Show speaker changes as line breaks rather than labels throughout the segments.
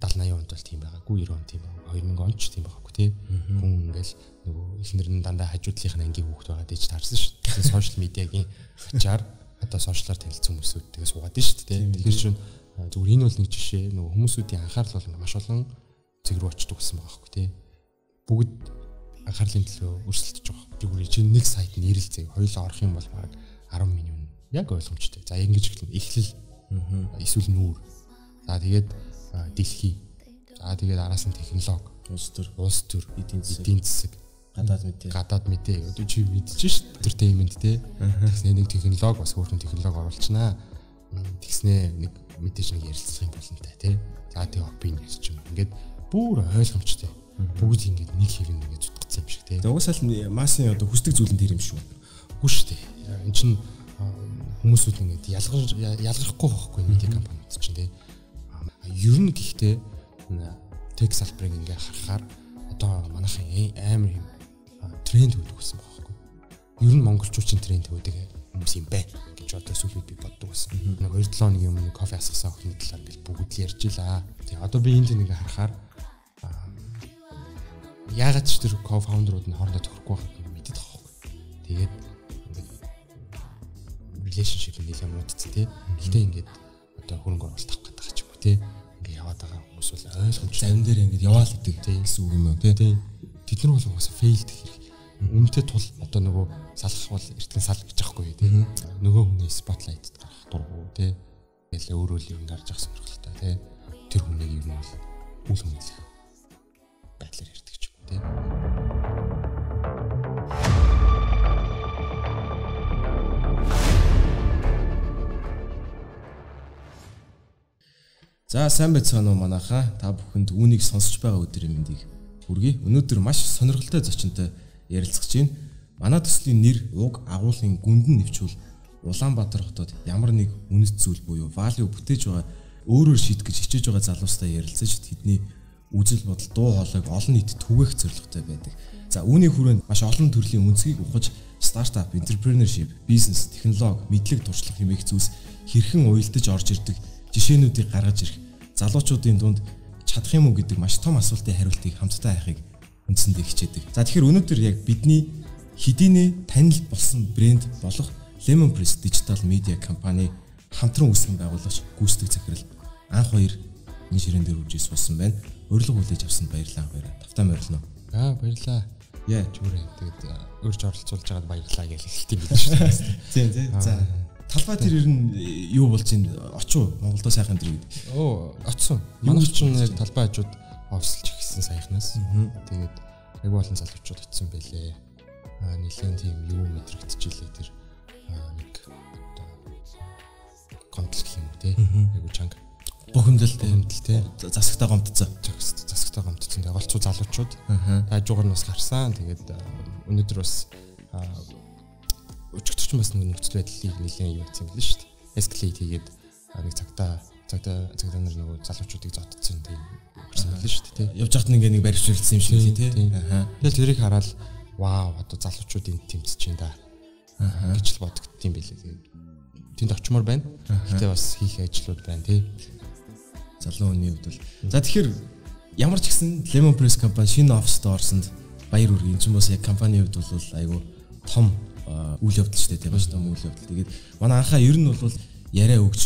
70 80 онд бол тийм байгаагүй 90 онд тийм байгаа. 2000 онд ч тийм байгаагүй тий. Хүн ингээл нөгөө эхнэр нь дандаа хажуудлынх нь ангийн хүүхд байгаа гэж таарсан шүү дээ. Сошиал медиагийн ачаар одоо сошиалар танилцсан хүмүүсүүд тэгээ суугаад шүү дээ. Тэгэхээр чинь зүгээр энэ бол нэг жишээ. Нөгөө хүмүүсүүдийн анхаарал бол маш олон зэг рүү очдог гэсэн байгаа байхгүй тий. Бүгд анхаарлын төлөө өрсөлдөж байгаа. Зүгээр чинь нэг сайт нь ирэлцээ. Хоёулаа орох юм бол баг 10 минут яг ойлгомжтой. За ингэж эхлэн эхлэл. Эсвэл нүүр. За тэгээд дэлхий. За тэгээд араас нь технологи,
улс төр,
улс төр,
эдийн засаг,
эдийн засаг,
гадаад мэдээ.
гадаад мэдээ. Одоо чи мэдчихэж ш entertainment те. Тэгснэ нэг технологи бас өөрхөн технологи оруулчнаа. Тэгснэ нэг мэдээж нэг ярилцах юм болонтой те. За тэгээд хобби гэж ч юм. Ингээд бүр ойлгомжтой. Бүгд ингээд нэг хэвэн ингээд зүтгэсэн юм шиг те.
Угсаал массын одоо хүсдэг зүйл нь тэр юм шүү.
Үгүй шүү дээ. Энд чинь хүмүүсүүд ингээд ялгар ялгархгүй байхгүй медиа компаниуд чинь те. Ер нь гэхдээ тех салбарыг ингээд харахаар одоо манайхын амар юм тренд өгдөг гэсэн байхгүй. Ер нь монголчуудын тренд өгдөг хүмүүс юм байна гэж одоо сүүлийн би боддог байсан. Нэг 2 7 хоногийн өмнө кофе асгасан охины талаар ингээд бүгд ярьж илаа. Тэгээ одоо би энд нэг харахаар яагаад ч тэр co-founder-ууд нь хоорондоо тохирохгүй байгааг мэдээд байгаа байхгүй. Тэгээд ингээд relationship нэлээд муудсан тий. Гэтэ ингээд одоо хөрөнгө оруулалт авах гэдэг ч юм уу тий. Ингээд яваад байгаа хүмүүс бол ойлгомжтой.
Зарим дээр ингээд яваал гэдэг гэсэн үг юм уу тий.
Тэд нар бол угаасаа failed хэрэг. Үнэтэй тул одоо нөгөө салах бол эртгэн сал гэж аахгүй тий. Нөгөө хүний spotlight гарах дургу тий. Тэгэл өөрөө л юм гарч ах сонирхолтой тий. Тэр хүнийг юм бол үл хөндлөх байдлаар ярьдаг ч юм тий.
За сайн байцгаана уу манайхаа. Та бүхэнд үүнийг сонсож байгаа өдрийн мэндийг хүргэе. Өнөөдөр маш сонирхолтой зочинтой ярилцах гэж байна. Манай төслийн нэр уг агуулгын гүндэн нэвчүүл Улаанбаатар хотод ямар нэг үнэт зүйл буюу value бүтээж байгаа өөрөөр шийдэх гэж хичээж байгаа залуустай ярилцаж тэдний үзэл бодол дуу хоолойг олон нийтэд түгээх зорилготой байдаг. За үүний хүрээнд маш олон төрлийн үнцгийг ухаж стартап, entrepreneurship, бизнес, технологи, мэдлэг туршлах хэмээх зүйлс хэрхэн уялдаж орж ирдэг жишээнүүдийг гаргаж ирэх залуучуудын дунд чадах юм уу гэдэг маш том асуултын хариултыг хамтдаа хайхыг үндсэндээ хичээдэг. За тэгэхээр өнөөдөр яг бидний хэдийнэ танил болсон брэнд болох Lemon Press Digital Media компани хамтран үүсгэн байгуулагч гүйцэтгэх захирал анх хоёр энэ ширээн дээр үржиж суусан байна. Урилга хүлээж авсанд баярлалаа баяраа. Тавтай морилно.
Аа баярлаа.
Яа
Зүгээр тэгээд өөрч оролцуулж байгаад баярлалаа гэж хэлэлт юм биш үү?
Тийм тийм. За талбай тэр ер нь юу болж ин очив Монголдо сайхан энэ гэдэг.
Оо очсон. Манай ч яг талбай хажууд овсолж ихсэн саяхнаас. Тэгээд айгүй олон залуучууд очсон байлээ. Аа нэлээд тийм юу мэдрэгдчихилээ тэр нэг гомдол гэх юм уу те. Айгүй чанга.
Бухимдалтай засагтаа гомдцсон.
Засагтаа гомдсон. Тэгээд голцоо залуучууд хажуугаар нь бас гарсан. Тэгээд өнөөдөр бас өчигдөрч бас нэг нөхцөл байдлыг нэлээд юу гэсэн юм л шүү дээ. Escalate хийгээд нэг цагтаа цагтаа цагтаа нар нөгөө залуучуудыг зодтсон тийм гарсан байл шүү дээ.
Явж хат нэг нэг барьвчилсан юм шиг тий.
Тэгэл тэрийг хараад вау одоо залуучуудын тэмцэж чинь да гэж л бодогдсон юм билээ. Тэнд очимоор байна. Гэтэ бас хийх ажлууд байна тий.
Залуу хүний хувьд бол за тэгэхээр ямар ч гэсэн Lemon Press компани шинэ оффист орсонд баяр хүргэе. Энэ ч бас яг компанийн хувьд бол айгүй том үйл явдал шүү дээ тийм маш том үйл явдал. Тэгээд манай анхаа ер нь бол яриа өгч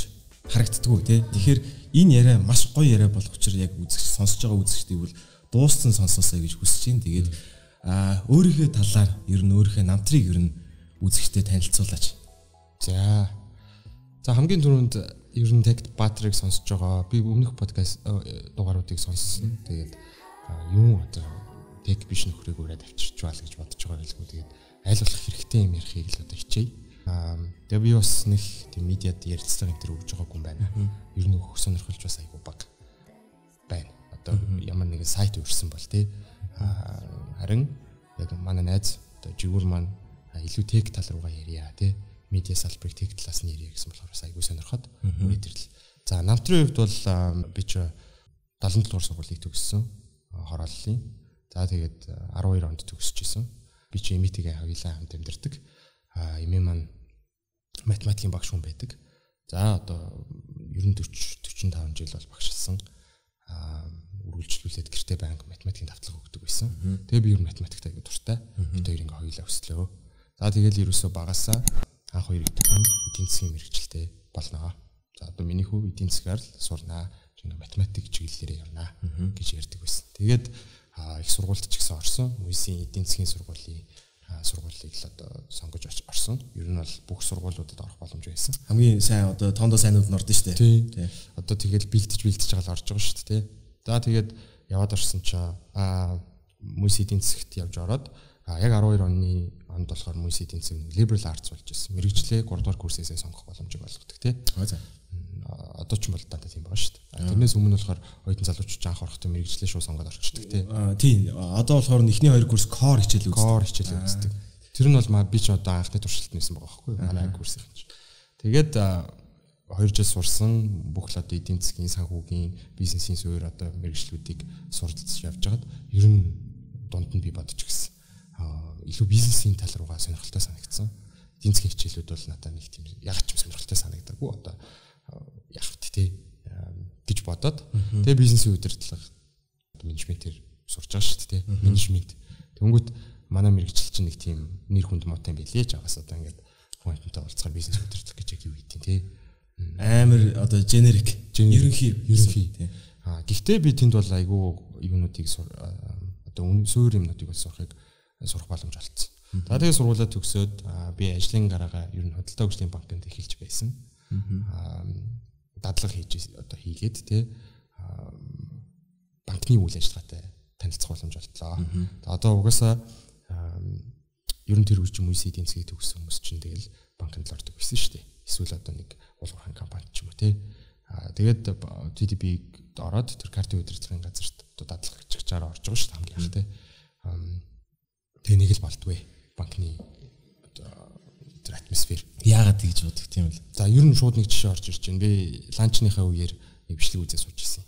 харагддггүй тий. Тэгэхээр энэ яриа маш гоё яриа болох учраас яг үзэгч сонсож байгаа үзэгчдийг бол дууссан сонсоосаа гэж хүсэж байна. Тэгээд а өөрийнхөө талаар ер нь өөрийнхөө намтрыг ер нь үзэгчдэд танилцуулаач.
За. За хамгийн түрүүнд ер нь Tech Battery-г сонсож байгаа. Би өмнөх подкаст дугааруудыг сонссон. Тэгээд юм одоо Tech биш нөхрийг ураад авчирчвал гэж бодож байгаа гэлгүй. Тэгээд аль болох хэрэгтэй юм ярихыг л одоо хичээе. Аа тэгээ би бас нэг тийм медиад ярилцлага энэ төр өгж байгаагүй юм байна. Ер нь өгөх сонирхолж бас айгүй баг байна. Одоо ямар нэгэн сайт өрсөн бол тий. Харин яг манай найз одоо жигүүр маань илүү тех тал руугаа ярья тий. Медиа салбарыг тех талаас нь ярья гэсэн болохоор бас айгүй сонирхоод үргэлжлэл. За намтрын хувьд бол би ч 77 дугаар сургуулийг төгссөн хорооллын. За тэгээд 12 онд төгсөж исэн. Би чи эмитигээ хоёлаа хамт амьдардаг. А эмээ маань математикийн багш хүн байдаг. За одоо ер нь 40 45 жил бол багшилсан. А мэрэгчлээ банк математикийн давтлага өгдөг байсан. Тэгээ би ер нь математикт аягүй дуртай. Бид хоёр ингээ хоёулаа өслөө. За тэгэл ерөөсөө багасаа анх хоёр идэх нь эдийн засгийн мэрэгчлээ болно. За одоо миний хүү эдийн засгаар л сурнаа. Ингээ математик чиглэлээр явнаа гэж ярьдаг байсан. Тэгээд их сургуульд ч гэсэн орсон. Мүйсийн эдийн засгийн сургуулийн сургуулийг л одоо сонгож орсон. Ер нь бол бүх сургуулиудад орох боломж байсан.
Хамгийн сайн одоо тоондоо сайнууд нь ордон шүү
дээ. Тий. Одоо тэгээд бэлдэж бэлдэж байгаа л орж байгаа шүү дээ. За тэгээд яваад орсон чинь аа мөс эдийн засагт явж ороод яг 12 оны онд болохоор мөс эдийн засаг liberal arts болж ирсэн. Мэргэжлээ 3 дугаар курсээсээ сонгох боломжийг олгодог тий. Одоо ч юм бол дандаа тийм байгаа шүү дээ. Тэрнээс өмнө болохоор оюутан залуучууд анх орохдоо мэрэгчлээ шууд сонгоод орчдөг тий.
Тийм. Одоо болохоор эхний хоёр курс core хичээл
үздэг. Core хичээл үздэг. Тэр нь бол маа би ч одоо анхны туршилт нээсэн байгаа байхгүй юу? Манай курсын чинь. Тэгээд 2 жил сурсан бүх л одоо эдийн засгийн санхүүгийн бизнесийн суурь одоо мэрэгчлүүдийг суралцж явж хагаад ер нь дунд нь би бодож гисэн. илүү бизнесийн тал руугаа сонирхолтой санагдсан. Эдийн засгийн хичээлүүд бол надад нэг тийм яг ч юм сонирхолтой санагдаагүй. Одоо те гэж бодоод тэгээ бизнесийн удирдлага менежментээр сурч байгаа шүү дээ менежмент. Тэнгүүт манай мэрэгчил чинь нэг тийм нэр хүнд муутай байлээ ч аваас одоо ингээд хүнтэй уулзахаар бизнес удирдлага гэж яг юу гэдэг те
амар одоо generic ерөнхий
ерөнхий. а гэхдээ би тэнд бол айгүй юунуудыг одоо суур юмнуудыг бол сурахыг сурах боломж олцсон. За тэгээ сургуулаа төгсөөд би ажлын гараагаа ер нь худалдаа хөгжлийн банкнд эхэлж байсан дадлага хийж одоо хийгээд те банкны үйл ажиллагаатай танилцах боломж олдлоо. Одоо угаасаа ер нь тэр үржим үеийн эдийн засгийг төгссөн хүмүүс чинь тэгэл банкнд л ордог гэсэн шүү дээ. Эсвэл одоо нэг уулуурхан компани ч юм уу те. Аа тэгээд TDB-г ороод тэр картын удирдлагын газарт одоо дадлага хичгчээр орж байгаа шүү дээ хамгийн их те. Тэгээ нэг л болдгүй банкны тэр атмосфер.
Яагаад тэгж бодох тийм л.
За ер нь шууд нэг жишээ орж ирж байна. Би ланчныхаа үеэр нэг бичлэг үзээ сууж ирсэн.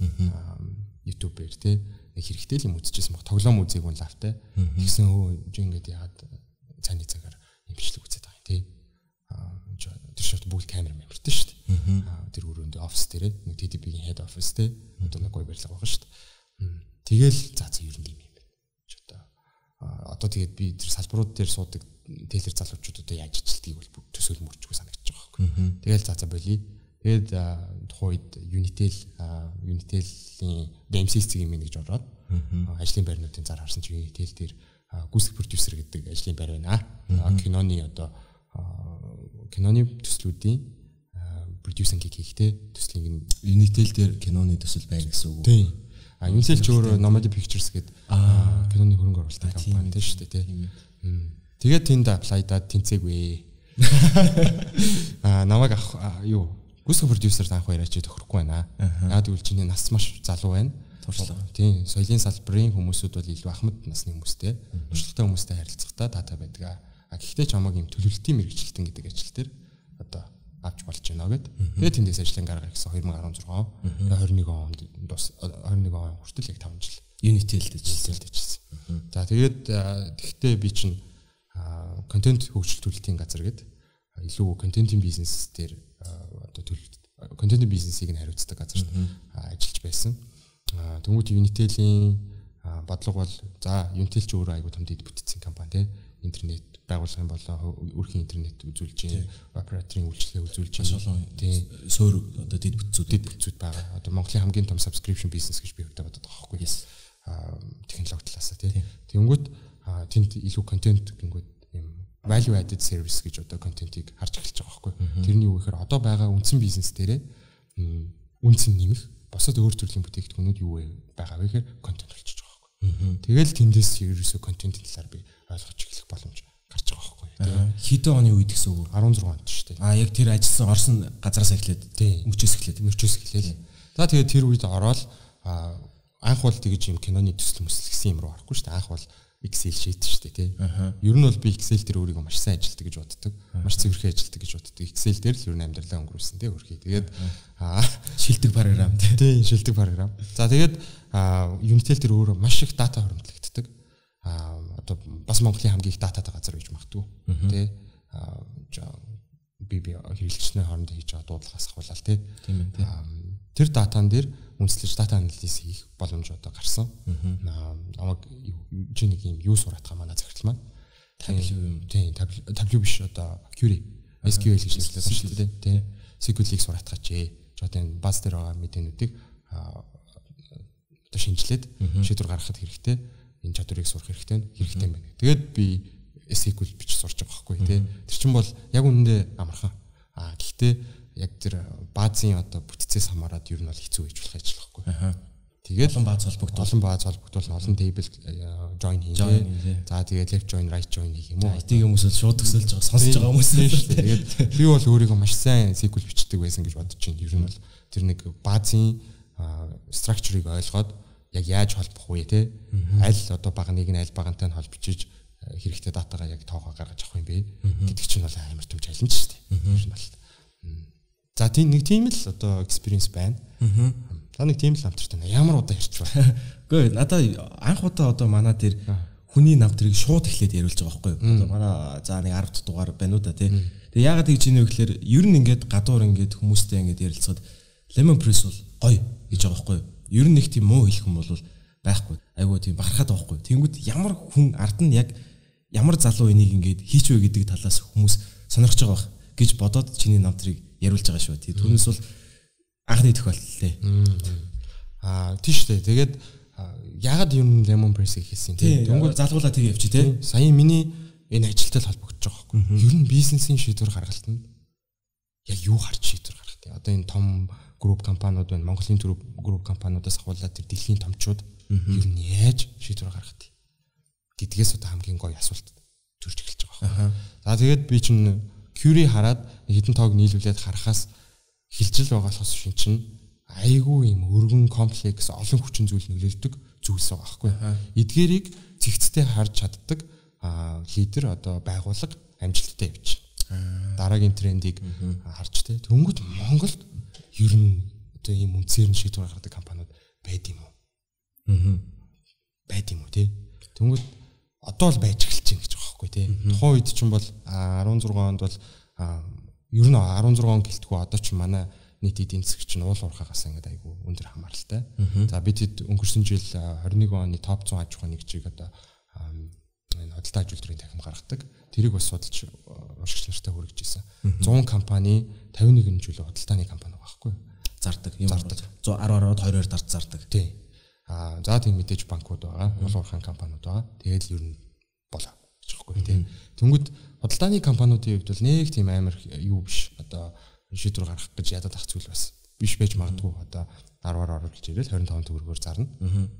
YouTube-ээр тий нэг хэрэгтэй юм үзчихсэн баг. Тоглоом үзег нь лавтай. Тэгсэн хөө ингээд яагаад цааны цагаар юм бичлэг үзээд байгаа юм тий. Тэр шот бүгд камер мэмэртэй шүү дээ. Тэр өрөөнд офис дээр нэг TDB-ийн head office тий. Одоо нэг гой барилга байгаа шүү дээ. Тэгэл за за ер нь юм юм. Одоо одоо тэгээд би тэр салбарууд дээр суудаг тейлер залуучууд одоо яаж ажилтгийг бол төсөөл мөрчгүй санагдаж байгаа байхгүй. Тэгэл за за болий. Тэгээд тухайн үед Unitel Unitel-ийн DMC цэгийн минь гэж ороод ажлын байрнуудын зар харсан чинь Unitel дээр гүйцэтгэх продюсер гэдэг ажлын байр байна. Киноны одоо киноны төслүүдийн продюсинг хийхтэй төслийг
Unitel дээр киноны төсөл байна гэсэн үг.
Тийм. А Unitel ч өөр Nomad Pictures гэдэг киноны хөрөнгө оруулалтын компани тийм шүү дээ тийм. Тэгээд тэнд аплайдаад тэнцээгүй. Аа намайг авах юу гүйцэтгэх продюсер анх баяраач тохирохгүй байна. Яагаад гэвэл чиний нас маш залуу байна. Туршлага. Тийм, соёлын салбарын хүмүүсүүд бол илүү ахмад насны хүмүүстэй, туршлагатай хүмүүстэй харилцахтаа таатай байдаг. А гэхдээ ч хамаагүй юм төлөвлөлтийн мэрэгчлэлтэн гэдэг ажил дээр одоо авч болж байна гэд. Тэгээд тэндээс ажлын гаргаа гэсэн 2016 21 онд дус 21 он хүртэл яг 5 жил
Unitel-д
ажилласан. За тэгээд тэгвэл би чинь контент хөгжил төлөлтийн газар гэдэг илүү контентын бизнес дээр одоо төлөлт контентын бизнесийг нь хариуцдаг газарт ажиллаж байсан. Тэнгүүд Unitel-ийн бодлого бол за Unitel ч өөрөө айгуу том дэд бүтцийн компани те интернет байгууллагын болон өрхийн интернет үзүүлж чинь операторын үйлчлэгээ үзүүлж чинь
тийм суур одоо дэд бүтцүүд
дэд бүтцүүд байгаа. Одоо Монголын хамгийн том subscription business гэж би хөдөө бодод байгаа байхгүй. Технологи талаасаа тийм. Тэнгүүд тэнд илүү контент гингүүд value added service гэж одоо контентийг харж эхэлж байгаа байхгүй. Тэрний юу гэхээр одоо байгаа үндсэн бизнес дээрээ үнц нэмэх босод өөр төрлийн бүтээгдэхүүнүүд юу байгаа вэ гэхээр контент болчихж байгаа байхгүй. Тэгэл тэндээс ерөөсөө контентын талаар би ойлгож эхлэх боломж гарч байгаа байхгүй.
Хэдэн оны үед гэсэн үг
16 онд шүү дээ.
А яг тэр ажилласан орсон газараас эхлээд мөчөөс эхлээд
мөчөөс эхлээл. За тэгээд тэр үед ороод анх бол тэгж юм киноны төсөл мөсөл гэсэн юм руу орохгүй шүү дээ. Анх бол Excel sheet шүү дээ тий. Ер нь бол би Excel дээр өөрийгөө маш сайн ажилтдаг гэж боддог. Маш цэвэрхэн ажилтдаг гэж боддог. Excel дээр л ер нь амьдралаа өнгөрүүлсэн тий хөрхий. Тэгээд
шилдэг програм
тий шилдэг програм. За тэгээд Unitel дээр өөрөө маш их дата хоримтлагддаг. А одоо бас Монголын хамгийн их дататай газар гэж магтгүй тий. би би хэрэглэгчнээ хоорондоо хийж байгаа дуудлагаас ахвалал тий.
Тийм ээ тий.
Тэр датан дээр үндэслэж дата анализ хийх боломж одоо гарсан. Намайг чи нэг юм юу сураатгаа манай захирал маань.
W
тийм W биш одоо Query SQL гэж нэрлэдэг шүү дээ. Тийм. SQL-ийг сураатгаач. Одоо энэ баз дээр байгаа мэдээнүүдийг одоо шинжилээд шийдвэр гаргахад хэрэгтэй. Энэ чадварыг сурах хэрэгтэй хэрэгтэй байна. Тэгээд би SQL бич сурч байгаа байхгүй тий. Тэр чинь бол яг үнэндээ амархан. А гэхдээ яг тэр баазын одоо бүтцээс хамаарат ер нь бол хэцүү гэж болох ажиллахгүй. Аа. Тэгээд
олон бааз холбогдол
олон бааз холбогдол олон table join хийгээ. За тэгээд left join right join хийх юм уу?
IT хүмүүс л шууд төсөлж байгаа сонсож байгаа хүмүүс
л шүү дээ. Тэгээд би бол өөрийгөө маш сайн SQL бичдэг байсан гэж бодож байна. Ер нь бол тэр нэг баазын structure-ыг ойлгоод яг яаж холбох вэ те? Аль одоо багныг нь аль багантай нь холбичиж хэрэгтэй датагаа яг тоогоо гаргаж авах юм бэ гэдэг чинь бол амар том чаленж шүү дээ. Ер нь бол. За тийм нэг тийм л одоо experience байна. За нэг тийм л намтартай байна. Ямар удаа ярьч ба.
Үгүй надаа анх удаа одоо манай дээр хүний намтрыг шууд эхлээд яриулж байгаа байхгүй юу. Одоо манай за нэг 10 дугаар байна уу да тий. Тэгээ яагаад гэж ийм вэ гэхээр ер нь ингээд гадуур ингээд хүмүүстэй ингээд ярилцахад lemon press бол гоё гэж байгаа байхгүй юу. Ер нь нэг тийм муу хэлэх юм бол байхгүй. Айгуу тийм бахархаад байхгүй. Тэнгүүд ямар хүн ард нь яг ямар залуу энийг ингээд хийч вэ гэдэг талаас хүмүүс сонирхож байгаа байх гэж бодоод чиний намтрыг яриулж байгаа шүү. Тэгээ түүнээс бол анхны тохиолдол лээ.
Аа тийш үү. Тэгээд ягаад юм lemon press хийсэн
тийм. Дөнгөөр залгуулаа тэгээ явчих тийм.
Сая миний энэ ажилтай холбогдож байгаа байхгүй. Ер нь бизнесийн шийдвэр гаргалтанд яг юу харж шийдвэр гаргах тийм. Одоо энэ том групп компаниуд байна. Монголын төрөв групп компаниудаас ахуулаад тэр дэлхийн томчууд ер нь яаж шийдвэр гаргах тийм гэдгээс одоо хамгийн гоё асуулт төрж эхэлж байгаа байна. За тэгээд би чинь Curie хараад хэдэн тоог нийлүүлээд харахаас хилжил байгаалахаас шин чинь айгүй юм өргөн комплекс олон хүчин зүйл нөлөөлдөг зүйлс байгаа байхгүй. Эдгээрийг цэгцтэй харж чаддаг лидер одоо байгууллага амжилттай явж. Дараагийн трендийг харж тэ. Тэнгүүд Монголд ер нь одоо ийм үнцээр нь шийдвэр гаргадаг компаниуд байд юм уу? Аа. Байд юм уу те? Тэнгүүд одоо л байж эхэлж байна гэж байгаа байхгүй тий. Тухайн үед чинь бол 16 онд бол ер нь 16 он гэлтгүү одоо ч манай нийт эдийн засаг чинь уул уурхаагаас ингээд айгүй өндөр хамааралтай. За бид хэд өнгөрсөн жил 21 оны топ 100 аж ахуйн нэгжийг одоо энэ худалдаа аж үйлдвэрийн танхим гаргадаг. Тэрийг бас судалж уншигч нартай хүргэж ирсэн. 100 компани 51 жилийн худалдааны компани байхгүй
зардаг юм зардаг 10 10-аад 20-оор дард зардаг.
Тийм. Аа за тийм мэдээж банкуд байгаа, уул уурхайн компаниуд байгаа. Тэгээд л ер нь болоо байхгүй тийм. Тэнгүүд худалдааны компаниудын хувьд бол нэг тийм амар юу биш. Одоо шийдвэр гаргах гэж ядаад ах зүйл бас биш байж магадгүй. Одоо 10-аар оруулж ирэл 25 төгрөгөөр зарна.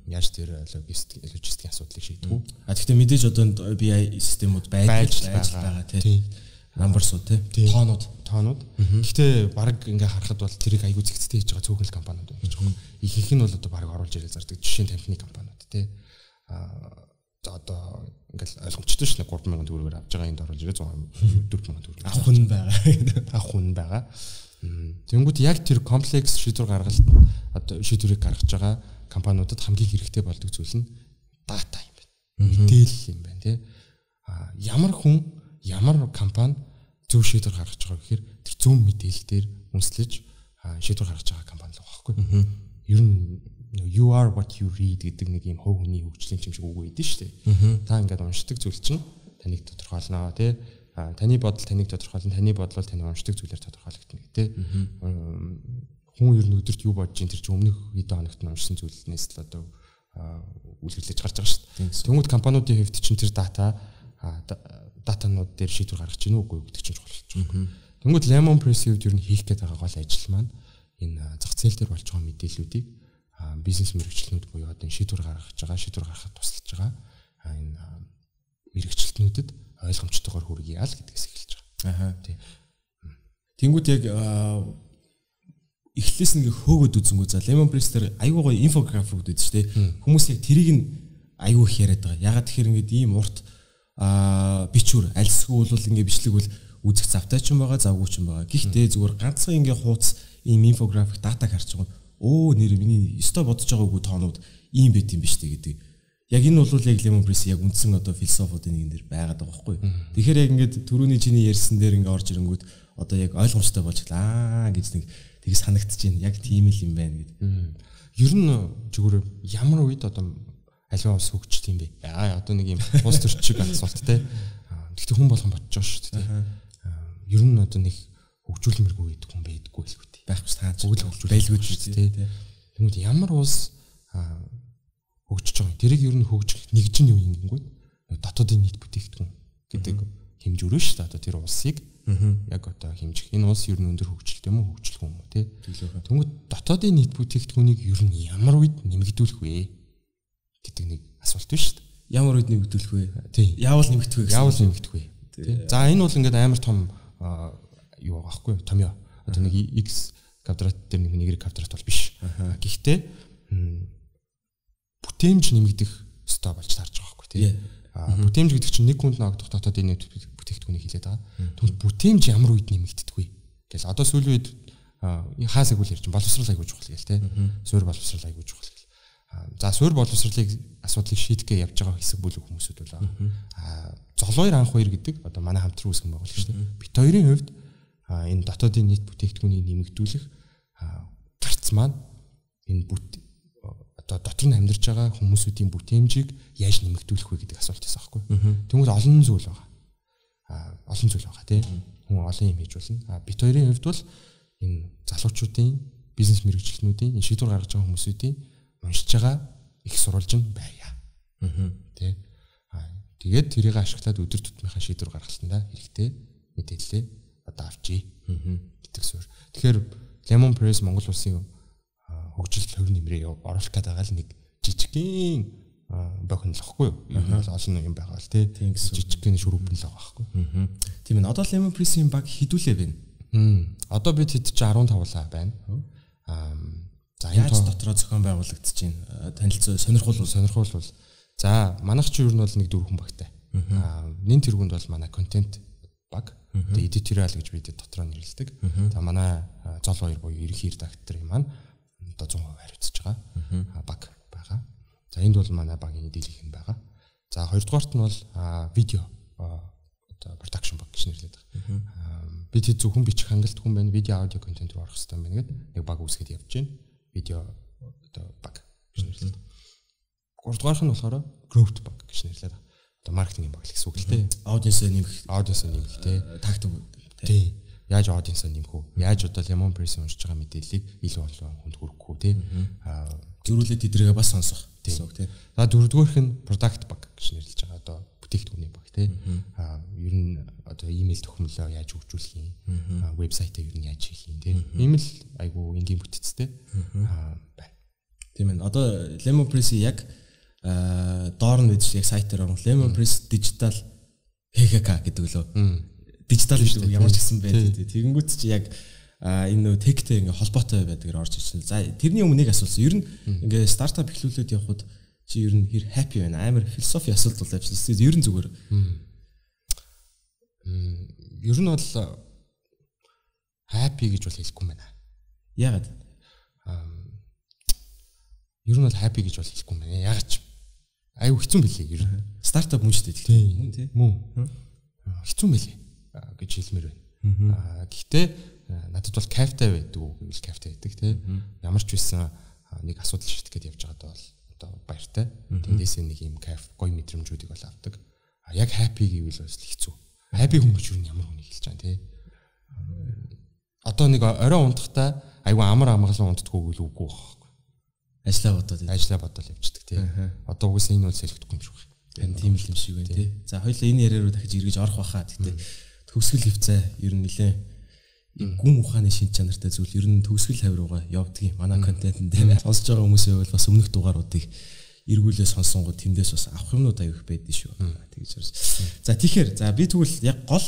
Яаж тэр логистик логистикийн асуудлыг шийдэх үү?
А тэгэхээр мэдээж одоо BI системүүд байж байгаа тийм Numbersуу тий. Тоонууд.
Тоонууд. Гэхдээ баг ингээ харахад бол тэрийг аягүй зэгцтэй хийж байгаа цөөхөл компаниуд байна гэж байна. Ихэнх нь бол одоо баг оруулж ирэл зардаг жишээ тамхины компаниуд тий. Аа за одоо ингээл ойлгомжтой шнэ 3000 төгрөгөөр авч байгаа энд оруулж ирээ 100 4000 төгрөг.
Авах хүн байгаа.
Авах хүн байгаа. Тэнгүүд яг тэр комплекс шийдвэр гаргалт одоо шийдвэрийг гаргаж байгаа компаниудад хамгийн хэрэгтэй болдог зүйл нь дата юм байна. Мэдээлэл юм байна тий. А ямар хүн ямар компани зөв шийдвэр гаргаж байгаа гэхээр тэр зөв мэдээлэл дээр үнслэж шийдвэр гаргаж байгаа компани л байгаа байхгүй. Ер нь you are what you read гэдэг нэг юм хов хүний хөгжлийн юм шиг үг өгдөн шүү дээ. Та ингээд уншдаг зүйл чинь таныг тодорхойлно тий. Таны бодол таныг тодорхойлно, таны бодол таны уншдаг зүйлээр тодорхойлогдно тий. Хүн ер нь өдөрт юу бодож ин тэр чинь өмнөх хэдэн хоногт нь уншсан зүйлнээс л одоо үлгэрлэж гарч байгаа шүү дээ. Тэнгүүд компаниудын хэвд чинь тэр дата датанууд дээр шийдвэр гаргаж гинүү үгүй гэдэг чинь чухал болж байгаа. Тэнгүүд Lemon Press-ийг ер нь хийх гээд байгаа гол ажил маань энэ зах зээл дээр болж байгаа мэдээллүүдийг бизнес мэрэгчлэнүүд буюу одоо шийдвэр гаргаж байгаа, шийдвэр гаргахад тусалж байгаа энэ мэрэгчлэнүүдэд ойлгомжтойгоор хүргье яа л гэдгээс эхэлж байгаа. Аа. Тийм.
Тэнгүүд яг эхлээс нэг хөөгöd үзэнгүү за Lemon Press дээр айгүй гоё инфографик үүд шүү дээ. Хүмүүс яг тэрийг нь айгүй их яриад байгаа. Ягаад тэгэхээр ингээд ийм урт аа бичвэр альсгүй бол ингээ бичлэг бол үзэх завтай ч юм байгаа завгүй ч юм байгаа. Гэхдээ зүгээр ганцхан ингээ хууц ийм инфографик датаг харж Өө нэр миний өстой бодож байгаагүй тоонууд ийм байт юм биш үү гэдэг. Яг энэ бол яг Lemon Press яг үндсэн одоо философиудын нэгэн дээр байгаад байгаа байхгүй. Тэгэхээр яг ингээд түрүүний чиний ярьсан дээр ингээ орж ирэнгүүт одоо яг ойлгомжтой болж гэлаа гэж нэг тийг санагдаж байна. Яг тийм л юм байна гэдэг.
Ер нь зүгээр ямар үед одоо аливаа ус хөгжчих юм бэ? Аа одоо нэг юм уус төрчиг асуулт те. Гэхдээ хүн болгон бодож байгаа шүү дээ. Ер нь одоо нэг хөгжүүлмэргүй гэдэг хүн байдаггүй л үү.
Байхгүй таач.
Бүгд хөгжүүлбэлгүй шүү дээ. Тэгмэд ямар ус хөгжиж байгаа. Тэрийг ер нь хөгжих нэгж нь юу юм гингүүд дотоодын нийт бүтээгдэхүүн гэдэг хэмжүүрэн шүү дээ. Одоо тэр улсыг яг одоо хэмжих. Энэ улс ер нь өндөр хөгжилтэй юм уу, хөгжлөхгүй юм уу тий. Тэнгүүд дотоодын нийт бүтээгдэхүүнийг ер нь ямар үед нэмэгдүүлэх вэ гэдэг нэг асуулт байна шүү дээ.
Ямар үед нэмэгдүүлэх вэ?
Тий.
Яавал нэмэгдэх вэ?
Яавал нэмэгдэх вэ? За энэ бол ингээд амар том юу байгаа байхгүй юу? Томьёо. Одоо нэг X квадрат дээр нэг Y квадрат бол биш. Гэхдээ бүтээмж нэмэгдэх ёстой болж таарж байгаа байхгүй тий. Бүтээмж гэдэг чинь нэг хүнд ногдох дотоодын нийт бүтээгдэхүүнийг хэлээд байгаа. Тэгвэл бүтээмж ямар үед нэмэгддэг вэ? Гэл одоо сүүлийн үед хаасаг үл ярьж боловсрал айгуу чухал гээл те. Суур боловсрал айгуу чухал гэл. За суур боловсралыг асуудлыг шийдэхгээ явж байгаа хэсэг бүлэг хүмүүсүүд бол аа золоор анх хоёр гэдэг одоо манай хамтран үүсгэн байгуулагч те. Бит хоёрын хувьд энэ дотоодын нийт бүтээгдэхүүнийг нэмэгдүүлэх гарц маань энэ бүт одоо дотор нь амьдарч байгаа хүмүүсүүдийн бүтээмжийг яаж нэмэгдүүлэх вэ гэдэг асуулт байсан байхгүй. Тэнгүүд олон зүйл байгаа. А олон зүйл байгаа тийм. Хүн олон юм хийж болно. А бит хоёрын хувьд бол энэ залуучуудын бизнес мэрэгчлэнүүдийн энэ шийдвэр гаргаж байгаа хүмүүсүүдийн уншиж байгаа их сурвалж нь байя. Тэ. А тэгээд тэрийг ашиглаад өдөр тутмынхаа шийдвэр гаргалтанда хэрэгтэй мэдээлэлээ одоо авчий. Аа. гэдэг суурь. Тэгэхээр Lemon Press Монгол улсын хөгжил хөрн нэмрээ оруулах гэдэг байгаа л нэг жижигхэн бохин л واخгүй юу. Энэ бол олон юм байгаа л тий. Жижигхэн шүрүүпэн л байгаа байхгүй. Аа.
Тийм ээ. Одоо Lemon Press-ийн баг хідүүлээ байна. Аа.
Одоо бид хэд ч 15 лаа байна. Аа.
За яаж дотроо зохион байгуулагдаж байна? Танилцуу
сонирхолтой сонирхолтой. За манайх чи юу нь бол нэг дөрвөн багтай. Аа. Нин тэргуунд бол манай контент баг. Тэгээ editorial гэж бид дотроо нэрлэдэг. За манай зол хоёр буюу ерөнхий редактор юм маань одоо 100% хариуцж байгаа баг байгаа. За энд бол манай багийн дийлэх нь байгаа. За хоёрдугаарт нь бол видео одоо production баг гэж нэрлэдэг. Бид зөвхөн бичих хангалт хүн байна, видео аудио контент руу орох хэрэгтэй байна гэдэг нэг баг үүсгэж явж байна. Видео одоо баг гэж нэрлэдэг. Гуравдугаарх нь болохоор growth баг гэж нэрлэдэг. Маркетинг баг л гэсэн үг л дээ.
Аудиенсээ нэмэх,
аудиенсээ нэмэх тий.
Тактик
тий яаж аудиенсаа нэмэх үү? Яаж одоо Lemon Press уншиж байгаа мэдээллийг илүү олон хүнд хүрэхгүй үү, тий?
Аа зөрүүлээ тэдрээгээ бас сонсох
гэсэн үг тий. За дөрөвдүгээрх нь product баг гэж нэрлэж байгаа одоо бүтээгдэхүүний баг тий. Аа ер нь одоо email төхөмлөө яаж хөгжүүлэх юм? Аа вебсайтаа ер нь яаж хийх юм тий. Ийм л айгу энгийн бүтцтэй аа байна.
Тийм ээ. Одоо Lemon Press-ийг яг доор нь мэдж яг сайтаар орно. Lemon Press Digital HK гэдэг лөө дижитал гэдэг ямар ч гэсэн байдаг. Тэгэнгүүт чи яг энэ нөө техтэй ингээ холбоотой байдгаар орж ирсэн. За тэрний өмнө нэг асуулсан. Ер нь ингээ стартап эхлүүлээд явхад чи ер нь хэр happy байна? Амар философи асуулт бол авчихсан. Ер нь зүгээр.
Ер нь бол happy гэж бол хэлэхгүй байна.
Яагаад?
Ер нь бол happy гэж бол хэлэхгүй байна. Яагаад ч аюу хэцүү мөлий ер нь.
Стартап мөн ч
тийм. Мөн. Хэцүү мөлий гэж хэлмээр байна. Аа гэхдээ надад бол кайфтай байдаг уу гэвэл кайфтай байдаг тий. Ямар ч байсан нэг асуудал шийдэх гээд явж байгаад бол одоо баяртай. Тэндээсээ нэг юм кайф гоё мэдрэмжүүдийг бол авдаг. А яг happy гэвэл бас хэцүү. Happy хүн гэж юу ямар хүнийг хэлж байгаа тий. Одоо нэг орой унтахтаа айгүй амар амгалан унтдаггүй гэвэл үгүй байхгүй.
Ажлаа бодоод
ажлаа бодоод явчихдаг тий. Одоо угсаа энэ бол сэлгэхгүй юм шиг байна.
Тань тийм л юм шиг байна тий. За хоёлаа энэ яриа руу дахиж эргэж орох байхаа. Тэгтээ төгсгөл хөвцөө ер нь нэлээ гүн ухааны шин чанартай зүйл ер нь төгсгөл хавь руугаа явдгийг манай контентын дээр сонсож байгаа хүмүүсээ бол бас өмнөх дугааруудыг эргүүлээ сонсонгууд тэндээс бас авах юмнууд аяг байдаг шүү. Тэгэж байна. За тэгэхээр за би тэгвэл яг гол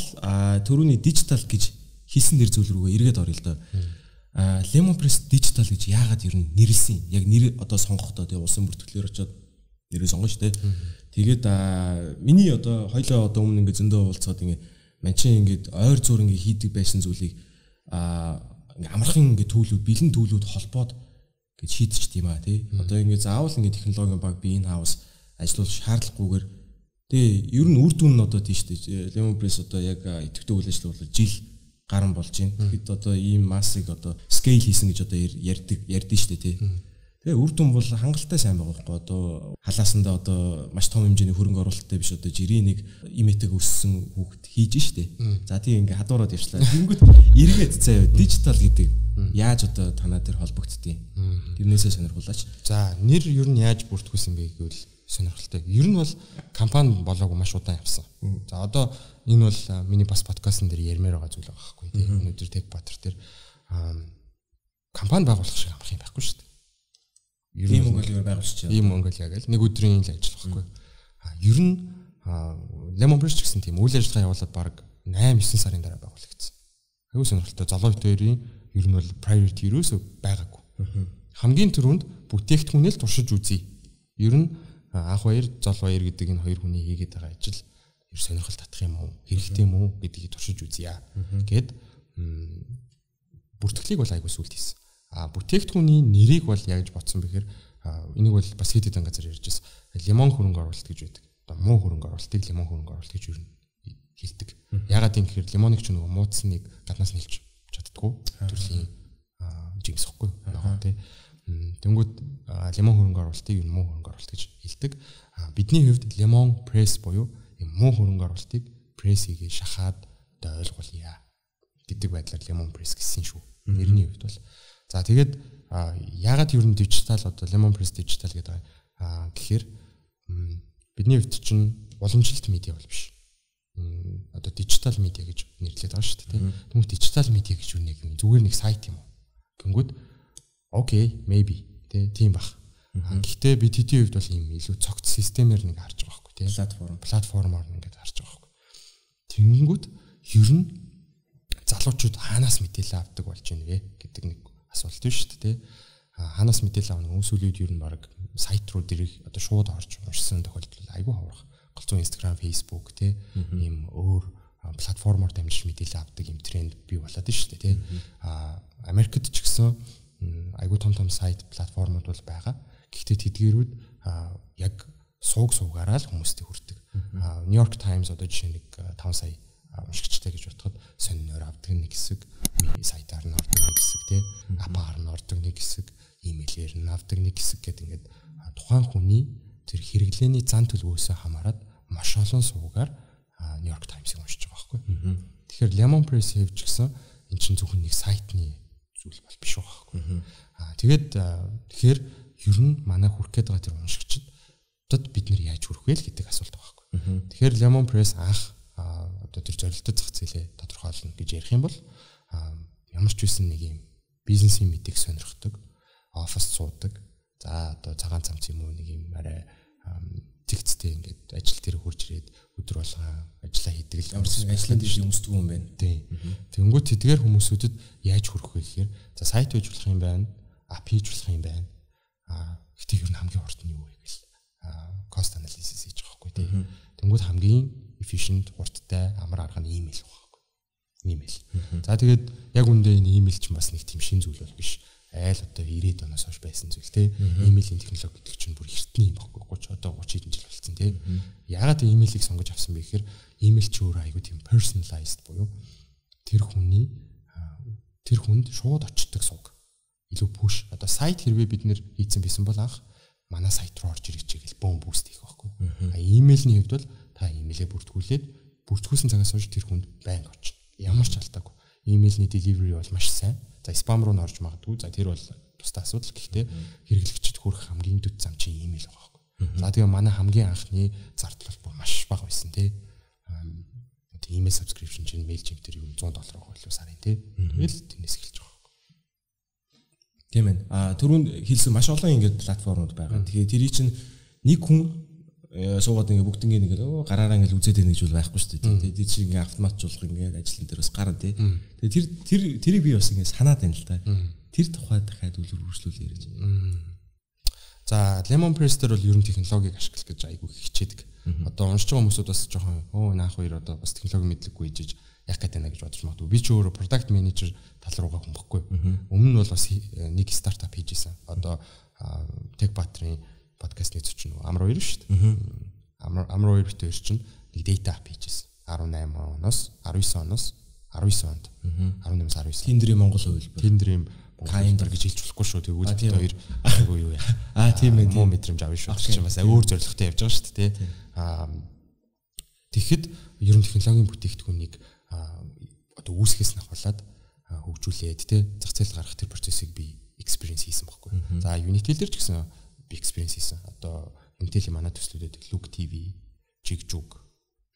төрөний дижитал гэж хийсэн нэр зүйл рүүгээ эргээд орё л доо. Lemon Press Digital гэж яагаад ер нь нэрлсэн? Яг нэр одоо сонгохдоо тэгээ улсын бүртгэлээр очиод нэрээ сонгоно шүү дээ. Тэгээд миний одоо хоёлоо одоо өмнө ингээ зөндөө уулзаад ингээ манчин ингээд ойр зур ингээд хийдэг байсан зүйлийг а ингээ амархан ингээ төлөвлөд бэлэн төлөвлөд холбоод гэж шийдчих тийм аа тий. Одоо ингээ заавал ингээ технологийн баг би энэ хаус ажиллах шаардлагагүйгээр тэгээ ер нь үр дүн нь одоо тийш дээ. Lemon Press одоо яг идэвхтэй үйл ажиллагаа бол жил гарan болж байна. Тэгэхэд одоо ийм массыг одоо scale хийсэн гэж одоо ярьдаг ярьдэн штэ тий. Тэгээ үр дүн бол хангалттай сайн байгаа байхгүй одоо халаасандаа одоо маш том хэмжээний хөрөнгө оруулалттай биш одоо жирийн нэг имэтэг өссөн хүүхэд хийж штэ. За тийм ингээ хадуураад явчлаа. Тэнгүүд эргээд заяа дижитал гэдэг яаж одоо танаа дээр холбогддгийг тэрнээсээ сонирхуулаач.
За нэр ер нь яаж бүртгүүлсэн бэ гэвэл сонирхолтой. Ер нь бол компани болоогүй маш удаан явсан. За одоо энэ бол миний бас подкастн дээр ярмаар байгаа зүйл байгаа байхгүй тийм. Өнөөдөр Tech Butter дээр компани байгуулах шиг юм байхгүй шүү дээ
Ийм Монголиор байгуулчих.
Ийм Монголиа гэл нэг өдрийн л ажил байхгүй. А ер нь Lemon Fresh гэсэн тийм үйл ажиллагаа явуулаад баг 8 9 сарын дараа байгуулагдсан. Аюу сонирхолтой залуу хоёрын ер нь бол priority юусоо байгаагүй. Хамгийн түрүүнд бүтээгдэхүүнээ л туршиж үзье. Ер нь анх баяр зол баяр гэдэг энэ хоёр хүний хийгээд байгаа ажил ер сонирхол татах юм уу хэрэгтэй юм уу гэдгийг туршиж үзье. Гэт бүртгэлийг бол айгуу сүлд хийсэн. А бүтээгдэхүүний нэрийг бол яаж бодсон бэхээр энийг бол бас хэд хэдэн газар ярьж байсан. Лимон хөрөнгө оруулалт гэж байдаг. Одоо муу хөрөнгө оруулалтыг лимон хөрөнгө оруулалт гэж юу хэлдэг. Ягаад юм гэхээр лимоныг ч нөгөө муудсныг гаднаас нь хэлж чаддгүй төрлийн жимс ихгүй. Тий. Тэнгүүд лимон хөрөнгө оруулалтыг юу муу хөрөнгө оруулалт гэж хэлдэг. Бидний хувьд лимон пресс буюу юм муу хөрөнгө оруулалтыг прессийг шахаад ойлгуулъя гэдэг байдлаар лимон пресс гэсэн шүү. Нэрний хувьд бол За тэгээд ягаад ер нь дижитал одоо Lemon Press digital гэдэг аа гэхээр бидний хувьд чинь уламжлалт медиа бол биш. Одоо дижитал медиа гэж нэрлэдэг байгаа шүү дээ. Тэгмээ дижитал медиа гэж юу нэг зүгээр нэг сайт юм уу? Тэнгүүд окей, maybe тийм бах. Гэхдээ би TT хувьд бол ийм илүү цогц системээр нэг харж байгаа байхгүй тийм
платформ
платформоор ингээд харж байгаа байхгүй. Тэнгүүд ер нь залуучууд хаанаас мэдээлэл авдаг болж байна вэ гэдэг нэг асуулт байна шүү дээ. Ханаас мэдээлэл авах нь сүүлийн үед ер нь баг сайт руу дэрэг одоо шууд орж уншсан тохиолдол айгүй хаврах. Голцоо Instagram, Facebook тий ийм өөр платформоор дамжиж мэдээлэл авдаг юм тренд бий болоод шүү дээ тий. А Америкт ч гэсэн айгүй том том сайт платформуд бол байгаа. Гэхдээ тэдгэрүүд яг сууг суугаараа л хүмүүстээ хүрдэг. York Times одоо жишээ нэг 5 сая уншигчтай гэж бодоход сониноор авдаг нэг хэсэг сайтаар нь ордог нэг хэсэг тий апаар нь ордог нэг хэсэг имэйлээр нь авдаг нэг хэсэг гэдэг ингээд тухайн хүний тэр хэрэглээний зан төлөвөөсөө хамаарат маш олон суугаар York Times-ыг уншиж байгаа байхгүй. Тэгэхээр Lemon Press хэвч гисэн эн чинь зөвхөн нэг сайтны зүйл бол биш байгаа байхгүй. Аа тэгээд тэгэхээр ер нь манай хүрх гээд байгаа тэр уншигчдад бид нэр яаж хүрх вэ гэдэг асуулт байгаа байхгүй. Тэгэхээр Lemon Press анх одоо тэр зорилттой зах зээлээ тодорхойлно гэж ярих юм бол ямар ч үсэн нэг юм бизнесийн мэдээг сонирхдаг, оффис суудаг. За одоо цагаан цамц юм уу нэг юм арай тэгцтэй ингээд ажил дээр хурж ирээд өдөр болгоо ажиллаа хийдэг л
ямар ч ажлын дээр өмсдөг юм байна.
Тийм. Тэнгүүд тэдгээр хүмүүсүүдэд яаж хүрэх вэ гэхээр за сайт хийж болох юм байна, ап хийж болох юм байна. Аа гэтээ ер нь хамгийн хурд нь юу вэ гэвэл cost analysis хийж байгаа хгүй тийм. Тэнгүүд хамгийн efficient, хурдтай, амар арга нь email байхгүй. Email. За тэгээд яг үндэ энэ email чинь бас нэг тийм шин зүйл бол биш. Айл одоо 90-ад оноос хойш байсан зүйл те. Email-ийн технологи гэдэг чинь бүр эртний юм байхгүй 30 одоо 30 хэдэн жил болсон те. Яагаад email-ийг сонгож авсан бэ гэхээр email чи өөрөө айгүй тийм personalized буюу тэр хүний тэр хүнд шууд очдог сууг. Илүү push. Одоо сайт хэрвээ бид нэр хийцэн байсан бол анх манай сайт руу орж ирэх чигээл бөөм бүүст хийх байхгүй. А email-ний хувьд бол та имэйлээ бүртгүүлээд бүртгүүлсэн цагаас хойш тэр хүнд байнга очно. Ямар ч алдаагүй. Имэйлний delivery бол маш сайн. За спам руу н орж магадгүй. За тэр бол тусдаа асуудал. Гэхдээ хэрэглэгчид хүрэх хамгийн дөд зам чинь имэйл байгаа байхгүй. За тэгээ манай хамгийн анхны зардал бол маш бага байсан тий. Email subscription чинь mail чим дээр юу 100 доллар байгаа илүү сарын тий. Тэгэл тэрнээс эхэлж байгаа.
Тийм ээ. А түрүүнд хэлсэн маш олон ингээд платформуд байгаа. Тэгэхээр тэрий чинь нэг хүн суугаад ингээ бүгднийг ингээ өө гараараа ингээ үзээд байна гэж бол байхгүй шүү дээ. Тэгээд тий чи ингээ автоматжуулах ингээ ажлын дээр бас гарна тий. Тэгээд тэр тэр тэрийг би бас ингээ санаад байна л да. Тэр тухай дахиад үлгэр үргэлжлүүл яриад байна.
За Lemon Press дээр бол ерөн технологиг ашиглах гэж айгүй хичээдэг. Одоо уншиж байгаа хүмүүсүүд бас жоохон өө наах хоёр одоо бас технологи мэдлэггүй ижиж яг гэдэг нэ гэж бодож магадгүй. Би ч өөрөө product manager тал руугаа хүмбэхгүй. Өмнө нь бол бас нэг стартап хийжсэн. Одоо Tech Battery подкастны зочин нөгөө амар хоёр шүү дээ. Амар амар хоёр бит хоёр чинь нэг data app хийжсэн. 18 оноос 19 оноос 19 онд 18-аас 19
Тиндрийн Монгол хувилбар.
Тиндрийн Кайндер гэж хэлж болохгүй шүү. Тэгвэл бид хоёр айгүй юу яа.
Аа тийм ээ.
Муу мэдрэмж авна шүү. Тэр чинь бас өөр зорилготой явж байгаа шүү дээ. Аа тэгэхэд ер нь технологийн бүтээгдэхүүнийг одоо үүсгэхээс нахвалаад хөгжүүлээд те зах зээл гаргах тэр процессыг би experience хийсэн байхгүй. За Unity дээр ч гэсэн experience хийсэн. Одоо Intel-ийн манай төслүүдэд Look TV, Jigjug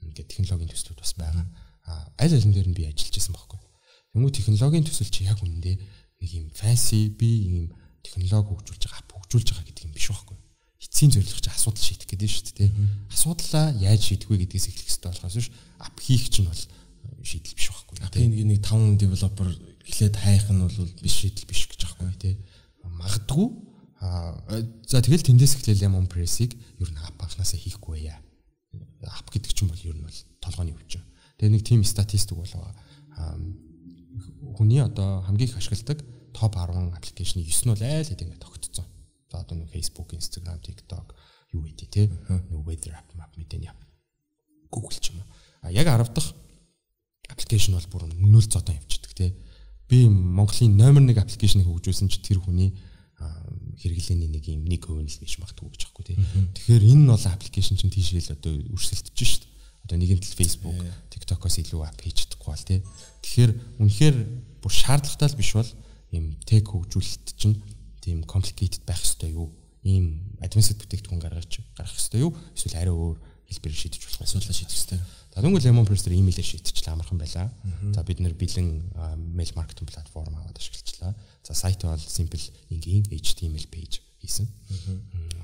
ингээд технологийн төслүүд бас байгаа. А аль алин дээр нь би ажиллаж байсан байхгүй. Тэнгүү технологийн төсөл чи яг үнэндээ нэг юм fancy би юм технологи хөгжүүлж байгаа, ап хөгжүүлж байгаа гэдэг юм биш байхгүй. Эцсийн зорилго чи асуудал шийдэх гэдэг нь шүү дээ. Асуудлаа яаж шийдэх вэ гэдгээс эхлэх хэрэгтэй болохоос биш ап хийх чинь бол шийдэл биш байхгүй.
Апын нэг 5 developer эхлээд хайх нь бол биш
шийдэл биш гэж аахгүй тий. Магадгүй за тэгэл тэндээс эхлээл юм пресийг ер нь ап анханасаа хийхгүй яа. Ап гэдэг чинь бол ер нь бол толгойн өвчин. Тэгээ нэг тим статистик болоо хүний одоо хамгийн их ашигладаг топ 10 аппликейшны 9 нь бол айл хэд ингэ тогтцсон. За одоо нэг Facebook, Instagram, TikTok юу гэдэг те. Нэг weather app, map мэдээний app. Google ч юм уу. А яг 10 дахь аппликейшн бол бүр нөл зодон явчихдаг те. Би Монголын номер 1 аппликейшнийг хөгжүүлсэн чи тэр хүний хэрэглээний нэг юм нэг хувийн л биш магадгүй гэж аахгүй те. Тэгэхээр энэ нь бол аппликейшн чинь тийшээл одоо өрсөлдөж шít. Одоо нэгэн тэл Facebook, TikTok-оос илүү ап хийж чадахгүй бол те. Тэгэхээр үнэхээр бүр шаардлагатай л биш бол ийм тег хөгжүүлэлт чинь тийм complicated байх ёстой юу? Ийм advanced бүтээгдэхүүн гаргаж гаргах ёстой юу? Эсвэл арай өөр хэлбэрээр шийдэж болох асуудлаа шийдэх ёстой. Тэгвэл Lemon Press дээр имэйлээр шийдчихлээ амархан байлаа. За бид нэр бэлэн mail marketing платформ аваад ашиглажлаа. За сайт бол simple энгийн HTML page хийсэн.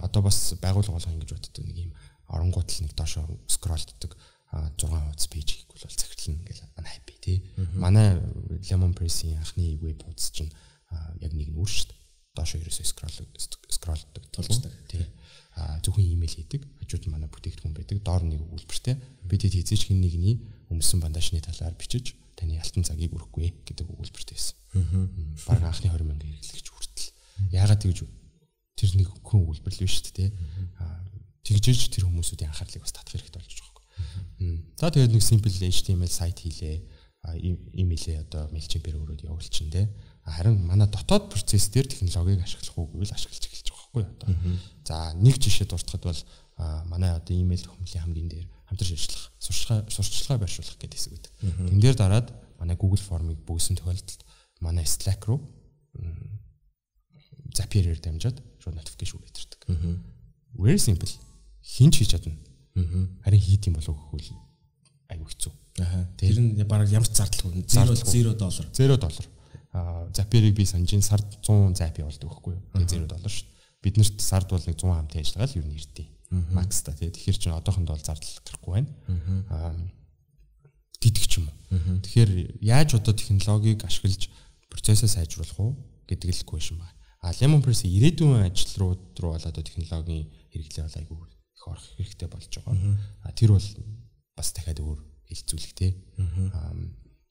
Одоо бас байгууллага болгоо ингэж боддог нэг юм оронгууд л нэг доошо скролддог 6 хуудас пэйж хийхгүй бол захирлна гэж манай happy тий. Манай Lemon Press-ийн анхны веб хуудас чинь яг нэг нь өөр шүү дээ. Доошо ерөөсөө скрол скролдог тулждаг тий. Зөвхөн имэйл хийдэг. Хажууд манай бүтээгдэхүүн байдаг. Доор нэг өгүүлбэртэй. Бид хэд хийжээч хин нэгний өмсөн бандажны талаар бичиж таны алтан цагийг өрөхгүй гэдэг өгүүлбэртэй байсан. Бараг анхны 20 мянга хэрэглэгч хүртэл. Яагаад тэгж тэр нэг хүн өгүүлбэр л биш шүү дээ. Тэгжээж тэр хүмүүсүүдийн анхаарлыг бас татах хэрэгтэй болж байгаа За тэгээд нэг simple HTML сайт хийлээ. Имэйлээ одоо MailChimp-ээр өрөөд явуулчин тэ. Харин манай дотоод процесс дээр технологиг ашиглах уу гэвэл ашиглаж эхэлж байхгүй одоо. За нэг жишээ дуртахад бол манай одоо имэйл төхөмлийн хамгийн дээр хамтарч ажиллах, сурчлагаа сурчлагаа байршуулах гэдэг хэсэг байдаг. Тэн дээр дараад манай Google формыг бөөсөн тохиолдолд манай Slack руу Zapier-ээр дамжаад шууд notification үлдэрдэг. Very simple. Хинч хийж чадна Харин хийд юм болов гэхүүл айгүй хэцүү.
Тэр нь бараг ямар ч зардалгүй. 0 доллар.
0 доллар. Zapier-ыг би санджин сард 100 зап явуулдаг байхгүй юу? Тэгээ 0 доллар шүү. Биднэрт сард бол нэг 100 хамт ажиллагаа л ер нь ирдээ. Макс та тий. Тэгэхээр чинь одоохондоо бол зардал гарахгүй байна. Аа гэдэг ч юм уу. Тэгэхээр яаж одоо технологиг ашиглаж процессыг сайжруулах уу гэдэг л question байна. А Lemon Press ирээдүйн ажил руу руу бол одоо технологийн хэрэглээ бол айгүй их орох хэрэгтэй болж байгаа. А тэр бол бас дахиад өөр хэлцүүлэх тий.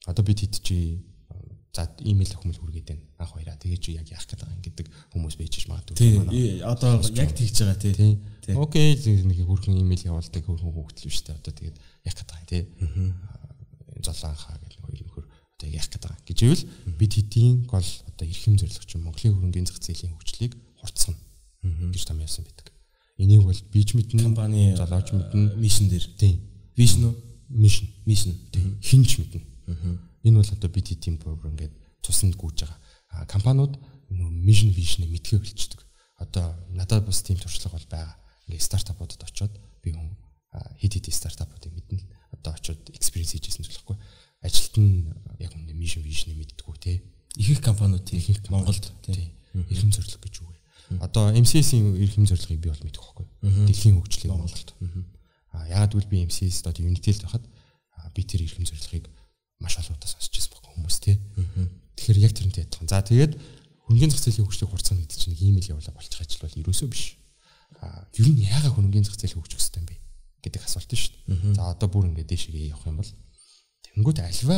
Одоо бид хэд чи за имэйл өхмөл хүргээд байна. Анх хоёраа тэгээ чи яг яах гэдэг юм гэдэг хүмүүс байж ш магадгүй.
Тий. Одоо яг тэгж байгаа тий.
Окей нэг хөрхэн имэйл явуулдаг хөрхэн хөөгдөл биш тий. Одоо тэгээд яах гэдэг юм тий. Золоонхаа гэх хоёр нөхөр одоо яах гэдэг юм гэж ивэл бид хэдийн гол одоо эрхэм зорилго чинь Монголын хөрөнгөний зах зээлийн хөгжлийг хурцсана гэж томьёосон байдаг. Энийг бол бич мэднэ
компани
залууч мэднэ
мишн дээр.
Тийм.
Вишн үү?
Мишн.
Мишн.
Тийм. Хинч мэднэ. Энэ бол одоо бид тийм програм ингээд тусанд гүйж байгаа. А компаниуд нөө мишн вишнээ мэдхээ болчдөг. Одоо надад бас тийм туршлага бол байгаа. Ингээд стартапуудад очиод би хүн хит хит стартапуудыг мэднэ. Одоо очиод экспириенс хийжсэн зүйлхгүй. Ажилт нь яг үнэ мишн вишнээ мэддэггүй те.
Их их компаниуд тийм Монголд
тийм. Эрхэм зорилго гэж вэ? Одоо MCS-ийн эрхэм зорилгыг би бол мэдэх байхгүй. Дэлхийн хөгжлийг Монголд. А ягаад гэвэл би MCS одоо Unity-л байхад би тэр эрхэм зорилгыг маш олоодаа сонсч байсан байхгүй хүмүүс тий. Тэгэхээр яг тэрнтэй адилхан. За тэгээд хөрөнгөний зах зээлийн хөгжлийг хурцгах гэдэг чинь email явуулаа болчих ажил бол ерөөсөө биш. А ер нь яагаад хөрөнгөний зах зээл хөгжих хэрэгтэй юм бэ гэдэг асуулт шүү дээ. За одоо бүр ингээд дэшигээ явах юм бол тэнгууд альва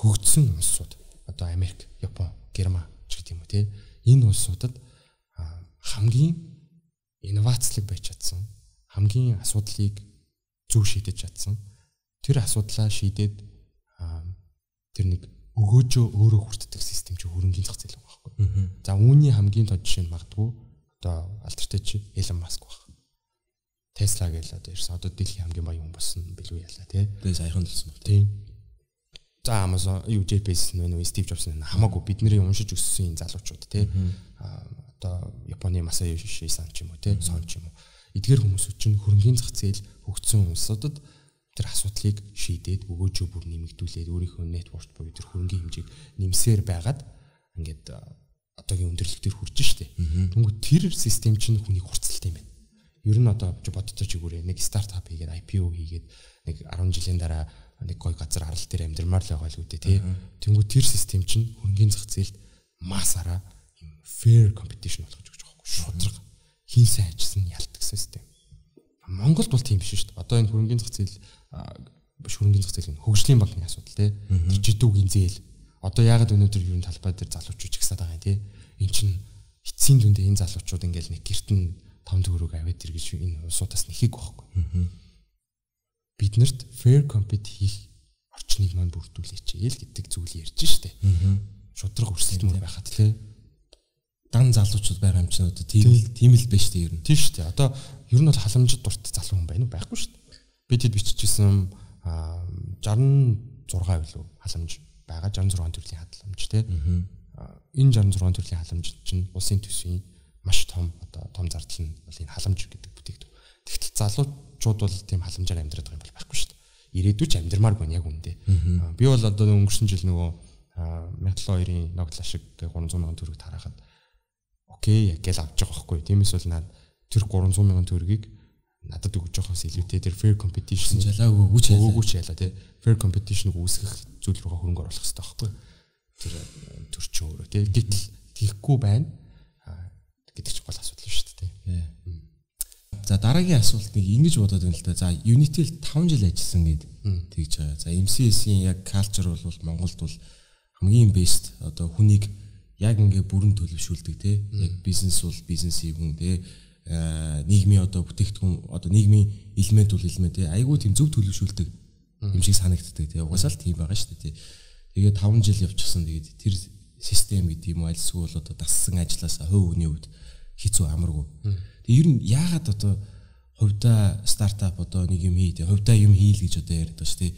хөгжсөн улсууд одоо Америк, Япон, Герман ч гэдэг юм уу тий. Энэ улсуудад хамгийн инновацлог байж чадсан хамгийн асуудлыг зөв шийдэж чадсан тэр асуудлаа шийдээд тэр нэг өгөөжөө өөрөө хүртдэг систем чи хөрөнгөний зах зээл байгаа байхгүй. За үүний хамгийн тод жишээ нь магадгүй одоо альтернатив чи Elon Musk баг. Tesla гээл одоо ирсэн одоо дэлхийн хамгийн баян хүн болсон билүү яла тий.
Тэгээ саяхан болсон
баг. Тийм. За Amazon юу Jeff Bezos нөө нөө Steve Jobs нэ хамаагүй бидний уншиж өссөн залуучууд тий. Одоо Японы Masayoshi Son ч юм уу тий. Son ч юм уу. Эдгээр хүмүүс чинь хөрөнгөний зах зээл хөгжсөн улсуудад тэр асуудлыг шийдээд өгөөжөө бүр нэмэгдүүлээд өөрийнхөө network буюу тэр хөрөнгөний хэмжээг нэмсээр байгаад ингээд одоогийн өндөрлөлт төр хүрч штэ. Тэнгүү тэр систем чинь хүнийг хурцлалтай юм байна. Ер нь одоо боддоо чигүүрээ нэг стартап хийгээд IPO хийгээд нэг 10 жилийн дараа нэг гой газар арал дээр амьдрмаар л байгаа л үүдээ тий. Тэнгүү тэр систем чинь хөрөнгөний зах зээлд масаараа fair competition болгож өгч байгаа байхгүй шудраг хин сайн ажилласан ялдаг систем. Монголд бол тийм биш шүү дээ. Одоо энэ хөрөнгөний зах зээл хөрөнгөний зах зээлийн хөгжлийн банкны асуудал тий. Жидүүгийн зээл. Одоо яагаад өнөөдөр юу н талбай дээр залуучууд ихсаад байгаа юм тий. Эн чин эцсийн дүндээ энэ залуучууд ингээл нэг герт нь том төгрөг аваад иргэж энэ усуудаас нэхийг байхгүй. Бид нарт fair compete хийх орчныг мань бүрдүүлээч ээл гэдэг зүйл ярьж штэ. Шудраг өрсөлдөд мөр байхад тий. Дан залуучууд байгаа юм чинь одоо тийм тийм л байж штэ ер нь. Тийм штэ. Одоо ер нь бол халамжид дурт залуу хүн байна уу? Байхгүй штэ бид хэд биччихсэн 66 билүү халамж байгаа 66 төрлийн халамж тий. Энэ 66 төрлийн халамж чинь улсын төсвийн маш том одоо том зардал нь бол энэ халамж гэдэг бүтээгдэхүүн. Тэгтэл залуучууд бол тийм халамжаар амьдраад байгаа юм бол байхгүй шүү дээ. Ирээдүйч амьдрмааргүй нь яг үндэ. Би бол одоо өнгөрсөн жил нөгөө Метал 2-ын Nogla шиг 300 сая төгрөг тарахад окей яг гэл авч байгаа байхгүй. Тиймээс бол наад тэр 300 сая төгрөгийг надад өгж байхаас илүүтэй тэр fair competition
жалаагүй өгч
өгөөгүй ч яла тий fair competition-ыг үүсгэх зүйл рүүгээ хөрөнгө оруулах хэрэгтэй байхгүй. Тэр төрчин өөрөө тий гэтэл тийхгүй байна. Гэдэг чинь гол асуудал шүү дээ тий
За дараагийн асуулт нэг ингэж бодоод байна л да. За Unity-л 5 жил ажилласан гэд тэгж байгаа. За MCS-ийн яг culture бол Монголд бол хамгийн best одоо хүнийг яг ингээ бүрэн төлөвшүүлдэг тий. Яг бизнес бол бизнесийн хүн тий Э, нийгмийн одоо бүтээгдэхүүн одоо нийгмийн элемент бол элемент тий айгүй тийм зөв төлөвшүүлдэг юм шиг санагддаг тий угаасаа л тийм байгаа шүү дээ тий тэгээд 5 жил явчихсан. Тэгээд тэр систем гэдэг юм уу альсгүй бол одоо дассан ажилласаа хувь хүний хувьд хэцүү амаргүй. Тэгээд ер нь яагаад одоо хувьдаа стартап одоо нэг юм хий тий хувьдаа юм хийл гэж одоо яриад байна шүү тий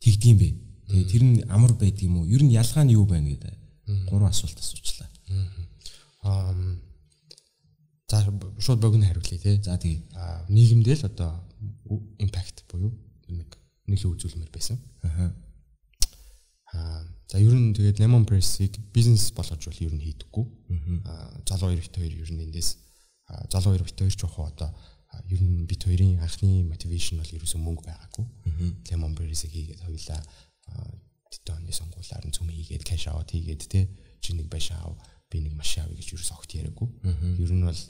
тэгдэм бэ? Тэгээд тэр нь амар байд юм уу? Ер нь ялгаа нь юу байна гэдэг? Гурван асуулт асуучлаа
аа За шууд богино хариулъя тий. За тий. нийгэмдээ л одоо импакт буюу нэг нөлөө үзүүлмээр байсан. Аа. Аа за ер нь тэгээд Lemon Press-ийг бизнес болгож бол ер нь хийдэггүй. Аа залуу хоёр бит хоёр ер нь эндээс залуу хоёр бит хоёр ч яг одоо ер нь бит хоёрын анхны мотивашн бол ерөөсөө мөнгө байгаагүй. Lemon Press-ийг хийгээд хоёлаа тэтоны сонгуулаар нь цөм хийгээд кэш аваад хийгээд тий чи нэг байшаа ав би нэг машин авъя гэж юус огт яриаггүй. Ер нь бол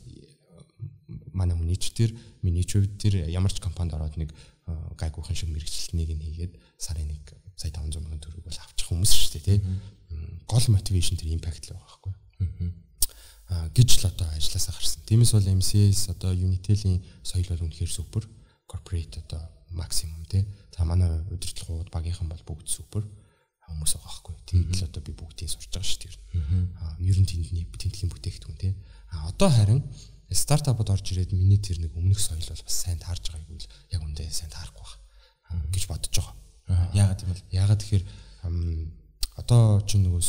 манай тэр миний ч хувьд тэр ямар ч компанид ороод нэг гайгүйхан шиг мэрэгчлэлтнийг нь хийгээд сарын нэг сая 500 сая төгрөг бол авчих хүмүүс шүү дээ тий. Гол мотивашн тэр импакт л байгаа байхгүй. Аа гэж л одоо ажилласаа гарсан. Тиймээс бол MCS одоо Unitel-ийн соёл бол үнэхээр супер. Corporate одоо максимум тий. За манай удирдлагууд багийнхан бол бүгд супер хүмүүс байгаа байхгүй. Тэгээд л одоо би бүгдийг сурч байгаа шүү дээ. Аа ер нь тэндний тэмдлийн бүтээгдэхүүн тий. Аа одоо харин стартапад орж ирээд миний тэр нэг өмнөх соёл бол бас сайн таарж байгаагүй л яг үндэ сайн таарахгүй байна гэж бодож байгаа. Яагаад гэвэл яагаад тэгэхээр одоо ч нөгөө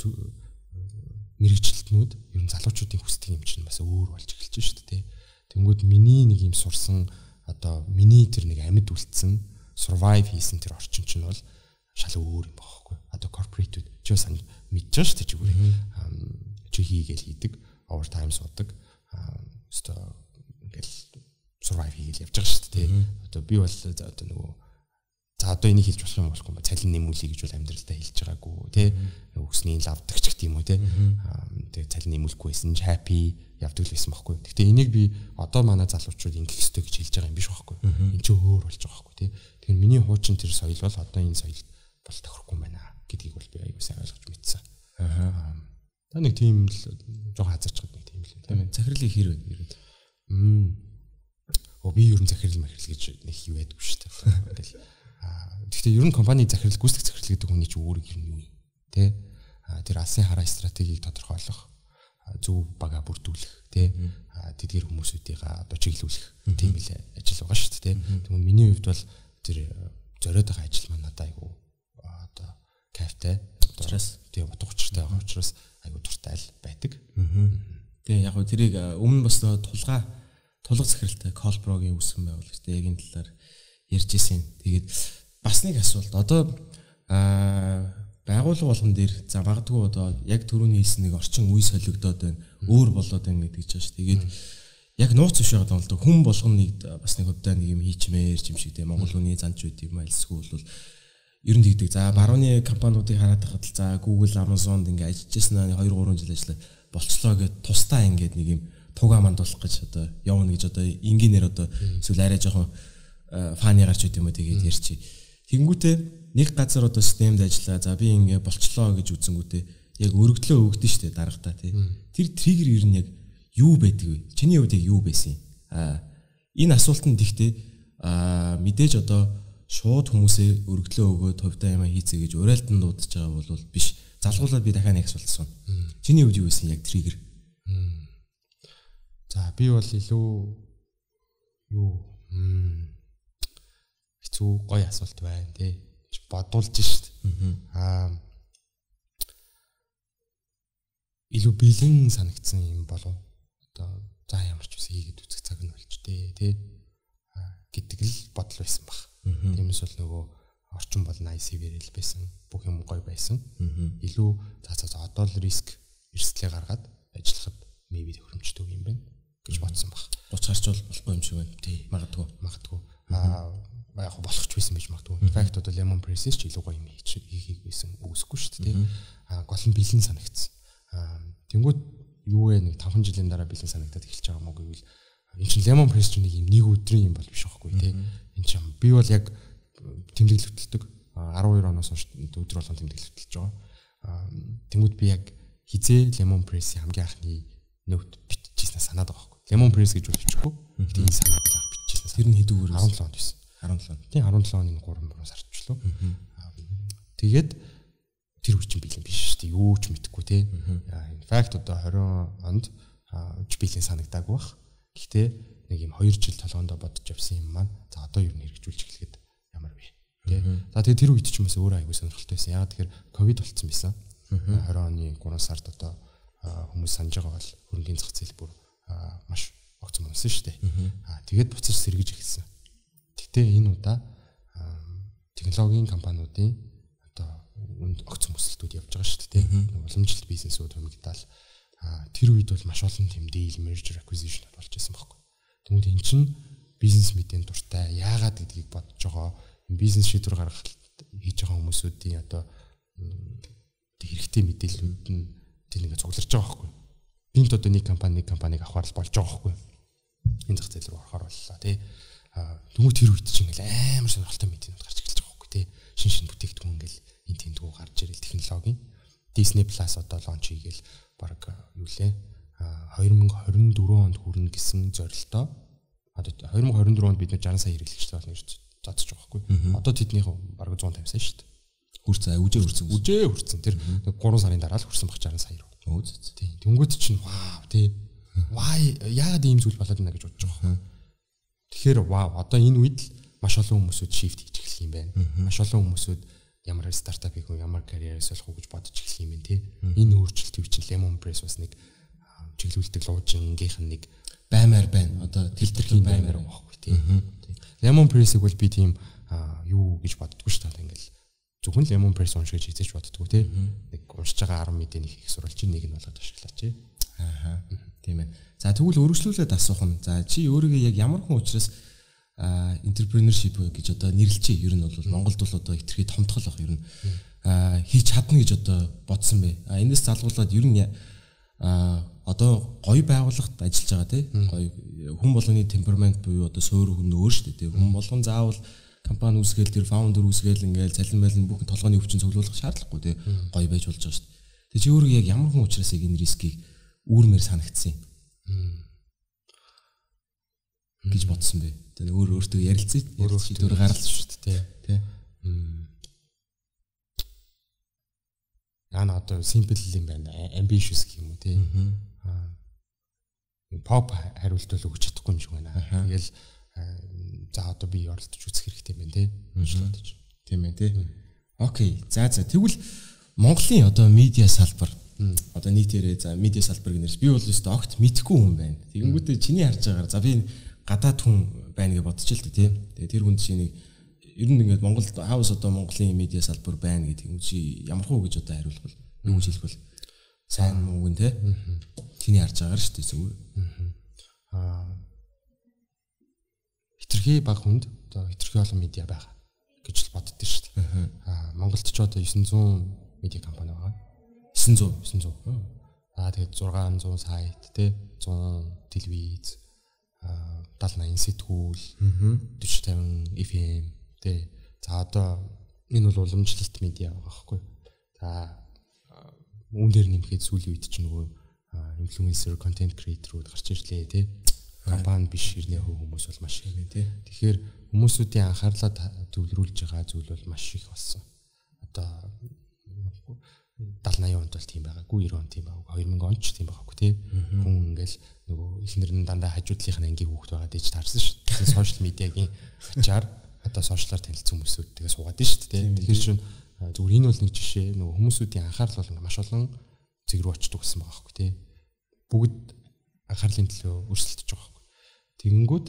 мэрэгчлэлтнүүд ер нь залуучуудын хүсдэг юм чинь бас өөр болж эхэлж шүү дээ. Тэнгүүд миний нэг юм сурсан одоо миний тэр нэг амьд үлдсэн survive хийсэн тэр орчин чинь бол шал өөр юм баахгүй. Одоо корпоратууд ч бас мэдж байгаа шүү дээ чигээр. Чи хийгээл хийдэг, overtime суудаг. Өстой ингээл survive хийгээл явж байгаа шүү дээ. Одоо би бол одоо нөгөө за одоо энийг хэлж болох юм болохгүй ба цалин нэмүүлэе гэж бол амьдралдаа хэлж байгаагүй тий. Өгсний лавдагч гэх юм уу тий. Тэгээ цалин нэмүүлэхгүй байсан ч happy явдаг л байсан байхгүй. Гэхдээ энийг би одоо манай залуучууд ингэх ёстой гэж хэлж байгаа юм биш байхгүй. Энэ ч өөр болж байгаа байхгүй тий. Тэгэхээр миний хуучин тэр соёл бол одоо энэ соёл бол тохирохгүй байна гэдгийг бол би аягүй сайн ойлгож мэдсэн. Аа. Та нэг тийм л жоохон хазарч байгаа нэг тийм л
тийм ээ. Захирлын хэр байна ирээд.
Мм. Оо би ер нь захирал махирал гэж нэг юу байдгүй шүү дээ. Ингээл аа гэхдээ ер нь компани захирал гүйцэтгэх захирал гэдэг хүний чинь өөр нь юу юм? тий. Тэр алсын хараа стратегийг тодорхойлох, зөв бага бүрдүүлэх, тий. Тэдгэр хүмүүсүүдийг одоо чиглүүлэх тийм л ажил байгаа шүү дээ, тий. Тэгвэл миний хувьд бол тэр зориод байгаа ажил маань надад айгу одоо кайфтай. Учраас тий утга учиртай байгаа учраас айгу дуртай л байдаг.
Тэгээ яг гоо тэрийг өмнө бас тулгаа тулга захиралтай Колброгийн үсгэн байгуулагч тэгээ яг энэ талаар ярьж исэн. Тэгээд бас нэг асуулт. Одоо аа байгууллага болгон дээр за магадгүй одоо яг түрүүний хэлсэн нэг орчин үе солигдоод байна. Өөр болоод байна гэдэг чинь ш. Тэгээд яг нууц биш байгаа бол хүн болгоно нэг бас нэг удаа нэг юм хийчмээр юм шиг тийм Монгол хүний занч үт юм альсгүй бол ер нь тэгдэг. За барууны компаниудыг хараад байхад л за Google, Amazon-д ингээ ажиллажсэн 2 3 жил ажиллаа болцлоо гэд тусдаа ингээд нэг юм тугаа мандуулах гэж одоо явна гэж одоо энгийнээр одоо эсвэл арай жоохон фаны гарч үт юм уу тэгээд ярьчих. Тэнгүүтээ нэг газар одоо системд ажиллаа. За би ингэ болчлоо гэж үзэнгүүтээ яг өргөдлөө өгдөн штэ дарагтаа тий. Тэр триггер ер нь яг юу байдаг вэ? Чиний хувьд яг юу байсан юм? Аа энэ асуултанд ихтэй аа мэдээж одоо шууд хүмүүсээ өргөдлөө өгөөд хувьдаа юм хийцээ гэж урайлдан дуудаж байгаа бол биш. Залгуулаад би дахиад нэг асуулт асууна. Чиний хувьд юу байсан яг триггер?
За би бол илүү юу хэцүү гоё асуулт байна тий бодулж шít. Аа илүү бэлэн санагдсан юм болов. Одоо за ямар ч үс хийгээд үзэх цаг нь болж тээ тий гэдэг л бодол байсан баг. Тиймээс бол нөгөө орчин бол nice severe байсан. Бүх юм гоё байсан. Илүү за за одоо л риск эрсдлээ гаргаад ажиллахад maybe төхөөрөмжтэй юм байна гэж бодсон баг.
30 гарч бол болохгүй юм шиг байна.
Тий.
Магадгүй.
Магадгүй. Аа яг болох ч байсан байж магадгүй. In fact одоо Lemon Press ч илүү гоё юм хийхийг байсан үүсэхгүй шүү дээ. Аа гол нь бэлэн санагдсан. Аа тэнгууд юу вэ нэг 5 жилийн дараа бэлэн санагдаад эхэлж байгаа мó гэвэл энэ чинь Lemon Press ч нэг юм нэг өдрийн юм бол биш байхгүй тий. Энэ чинь би бол яг тэмдэглэл хөтэлдэг. 12 оноос хойш өдөр болгон тэмдэглэл хөтэлж байгаа. Аа тэнгууд би яг хизээ Lemon Press-ийн хамгийн анхны нөт бичижсэн санаад байгаа байхгүй. Lemon Press гэж үлчихгүй. Гэтэ энэ санаад л бичижсэн.
Тэр нь хэд өгөр
17 онд байсан. 17. Тийм 17 оны 3 3 сарчлуу. Тэгээд тэр үе чинь бэлэн биш шүү дээ. Юу ч мэдэхгүй те. In fact одоо 20 онд ч бэлэн санагдаагүй бах. Гэхдээ нэг юм 2 жил толгоондоо бодож явсан юм маань за одоо юу нэрэгжүүлж эхлэхэд ямар вэ? Тэ. За тэгээд тэр үед ч юм бас өөрөө аягүй сонирхолтой байсан. Ягаад тэгэхээр ковид болцсон байсан. 20 оны 3 сард одоо хүмүүс санаж байгаа бол хөрөнгөний зах зээл бүр маш огцом унсан шүү дээ. Аа тэгээд буцаж сэргэж эхэлсэн. Гэхдээ энэ удаа технологийн компаниудын одоо үнд огцон өсөлтүүд явж байгаа шүү дээ. Уламжлалт бизнесүүд хэмэгдээл тэр үед бол маш олон тийм deal merger acquisition болж байсан байхгүй. Тэгмээд эн чинь бизнес мэдэн дуртай яагаад гэдгийг бодож байгаа бизнес шийдвэр гаргахад хийж байгаа хүмүүсүүдийн одоо хэрэгтэй мэдээллүүд нь тэр нэгэ цугларч байгаа байхгүй. Бинт одоо нэг компани нэг компаниг авахар л болж байгаа байхгүй. Энэ зах зээл рүү орохоор боллоо тий. Тэнгүү тэр үед чинь ингээл амар сонирхолтой мэдээлэл гарч эхэлж байгаа байхгүй тий. Шин шин бүтээгдэхүүн ингээл энэ тэмдгүү гарч ирэл технологийн Disney Plus одоо лонч хийгээл баг юу лээ 2024 онд хүрнэ гэсэн зорилтоо одоо 2024 онд бид нэ 60 сая хэрэглэгчтэй болно гэж зааж байгаа байхгүй. Одоо тэднийх баг 150 сая шүү дээ.
Хүрцэн үжээ хүрцэн.
Үжээ хүрцэн. Тэр 3 сарын дараа л хүрсэн баг 60 сая руу.
Өөз.
Тийм. Тэнгүүд чинь вау тий. Ваа яагаад ийм зүйл болоод байна гэж бодож байгаа юм. Тэгэхээр вау одоо энэ үед л маш олон хүмүүсүүд shift хийж эхлэх юм байна. Маш олон хүмүүсүүд ямар стартап хийх үү, ямар карьерээс болох уу гэж бодож эхлэх юм тий. Энэ өөрчлөлт юу чинь Lemon Press бас нэг чиглүүлдэг луужингийнх нь нэг
баймаар байна. Одоо
тэлтэрхийн баймаар байхгүй тий. Lemon Press-ийг бол би тийм юу гэж боддгоо шүү дээ. Ингээл зөвхөн Lemon Press уншиж хийж боддгоо тий. Нэг уншиж байгаа 10 мэдээний их сурвалж нэг нь болоод ашиглаач тий.
Аа. Тийм ээ. За тэгвэл өргөжлүүлээд асуух нь. За чи өөрийгөө яг ямар хүн учраас entrepreneurship гэж одоо нэрлэлчээ ер нь бол Монголд бол одоо хэтэрхий томтгол баг ер нь. А хийж чадна гэж одоо бодсон бэ. А энэс залгуулад ер нь а одоо гоё байгууллагт ажиллаж байгаа тий гоё хүн болгоны темперамент буюу одоо суур хүн өөр шүү дээ тий хүн болгон заавал компани үүсгээл тэр фаундер үүсгээл ингээл цалин байлын бүх толгойн өвчин цуглуулах шаардлагагүй тий гоё байж болж байгаа шүү дээ. Тэгээ чи өөрөө яг ямар хүн учраас яг энэ рискийг үүрмээр санагдсан юм гэж бодсон бэ. Тэгээ өөр өөртөө
өөр өөртөө гаргалж шүү дээ. Тий. яна одоо simple юм байна. Ambitious гэх юм уу тий. Аа pop хариулт бол өгч чадахгүй юм шиг байна. Тэгэл за одоо би оролдож үзэх хэрэгтэй юм байна тий. Уншлаад чинь.
Тийм ээ тий. Окей. За за тэгвэл Монголын одоо медиа салбар одоо нийтээрээ за медиа салбар гэнэрс би бол өстө огт мэдхгүй хүн байна. Тэгэнгүүтээ чиний харж байгаагаар за би гадаад хүн байна гэж бодчих л тий. Тэгээ тэр хүнд чиний ер нь ингээд Монголд хаус одоо Монголын медиа салбар байна гэдэг юм чи ямар хөө гэж одоо хариулах бол юу гэж хэлэх бол сайн муу гэн те чиний харж байгаагаар шүү дээ зүгээр. Аа
хитрхи баг хүнд одоо хитрхи олон медиа байгаа гэж л боддөө шүү дээ. Аа Монголд ч одоо 900 медиа компани байгаа. 900 900 аа тэгээд 600 сайт те 100 телевиз 70 80 сэтгүүл 40 50 FM те за одоо энэ бол уламжлалт медиа байгаа байхгүй за үүн дээр нэмэхэд сүүлийн үед ч нөгөө инфлюенсер контент креаторуд гарч ирлээ те компани биш ирнэ хүмүүс бол маш их тий. Тэгэхээр хүмүүсүүдийн анхаарлаа төвлөрүүлж байгаа зүйл бол маш их болсон. Одоо 70 80 онд бол тийм байгаагүй 90 он тийм байгаагүй 2000 онд ч тийм байгаагүй тий. Хүн ингээл нөгөө эхнэр нь дандаа хажуудлынх нь ангийн хүүхэд байгаа гэж таарсан шүү дээ. Сошиал медиагийн ачаар одоо сошиалар танилцсан хүмүүсүүдтэйгээ суугаад шүү дээ. Тэгэхээр чинь зүгээр энэ бол нэг жишээ нөгөө хүмүүсүүдийн анхаарал бол маш олон зэг рүү очдог гэсэн байгаа байхгүй тий. Бүгд анхаарлын төлөө өрсөлдөж байгаа байхгүй. Тэгэнгүүт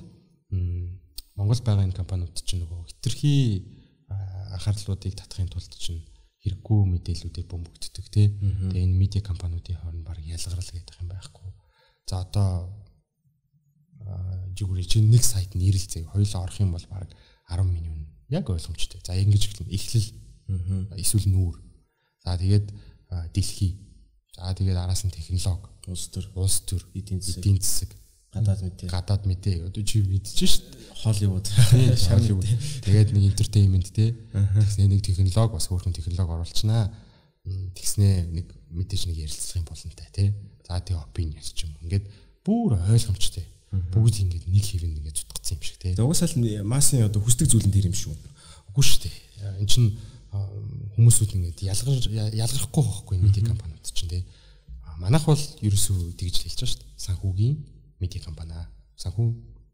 Монгол байгаа энэ компаниуд чинь нөгөө хитрхи анхаарлуудыг татахын тулд чинь хэрэггүй мэдээллүүдийг бөмбөгддөг тий. Тэгээ энэ медиа компаниудын хооронд баг ялгарл гэдэг юм байхгүй. За одоо жигүүр чинь нэг сайт нь ирэлцээ хоёулаа орох юм бол баг 10 минут яг ойлгомжтой. За ингэж эхлэн эхлэл эсвэл нүүр. За тэгээд дэлхий. За тэгээд араас нь технологи,
улс төр,
улс төр,
эдийн засаг, гадаад мэдээ.
Гадаад мэдээ. Одоо чи мэдчихэж шít.
Холливуд,
Холливуд. Тэгээд нэг entertainment те. Тэгснэ нэг технологи бас хөөрхөн технологи оруулчнаа. Тэгснэ нэг мэдээж нэг ярилцлах юм болонтай те. За тэгээ opinion ч юм. Ингээд бүр ойлгомжтой бүгд ингэж нэг хэвэн ингэж зутгацсан юм шиг тий.
Угсаал массын одоо хүсдэг зүйл нь тэр юм шүү.
Үгүй шүү дээ. Энд чинь хүмүүсүүд ингэж ялгар ялгархгүй байхгүй медиа компаниуд чинь тий. Манайх бол ерөөсөө тэгж хэлж байгаа шүү дээ. Санхүүгийн медиа компани. Санхүү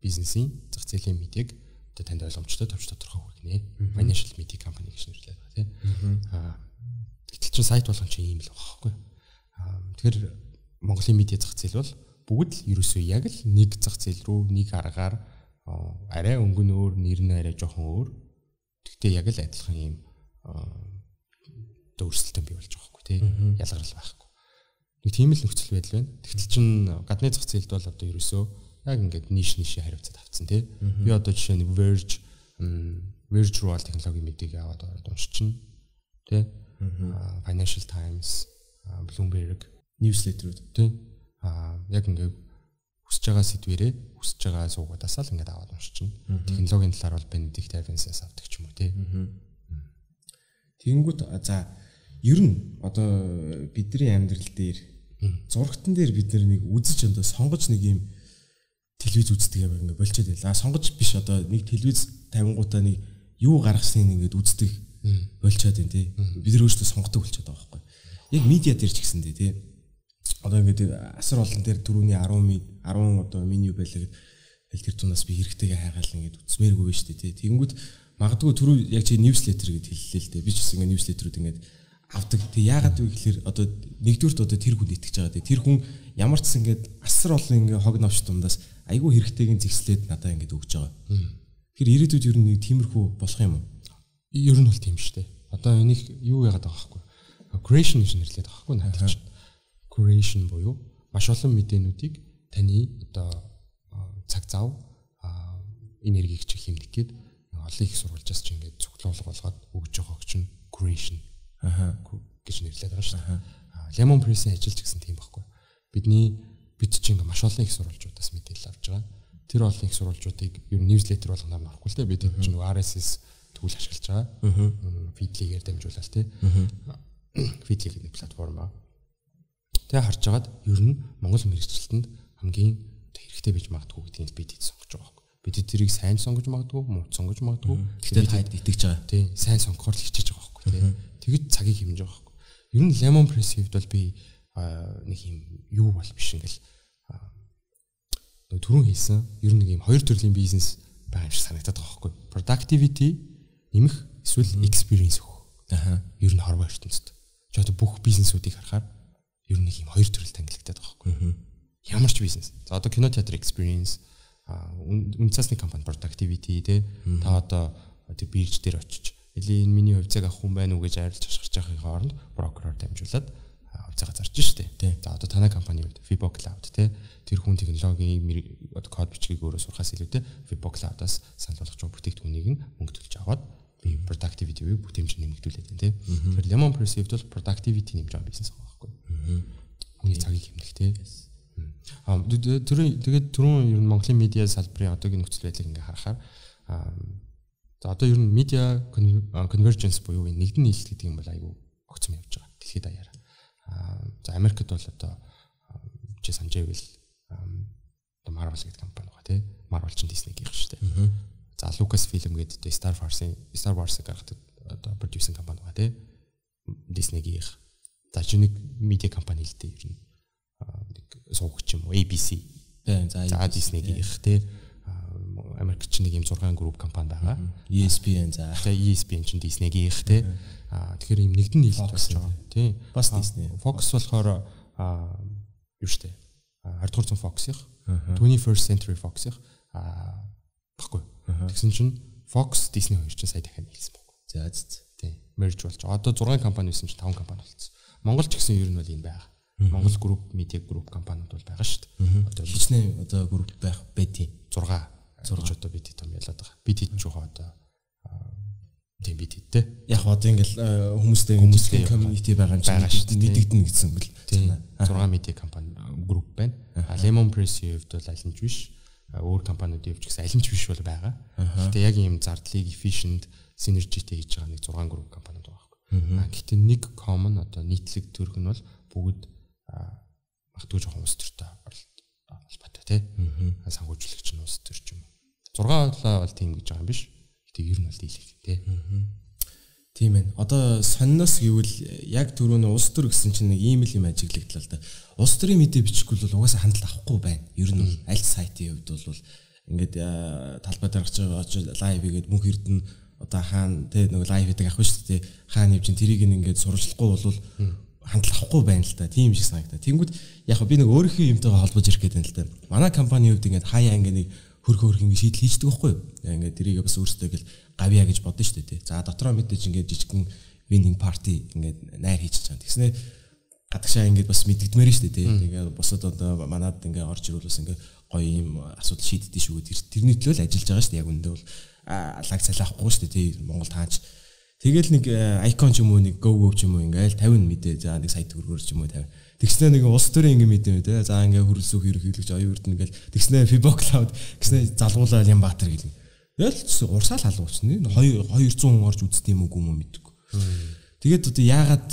бизнесийн зах зээлийн медиаг одоо танд ойлгомжтой товч тодорхой хүргэнэ. Financial media company гэж нэрлэдэг байгаа тий. Аа гэтэл чинь сайт болгон чинь ийм л байгаа байхгүй. Аа тэгэхээр Монголын медиа зах зээл бол бүгд л ерөөсөө яг л нэг зах зээл рүү нэг аргаар арай өнгө нь өөр, нэр нь арай жоохон өөр. Гэхдээ яг л адилхан юм өөрсөлтөө бий болж байгаа хгүй тий. Ялгарл байхгүй. Нэг тийм л нөхцөл байдал байна. Тэгтэл чин гадны зах зээлд бол одоо ерөөсөө яг ингээд ниш нишээ хариуцаад авцсан тий. Би одоо жишээ нь Verge Verge руу ал технологийн мэдгийг аваад ороод уншчихна. Тий. Financial Times, Bloomberg
newsletter-үүд
тий аа яг ингээд хүсэж байгаа сэдвэрээ хүсэж байгаа суугаадасаа л ингээд аваад уншчихна. Технологийн талаар бол Benedict Evans-аас авдаг ч юм уу тий.
Тэгэнгүүт за ер нь одоо бидний амьдрал дээр зургатан дээр бид нэг үзэж одоо сонгож нэг юм телевиз үздэг юм ингээд болчиход байла. Сонгож биш одоо нэг телевиз тавингуудаа нэг юу гаргасныг ингээд үздэг болчиход байна тий. Бид нар өөрсдөө сонгодог болчиход байгаа байхгүй. Яг медиа дээр ч гэсэн тий одоо ингээд асар олон дээр түрүүний 10 ми 10 одоо меню байлаа гэд хэл тэр зунаас би хэрэгтэйгээ хайгаал ингээд үцмээргүй байж тээ тий. Тэгэнгүүт магадгүй түрүү яг чи ньюслетер гэд хэллээ л дээ. Би ч бас ингээд ньюслетерүүд ингээд авдаг. Тэг яагаад вэ гэхээр одоо нэгдүгürt одоо тэр хүн итгэж байгаа. Тэр хүн ямар ч ингээд асар олон ингээд хог навч дундаас айгүй хэрэгтэйг зэгслээд надаа ингээд өгч байгаа. Тэр ирээдүйд ер нь нэг тиймэрхүү болох юм уу?
Ер нь бол тийм шүү дээ. Одоо энийг юу яагаад байгаа байхгүй. Creation гэж нэрлэдэг байхгүй надад чинь curation буюу маш олон мэдээнүүдийг таны одоо цаг зав энергиг чи хэмнэх гээд олон их сурвалжаас чи ингээд цуглуулга болгоод өгж байгаа чинь curation аха гэж нэрлэдэг байгаа шүү дээ. Lemon Press-ийн ажил ч гэсэн тийм байхгүй. Бидний бид чинь маш олон их сурвалжуудаас мэдээлэл авч байгаа. Тэр олон их сурвалжуудыг ер нь newsletter болгоноор авахгүй л дээ. Бид чинь RSS төгөл ашиглаж байгаа. Feedly-гээр дамжуулаад тий. Feedly гэдэг платформ аа Тэгээ харж агаад ер нь Монгол мэрэгчлэлтэнд хамгийн хэрэгтэй байж магадгүй гэдгийг бид хэд сонгож байгаа байхгүй. Бид тэрийг сайн сонгож магадгүй, муу сонгож магадгүй.
Тэгтээ таад итгэж байгаа.
Тий, сайн сонгохоор л хичээж байхгүй тий. Тэгэд цагийг хэмжиж байгаа байхгүй. Ер нь Lemon Press хэвд бол би нэг юм юу бол биш ингээл түрүүн хэлсэн ер нь нэг юм хоёр төрлийн бизнес байгаа юм шиг санагдаад байгаа байхгүй. Productivity нэмэх эсвэл experience өгөх. Аа. Ер нь хорвоо ертөнцид. Чи одоо бүх бизнесүүдийг харахаар ер нь нэг юм хоёр төрөл тангилагдаад байгаа байхгүй. Ямар ч бизнес. За одоо кино театр experience үнцасны компани productivity те та одоо тэг бирж дээр очиж эли энэ миний хувьцааг авах хүн байна уу гэж арилж хашгирч байхын хооронд брокероор дамжуулаад хувьцаагаа зарж штэ. За одоо танай компани үед Fibo Cloud те тэр хүн технологийн код бичгийг өөрөө сурахаас илүү те Fibo Cloud-аас санал болгож байгаа бүтээгдэхүүнийг нь мөнгө төлж аваад би productivity буюу бүтээмж нэмэгдүүлээд байна те. Тэгэхээр Lemon Perceived бол productivity нэмж байгаа бизнес байгаа байхгүй. Хүний цагийг хэмнэх те. Аа түрүүн тэгээд түрүүн ер нь Монголын медиа салбарын одоогийн нөхцөл байдлыг ингээ харахаар за одоо ер нь медиа convergence буюу нэгдэн нийлэлт гэдэг юм бол айгүй огцом явж байгаа. Дэлхийд даяар. Аа за Америкт бол одоо чи санаж байвал одоо Marvel гэдэг компани байгаа тий. Marvel ч Disney-ийн шүү дээ. За Lucas Film гэдэг одоо Star Wars-ын Star Wars-ыг гаргадаг одоо продюсинг компани байгаа тий. Disney-ийн. За чи нэг медиа компани л дээ ер нь нэг суугч юм уу ABC. За Disney-ийн тий Америк ч нэг юм 6 групп компани байгаа.
ESPN за.
Тэгээ ESPN чинь Disney-ийн их те. Аа тэгэхээр юм нэгдэн нийлж болж байгаа. Тий.
Бас Disney.
Fox болохоор аа юу штэ. 20 дугаар зуун Fox-их 21st Century Fox-их аа баггүй. Тэгсэн чинь Fox Disney хоёр чинь сая дахиад нийлсэн баг.
За зү.
Тий. Merge болж. Одоо 6 компани байсан чинь 5 компани болцсон. Монгол ч гэсэн ер нь бол юм байгаа. Монгол групп, медиа групп компаниуд бол байгаа шүү дээ.
Одоо хичнээн одоо групп байх байдیں۔
6 6 одоо бид том ялаад байгаа. Бид хэд жоохон одоо тийм бид хэд те.
Яг одоо ингээл хүмүүстэй хүмүүстэй community байгаа юм чинь мэдэгдэн гэсэн бэл.
6 медиа компани групп байна. Lemon Press-ийн хувьд бол аль нь ч биш. Өөр компаниудын хувьд ч гэсэн аль нь ч биш бол байгаа. Гэтэ яг ийм зардлыг efficient synergyтэй хийж байгаа нэг 6 групп компаниуд байгаа байхгүй. Гэхдээ нэг common одоо нийтлэг төрх нь бол бүгд магадгүй жоохон ус төртэй холбоотой тий. Санхүүжүүлэгч нь ус төр ч юм. 6 болоо бол тийм гэж байгаа юм биш. Гэтэ ер нь бол дийлэх тий.
Тийм ээ. Одоо сонноос гэвэл яг түрүүн улс төр гэсэн чинь нэг ийм л юм ажиглагдлаа л да. Улс төрийн мэдээ бичихгүй бол угаасаа хандлт авахгүй байна. Ер нь бол аль сайтын хувьд бол ингээд талбай дарагч лайв хийгээд мөнх эрдэнэ одоо хаана тэ нэг лайв хийдэг ах шүү дээ. Хаана нэвчин тэрийг ингээд сурчлахгүй бол хандлах авахгүй байна л да. Тийм шиг санагдаа. Тэнгүүд яг би нэг өөрийнхөө юмтайгаа холбож ирэх гэдэг юм л да. Манай компанийн хувьд ингээд хаяа ингээд нэг хөрх хөрх ингээд шийдэл хийждэг байхгүй юу? Ингээд тэрийг бас өөртөө гэл гавья гэж бодно шүү дээ. За дотроо мэдээж ингээд жижигхэн winning party ингээд найр хийж чаана. Тэгснэ гадагшаа ингээд бас мэддэгдмээр шүү дээ. Тэгээд босод одоо манад ингээд орж ирвэл бас ингээд гоё юм асуудал шийддэг шүү. Тэрний төлөө л ажиллаж байгаа шүү дээ. Яг үндэ бол лаг цалаахгүй шүү дээ. Монгол таач Тэгэл нэг icon ч юм уу нэг go go ч юм уу ингээл 50 мэдээ за нэг сайт төгрөгөөр ч юм уу 50. Тэгснэ нэг улс төрийн ингээ мэдээ мэдээ за ингээ хөрөлсөх ерөнхийлөгч оюун эрдэнэ ингээл тэгснэ Fibo Cloud тэгснэ залгуулаа Янбаатар гэл. Тэгэл урсаал халууцны 2 200 хүн орж үзт юм уу юм мэдгүй. Тэгээд одоо яагаад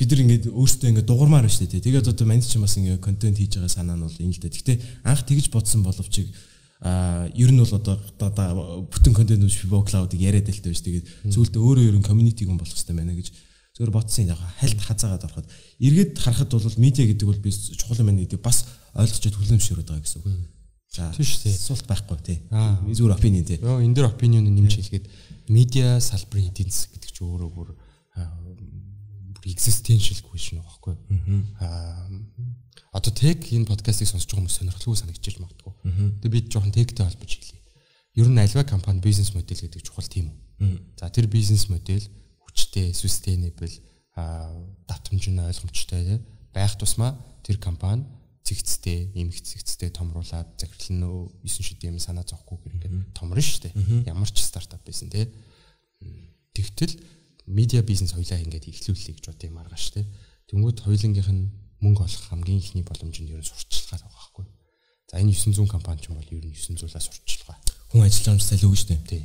бид нар ингээд өөрсдөө ингээд дуурмаар байна шүү дээ. Тэгээд одоо манд ч бас ингээд контент хийж байгаа санаа нь бол энэ л дээ. Гэхдээ анх тэгж бодсон боловч а ер нь бол одоо бүтэн контент үз Fibo Cloud-ыг яриад л тааш тэгээд зүйлдээ өөрөө ер нь community гүн болох хэрэгтэй байна гэж зөвөр бодсон яг хальт хазаагаад ороход эргээд харахад бол медиа гэдэг бол би чухал юм байна гэдэг бас ойлгочод хүлэмжшөөрöd байгаа гэсэн үг.
За тийш тий.
Суулт байхгүй тий. Зүгээр opinion тий.
Йоо энэ дэр opinion нэмж хэлгээд медиа салбарын эдийн засаг гэдэг чинь өөрөө бүр existential question байхгүй. Аа одоо тег энэ подкастыг сонсож байгаа хүмүүс сонирхолгүй санагдчихж магадгүй. Тэгээ бид жоохон тегтэй холбож хэлье. Ер нь альва компани бизнес модель гэдэг чухал тийм үү? За тэр бизнес модель хүчтэй, sustainable, давтамжны ойлгомжтой байх тусмаа тэр компани цэгцтэй, эмх цэгцтэй томруулаад захирлын 9 шидийн санаа зовхгүй гэр ингээд томрно шүү дээ. Ямар ч стартап байсан тий. Тэгтэл медиа бизнес хоёлаа ингээд эхлүүллээ гэж бод юм аргааш тий. Тэнгүүд хоёулынгийнх нь мөнгө олох хамгийн ихний боломж нь ер нь сурталчилгаа байгаа байхгүй. За энэ 900 компани ч юм бол ер нь 900-аас сурталчилгаа.
Хүн байгаа сайн л үг шүү дээ.
Тий.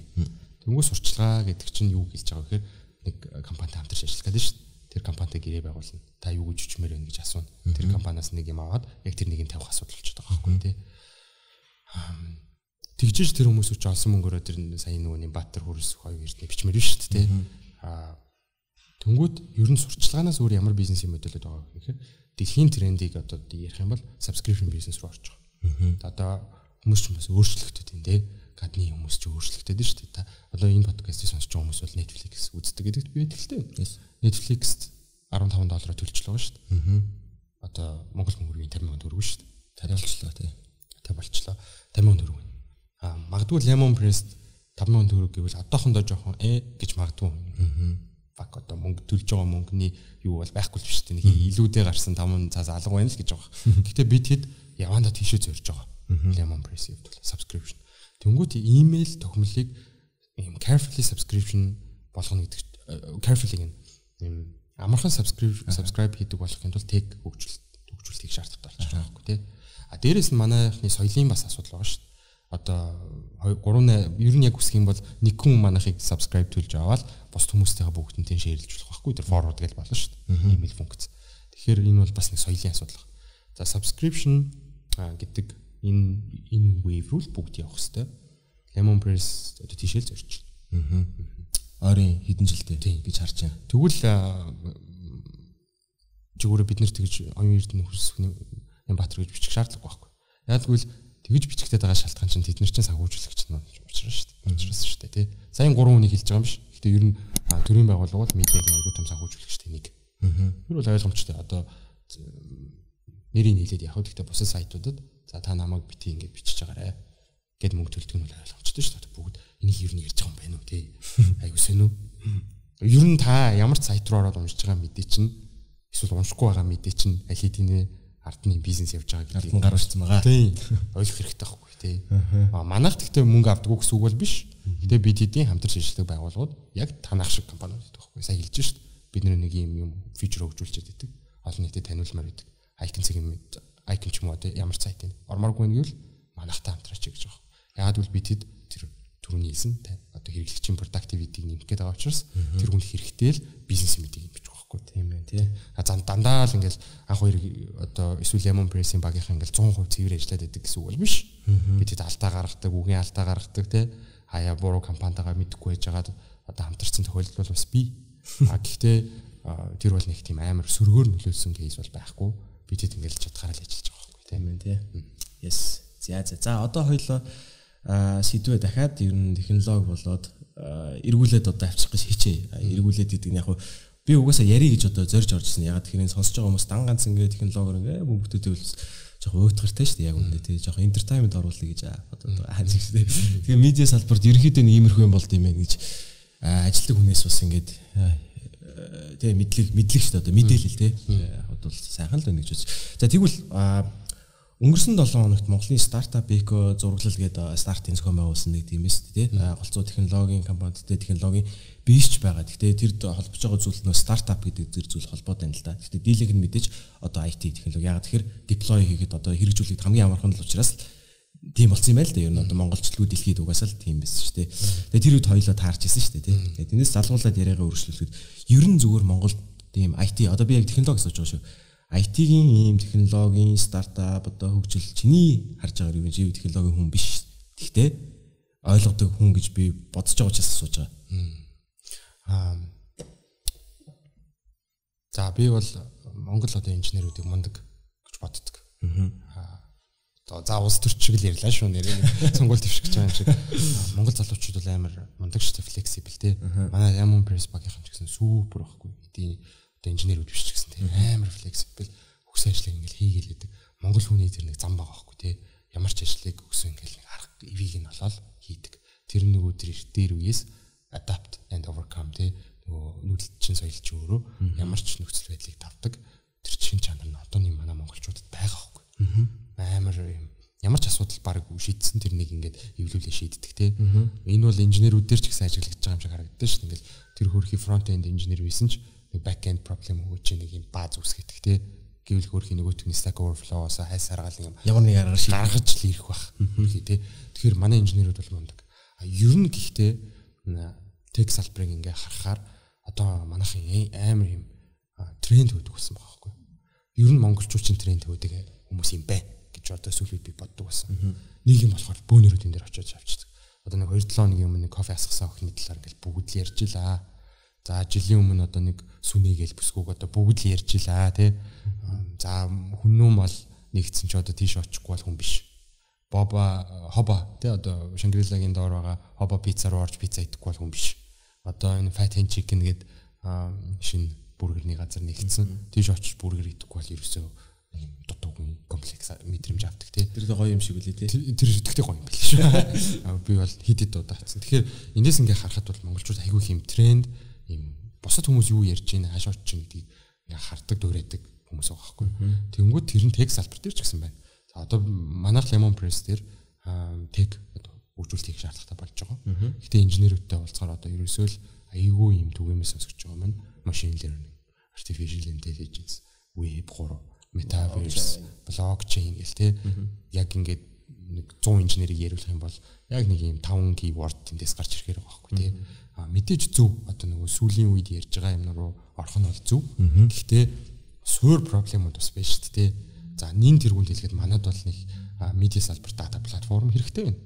Тэнгүү сурталчилгаа гэдэг чинь юу хэлж байгаа гэхээр нэг компанитай хамтарч ажиллах гэдэг шүү дээ. Тэр компанитай гэрээ байгуулна. Та юу гэж хүчмээр байна гэж асууна. Тэр компаниас нэг юм аваад яг тэр нэгийг тавих асуудал болчиход байгаа байхгүй тий. Тэгжиж тэр хүмүүс ч олсон мөнгөөрөө тэр сайн нөгөөний баттар хөрс хоёр эрдний бичмээр биш шүү дээ тий. Аа Тэнгүүд ер нь сурчлагаанаас өөр ямар бизнесийн модельд байгаа гэхээр дэлхийн трендийг одоо ярих юм бол subscription business руу орж байгаа. Одоо хүмүүс ч бас өөрчлөгдөд юм те. Гадны хүмүүс ч өөрчлөгдөд нь шүү дээ. Та одоо энэ подкастыг сонсож байгаа хүмүүс бол Netflix үздэг гэдэгт би итгэлтэй. Netflix-т 15 доллараар төлж байгаа шүү дээ. Одоо Монгол мөнгөний 50 сая төгрөг шүү дээ.
Та болчлоо тий.
Та болчлоо. 50 сая төгрөг. Аа магадгүй Lemon Press 5 сая төгрөг гэвэл одоохондоо жоохон э гэж магадгүй. Аа баг одоо мөнгө төлж байгаа мөнгөний юу бол байхгүй л биш тийм нэг илүүдээ гарсан 5 цаас алга байна л гэж байгаа. Гэхдээ би тэгэд яванда тийшээ зорж байгаа. Lemon Press хэвдэл subscription. Тэнгүүт email тохимлыг ийм carefully subscription болгоно гэдэг э, carefully юм амархан subscribe subscribe хийдэг болохын тулд тег хөгжүүлэлт хөгжүүлэлтийг шаардлагатай болж байгаа байхгүй тий. А дээрэс нь манайхны соёлын бас асуудал байгаа шүү одоо 3 ер нь яг үсэх юм бол нэг хүн манайхыг subscribe төлж аваад бус хүмүүстэйгээ бүгднтэй шеэрлж болох байхгүй тэр forward гэж болно шүү дээ. Email функц. Тэгэхээр энэ бол бас нэг соёлын асуудал. За subscription гэдэг энэ энэ wave руу бүгд явах хэрэгтэй. Lemon Press одоо тийшэл зорч. Аа.
Ойрын хэдэн жилдээ гэж харж байна.
Тэгвэл зүгээр бид нэр тэгж оюун эрдэнэ хүсэх юм Баатар гэж бичих шаардлагагүй байхгүй. Яг тэгвэл тэгж бичигдээд байгаа шалтгаан чинь тэд нар чинь санхүүжүүлэгч нь учраас шүү дээ. Учраас шүү дээ тий. Сая 3 хүнийг хэлж байгаа юм биш. Гэтэ ер нь төрийн байгууллага бол медиагийн аягүй том санхүүжүүлэгчтэй нэг. Аа. Тэр бол ойлгомжтой. Одоо нэрийг хэлээд яг гэхдээ бусад сайтуудад за та намайг бити ингэж бичиж байгаарэ гэд мөнгө төлдөг нь ойлгомжтой шүү дээ. Бүгд энийг нь ярьж байгаа юм байна уу тий. Аягүй сонь үү. Ер нь та ямар сайт руу ороод уншиж байгаа мэдээ чинь эсвэл уншихгүй байгаа мэдээ чинь аль хэдийн ардны бизнес явж байгаа
гэдэг гар урьдсан байгаа.
Тийм. Ойлгох хэрэгтэй байхгүй тий. Аа манайх гэхдээ мөнгө авдаггүй гэсэн үг бол биш. Гэтэ бид хэдийн хамтарч ажилладаг байгууллагууд яг танах шиг компаниуд байхгүй. Сайн хэлж шít. Бид нэг юм юм фичер хөгжүүлж байдаг. Олон нийтэд таниулмаар байдаг. Icon цаг юм icon ч юм уу ямар сайт юм. Ормооргүй нь гэвэл манайхтай хамтраач гэж байгаа. Яагаад гэвэл бид хэд тэр түрүүний хэлсэн одоо хэрэглэгчийн productivity-г нэмэх гээд байгаа учраас тэр хүн хэрэгтэй л бизнес мэдийг нэмж
байхгүй тийм байх тий.
А зан дандаа л ингээл анх хоёр одоо эсвэл Lemon Press-ийн багийнхан ингээл 100% цэвэр ажиллаад байдаг гэсэн үг бол биш. Бид хэд алдаа гаргадаг, үгийн алдаа гаргадаг тий. Хаяа буруу компанитайгаа мэдхгүй байж байгаад одоо хамтарсан тохиолдол бол бас бий. А гэхдээ тэр бол нэг тийм амар сөргөөр нөлөөлсөн кейс бол байхгүй. Бид хэд ингээл чадхаараа л ажиллаж байгаа байхгүй
тийм ээ тий. Yes. За за. За одоо хоёлоо сэдвээ дахиад ер нь технологи болоод эргүүлээд одоо авчих гэж хичээ. Эргүүлээд гэдэг нь яг би угаасаа яри гэж одоо зорж оржсэн. Ягаад тэгэхээр сонсож байгаа хүмүүс дан ганц ингээ технологиор ингээ бөмбөгтөд байвал жоохон уйтгартай шүү дээ яг үнэ тий жоохон entertainment оруулъя гэж одоо хаан шиг тий. Тэгээ медиа салбарт ерөнхийдөө нэг иймэрхүү юм болд юм байна гэж ажилтг хүнээс бас ингээд тий мэдлэг мэдлэг шүү дээ одоо мэдээлэл тий. Одоо сайхан л байна гэж үзэж. За тэгвэл Өнгөрсөн 7 хоногт Монголын стартап эко зураглал гэдэг стартын зохион байгуулсан нэг тийм эс тий голцоо технологийн компаниудтэй технологийн бийч байгаа. Гэхдээ тэр холбож байгаа зүйл нөө стартап гэдэг зэр зүйл холбоотой юм л да. Гэхдээ дийлэг нь мэдээж одоо IT технологи ягаад тэгэхээр deploy хийгээд одоо хэрэгжүүлэхэд хамгийн амархан л учраас тийм болсон юм байл да. Ер нь одоо монголчлгүй дэлхийд угаасаа л тийм байсан шүү дээ. Тэгээ тэр үед хоёлоо таарч исэн шүү дээ тий. Тэгээ тэрнээс залгуулад яриагаа өргөжлүүлэхэд ер нь зүгээр Монголд тийм IT одоо би яг технологи гэж байгаа шүү IT-ийн ийм технологийн стартап одоо хөгжил чиний харж байгаа юм жив технологийн хүн биш. Гэхдээ ойлгодог хүн гэж би бодож байгаа учраас асууж байгаа. Аа.
За би бол Монгол одоо инженеруудыг мундаг гэж боддог. Аа. За улс төрчиг л ярьлаа шүү нэрээ сонгуул твшгэж байгаа юм шиг. Монгол залуучууд бол амар мундаг дээ флексибл те. Манай Ямон Пресс багийнхан ч гэсэн супер байхгүй. Эдийн одоо инженерүүд биш ч гэсэн тийм амар флексибл өкс ажлыг ингээл хийгээл гэдэг. Монгол хүний тэр нэг зам байгаа байхгүй тий. Ямар ч ажлыг өкс ингээл нэг арга эвийг нь олоод хийдэг. Тэр нөгөө тэр дээр үеэс adapt and overcome тий. Нөгөө нүүдэлчин соёл чи өөрөө ямар ч нөхцөл байдлыг давдаг. Тэр чин чанар нь одооний манай монголчуудад байгаа байхгүй. Амар юм ямар ч асуудал баг шийдсэн тэр нэг ингээд эвлүүлээ шийддэг те. Энэ бол инженерүүд дээр ч гэсэн ажиглаж байгаа юм шиг харагддаг шүү. Ингээл тэр хөрхи фронт энд инженер байсан ч нэг back end problem өгч нэг юм бааз үсгэдэг тий гэвэл хөрхийн нөгөөтгний stack overflow-оос хайс харгаал юм.
Ямар нэг аргаар
гаргаж л ирэх хөрхий тий тэгэхээр манай инженерүүд бол мундаг. Ер нь гэхдээ тех салбарыг ингээ харахаар одоо манайхын амар юм тренд өгдөг болсон байгаа байхгүй ер нь монголчуудын тренд өгдөг хүмүүс юм байна гэж одоо сүүлийн би боддог байсан. Нэг юм болохоор бөөнөрүүд энэ дээр очиж авчдаг. Одоо нэг 2 7 хоногийн өмнө кофе асгасан охины талаар ингээл бүгд л ярьж илаа За жилийн өмнө одоо нэг сүнэгээл бүсгүүг одоо бүгд л ярьж илаа тий. За хүннүү мал нэгдсэн ч одоо тийш очихгүй бол хүн биш. Боба хоба тий одоо Шангрилагийн доор байгаа хоба пицца руу орж пицца идэхгүй бол хүн биш. Одоо энэ Fat Hen Chicken гээд шинэ бүргэрний газар нэгдсэн. Тийш очиж бүргэр идэхгүй бол ерөөсөө дутуугүй комплекс мэдрэмж авдаг тий.
Тэр гоё юм шиг үлээ тий.
Тэр шитгэдэг гоё юм байл шүү. Би бол хид хид удаацсан. Тэгэхээр эндээс ингээ харахад бол монголчууд айгүй хэм тренд ийм бусад хүмүүс юу ярьж байна хаашаач чинь гэдгийг ингээ хардаг дуурайдаг хүмүүс байгаа байхгүй. Тэнгүүд тэр нь тег салбар дээр ч гэсэн байна. За одоо манайх Lemon Press дээр тег хөгжүүлэлт хийх шаардлагатай болж байгаа. Гэтэ инженерүүдтэй уулзгаар одоо ерөөсөө л айгүй юм түгээмээс өсөж байгаа маань machine learning, artificial intelligence, web 3, metaverse, blockchain гэл те. Яг ингээд нэг 100 инженерийг яриулах юм бол яг нэг юм 5 keyword тэндээс гарч ирэхээр байгаа байхгүй тий. Мэдээж зөв одоо нөгөө сүүлийн үед ярьж байгаа юм руу орох нь бол зөв. Гэхдээ суур проблемууд бас байна шүү дээ. За нин тэргүүнд хэлэхэд манад бол нэг медиа салбар дата платформ хэрэгтэй байна.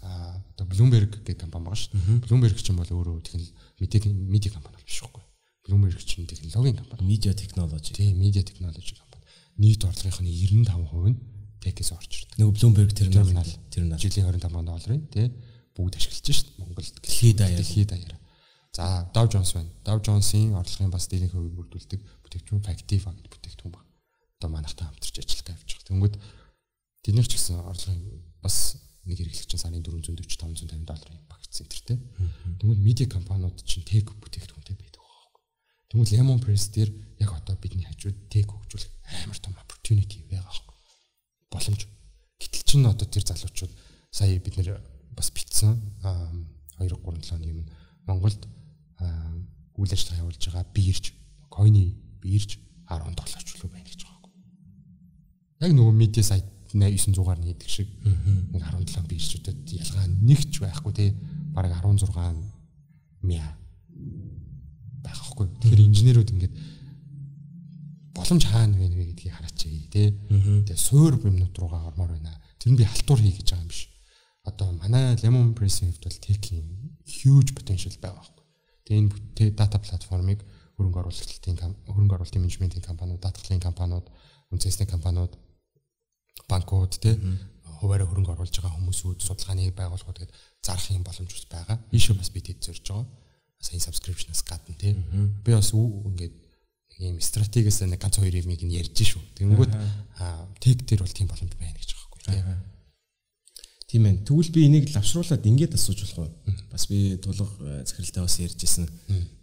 А одоо Bloomberg гэх компани байгаа шүү дээ. Bloomberg ч юм бол өөрөө технологи медиа медиа компани биш байхгүй. Bloomberg ч технологийн компани.
Media technology.
Тийм, media technology компани. Нийт орлогынх нь 95% нь техээс орж ирдэг.
Нөгөө Bloomberg терминал
терминал жилийн 25 долларын тий бүгд ашиглаж шít Монголд
дэлхийд даяар.
Дэлхийд даяар. За Dow Jones байна. Dow Jones-ийн орлогын бас дээрийн хувийг бүрдүүлдэг бүтээгдэхүүн Factiva гэдэг бүтээгдэхүүн баг. Одоо манайхтай хамтарч ажиллагаа явж байгаа. Тэнгүүд тэднийх ч гэсэн орлогын бас нэг хэрэглэгчийн сарын 440 550 долларын багц центртэй. Тэнгүүд медиа компаниуд чинь тег бүтээгдэхүүнтэй байдаг байхгүй. Тэнгүүд Lemon Press дээр яг одоо бидний хажууд тег хөгжүүлэх амар том opportunity байгаа байхгүй. Боломж. Гэтэл чинь одоо тэр залуучууд сая бид нэр бас битсэн 2 3 7 юм Монголд үйл ажиллагаа явуулж байгаа бирж койны бирж 10 долларч үлээ байна гэж байгаа юм. Яг нөгөө медиа сайт 900-аар нээдэг шиг нэг 17 биржүүдэд ялгаа нэгч байхгүй тий бараг 16 мя байхгүй. Тэгэхээр инженерүүд ингээд боломж хаана вэ гэдгийг хараач тий. Тэгээ суур юмнууд руугаа ормоор байна. Тэр нь би халтур хий гэж байгаа юм биш одоо манай Lemon Press-ийн хувьд бол tech-ийн huge potential байгаа байхгүй. Тэгээ энэ дата платформыг хөрөнгө оруулалтын хөрөнгө оруулалтын менежментийн компаниуд, даатгалын компаниуд, үндэсний компаниуд, банкуд тий хуваараа хөрөнгө оруулж байгаа хүмүүсүүд, судалгааны байгууллагууд гэдэг зарах юм боломж бас байгаа. Ийшээ бас бид хэд зорж байгаа. Сайн subscription-аас гадна тий. Би бас ингээд нэг юм стратегиас нэг ганц хоёр юмыг нь ярьж шүү. Тэнгүүд тег дээр бол тийм боломж байна гэж байгаа байхгүй тий.
Тийм ээ. Тэгвэл би энийг лавшруулад ингээд асууж болох уу? Бас би тулга э, захиралтай бас ярьжсэн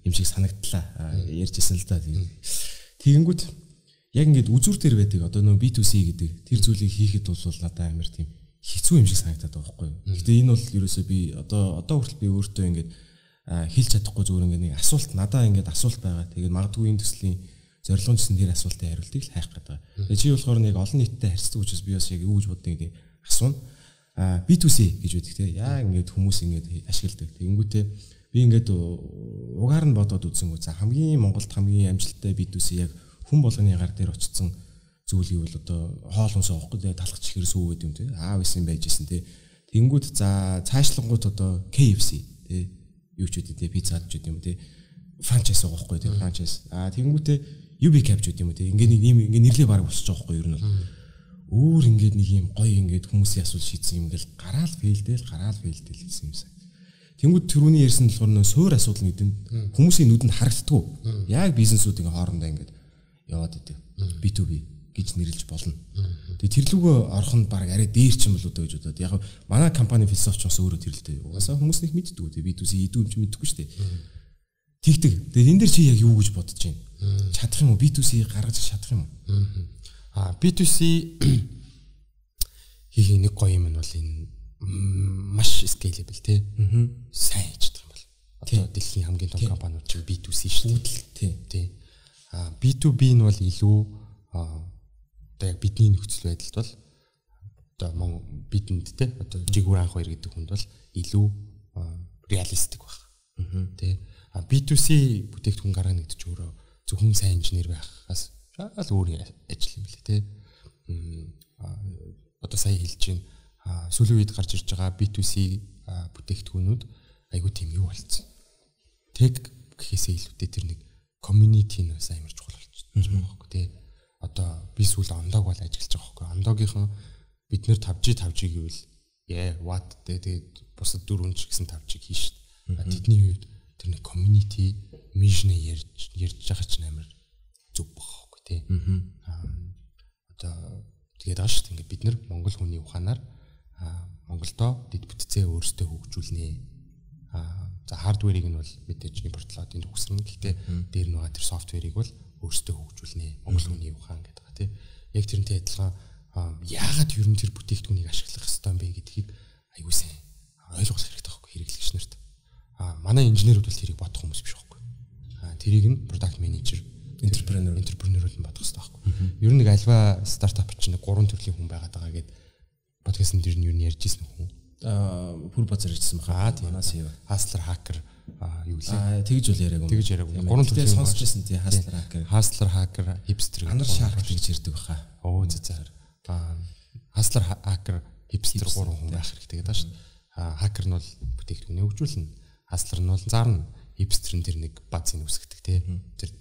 юм шиг санагдлаа. Ярьжсэн л да. Тэгэнгүүт яг ингээд үзүр төр байдаг. Одоо нөө B2C гэдэг тэр зүйлийг хийхэд бол надад амар тийм хэцүү юм шиг санагдаад байгаа байхгүй юу? Гэхдээ энэ бол ерөөсөө би одоо одоо хүртэл би өөртөө ингээд хэлж чадахгүй зүгээр ингээд нэг асуулт надаа ингээд асуулт байгаа. Тэгээд магадгүй энэ төслийн зорилгон гэсэн тэр асуултыг хариултыг л хайх гэдэг. Тэгээд чи болохоор нэг олон нийттэй харьцдаг учраас би бас яг юу гэж боддгийг асууна. B2C гэж үүдэг те. Яг ингээд хүмүүс ингээд ашигладаг. Тэгэнгүүтээ би ингээд угаар нь бодоод үзэнгүү. За хамгийн Монголд хамгийн амжилттай B2C яг хүн болгоны гар дээр очсон зүйл юу бол одоо хоол хүнс авахгүй те талах чихэр сүү гэдэг юм те. Аав исэн байж исэн те. Тэнгүүд за цаашлангууд одоо KFC те юу ч үгүй те пиццад ч юм те. Франчайз байгаа байхгүй те франчайз. Аа тэнгүүтээ UB Cap ч юм те. Ингээ нэг юм ингээ нэрлээ баг болсож байгаа байхгүй юу ер нь бол өөр ингээд нэг юм гоё ингээд хүмүүсийн асуулт шийдсэн юм ингээл гараал фейлдэл гараал фейлдэл гэсэн юмсан. Тэнгүүд түрүүний ярьсан болохоор нөө суур асуудал нүдэнд хүмүүсийн нүдэнд харагддгүй. Яг бизнесүүдийн хоорондоо ингээд яваад идэв. B2B гэж нэрлэж болно. Тэгээ тэрлүүгөө орох нь баг арай дээр ч юм болоо гэж бодоод яг манай компани философч бас өөрөө тэрлэлтэй. Угаасаа хүмүүс нэг мэддэг үү B2C идэв юм чи мэддэггүй шүү дээ. Тэгдэг. Тэгээ энэ дэр чи яг юу гэж бодож байна? Чадах юм уу B2C гаргаж чадах юм уу?
А B2C хийх нэг гоё юм нь бол энэ маш scalable тий. Сайн хийж байгаа юм бол. Одоо дэлхийн хамгийн том компаниуд чинь B2C шүү дээ. Тий. Тий. А B2B нь бол илүү одоо яг бидний нөхцөл байдалд бол одоо мон бидэнд те одоо жигүүр анх хоёр гэдэг хүнд бол илүү реалистик баг. Тэ. А B2C бүтээгдэхүүн гаргана гэдэг чинь өөрөө зөвхөн сайн инженер байхаас шал өөр ажил юм лээ те. Одоо сая хэлж чинь сүүлийн үед гарч ирж байгаа B2C бүтээгдэхүүнүүд айгүй тийм юу болцсон. Тэг гэхээсээ илүүтэй тэр нэг community нь бас амар чухал болчихж байгаа байхгүй тий. Одоо би сүүл ондоог бол ажиллаж байгаа байхгүй. Ондоогийнхан бид нэр 5G 5G гэвэл яа what тий тэгээд бусад дөрвөн ч гэсэн 5G хийн шүү дээ. Тэдний хувьд тэр нэг community mission ярьж ярьж байгаа ч амар зүг байхгүй тий. Аа одоо тэгээд ааш ингээд бид нар Монгол хүний ухаанаар Монголдо дэд бүтцээ өөрсдөө хөгжүүлнэ. Аа за хардверийг нь бол мэдээж импортлоод энд үгсэрнэ. Гэхдээ дээр нь байгаа тэр софтверийг бол өөрсдөө хөгжүүлнэ. Монгол хүний ухаан гэдэг байгаа тий. Яг тэрнтэй адилхан яагаад ер нь тэр бүтээгдэхүүнийг ашиглах ёстой юм бэ гэдгийг аюу сайн ойлгох хэрэгтэй байхгүй хэрэглэгч нарт. Аа манай инженерүүд бол тэрийг бодох хүмүүс биш байхгүй. Аа тэрийг нь product manager
entrepreneur
entrepreneur нь бодох хэрэгтэй байхгүй. Ер нь нэг альва стартап чинь гурван төрлийн хүн байгаад байгаа гэдэг подкастн дээр нь юу ярьж ирсэн хүн.
Аа бүр базар ирсэн баха. Манаас юу.
Hustler hacker юу лээ.
Аа тэгж үл яриаг юм.
Тэгж яриаг. Гурван төрлийн
сонсч ирсэн тий Hustler hacker.
Hustler hacker, hipster
Анар шарк тэгж ирдэг баха.
Оо зэ зэ. Аа Hustler hacker, hipster гурван хүн байх хэрэгтэй гэдэг шүү. Аа hacker нь бол бүтээгдэхүүнээ хөгжүүлнэ. Hustler нь бол зарна. Hipster нь тэр нэг базыг үсгдэг тий. Тэр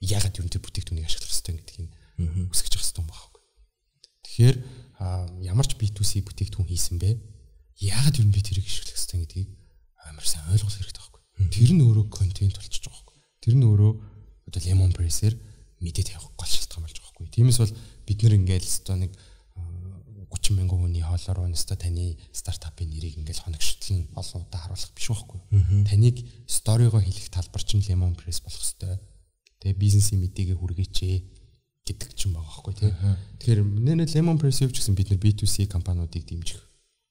ягаад юу тэр бүтээгдэхүүнийг ашиглах хэрэгтэй гэдгийг үсгэж явах хэрэгтэй юм байна. Тэгэхээр ямар ч B2C бүтээгдэхүүн хийсэн бэ? Яагаад юу би тэрийг ашиглах хэрэгтэй гэдгийг амар сайн ойлгох хэрэгтэй байхгүй. Тэр нь өөрөө контент болчихж байгаа байхгүй. Тэр нь өөрөө одоо Lemon Press-ээр мэдээд явах гол шалтгаан болж байгаа байхгүй. Тиймээс бол бид нэр ингээл одоо нэг 30 мянган хүний хоолоор өнөстой таны стартапын нэрийг ингээл хоногштлон олон удаа харуулах биш байхгүй. Таныг сторигоо хэлэх талбар чинь Lemon Press болох хэвээр. Тэгээ бизнесийн мэдээгээ хүргээч гэдэг ч юм байгаа байхгүй тий. Тэгэхээр нэр Lemon ч гэсэн бид нар B2C компаниудыг дэмжих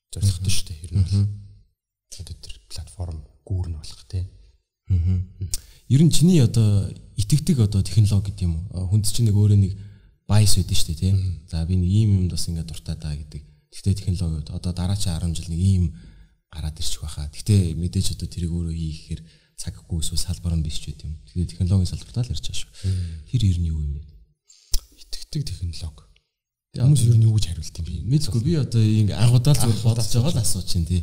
зорилготой шүү дээ. Ер нь бол одоо тэр платформ гүүр нь болох тий.
Ер нь чиний одоо итгэдэг одоо технологи гэдэг юм уу? Хүнд чинь нэг өөрөө нэг байс үүдэн шүү дээ тий. За би нэг ийм юмд бас ингээд дуртай даа гэдэг. Гэхдээ технологиуд одоо дараачийн 10 жил нэг ийм гараад ирчих байхаа. Гэхдээ мэдээж одоо тэрийг өөрөө хийхээр цаггүй эсвэл салбар нь биш ч гэдэм. Тэгэхээр технологийн салбартаа л ярьж байгаа шүү. Тэр ер нь юу юм бэ?
Итгэдэг технологи. Хүмүүс ер нь юу гэж хариулт юм бэ?
Мэдгүй би одоо ингэ анхудаа л зүгээр бодож байгаа л асууж чинь тий.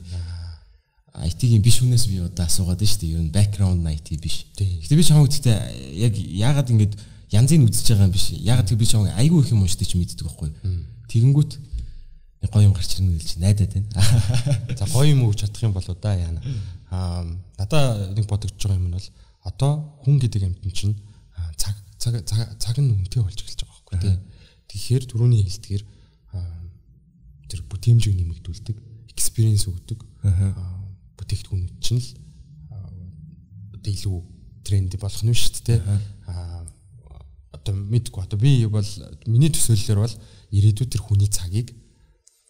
IT-ийн биш хүнээс би одоо асуугаад шүү дээ. Ер нь background IT биш. Гэтэ би чамайг гэхдээ яг яагаад ингэж янзыг үзэж байгаа юм биш. Яагаад тэг би чамайг айгүй их юм уншдаг чи мэддэг байхгүй. Тэгэнгүүт гоё юм гарч ирнэ гэж найдаад байна.
За гоё юм өгч чадах юм болоо да яана. Аа надаа нэг бодогдож байгаа юм нь бол одоо хүн гэдэг амтэн чинь цаг цаг цаг нь үнэтэй болж эхэлж байхгүй тий. Тэгэхээр түрүүний хэлдгээр тэр бүтээмжийг нэмэгдүүлдэг, experience өгдөг. Бүтээгдэхүүн чинь л одоо илүү тренд болох нь шүү дээ. Аа одоо мэдгүй одоо би бол миний төсөөллөөр бол ирээдүйд тэр хүний цагийг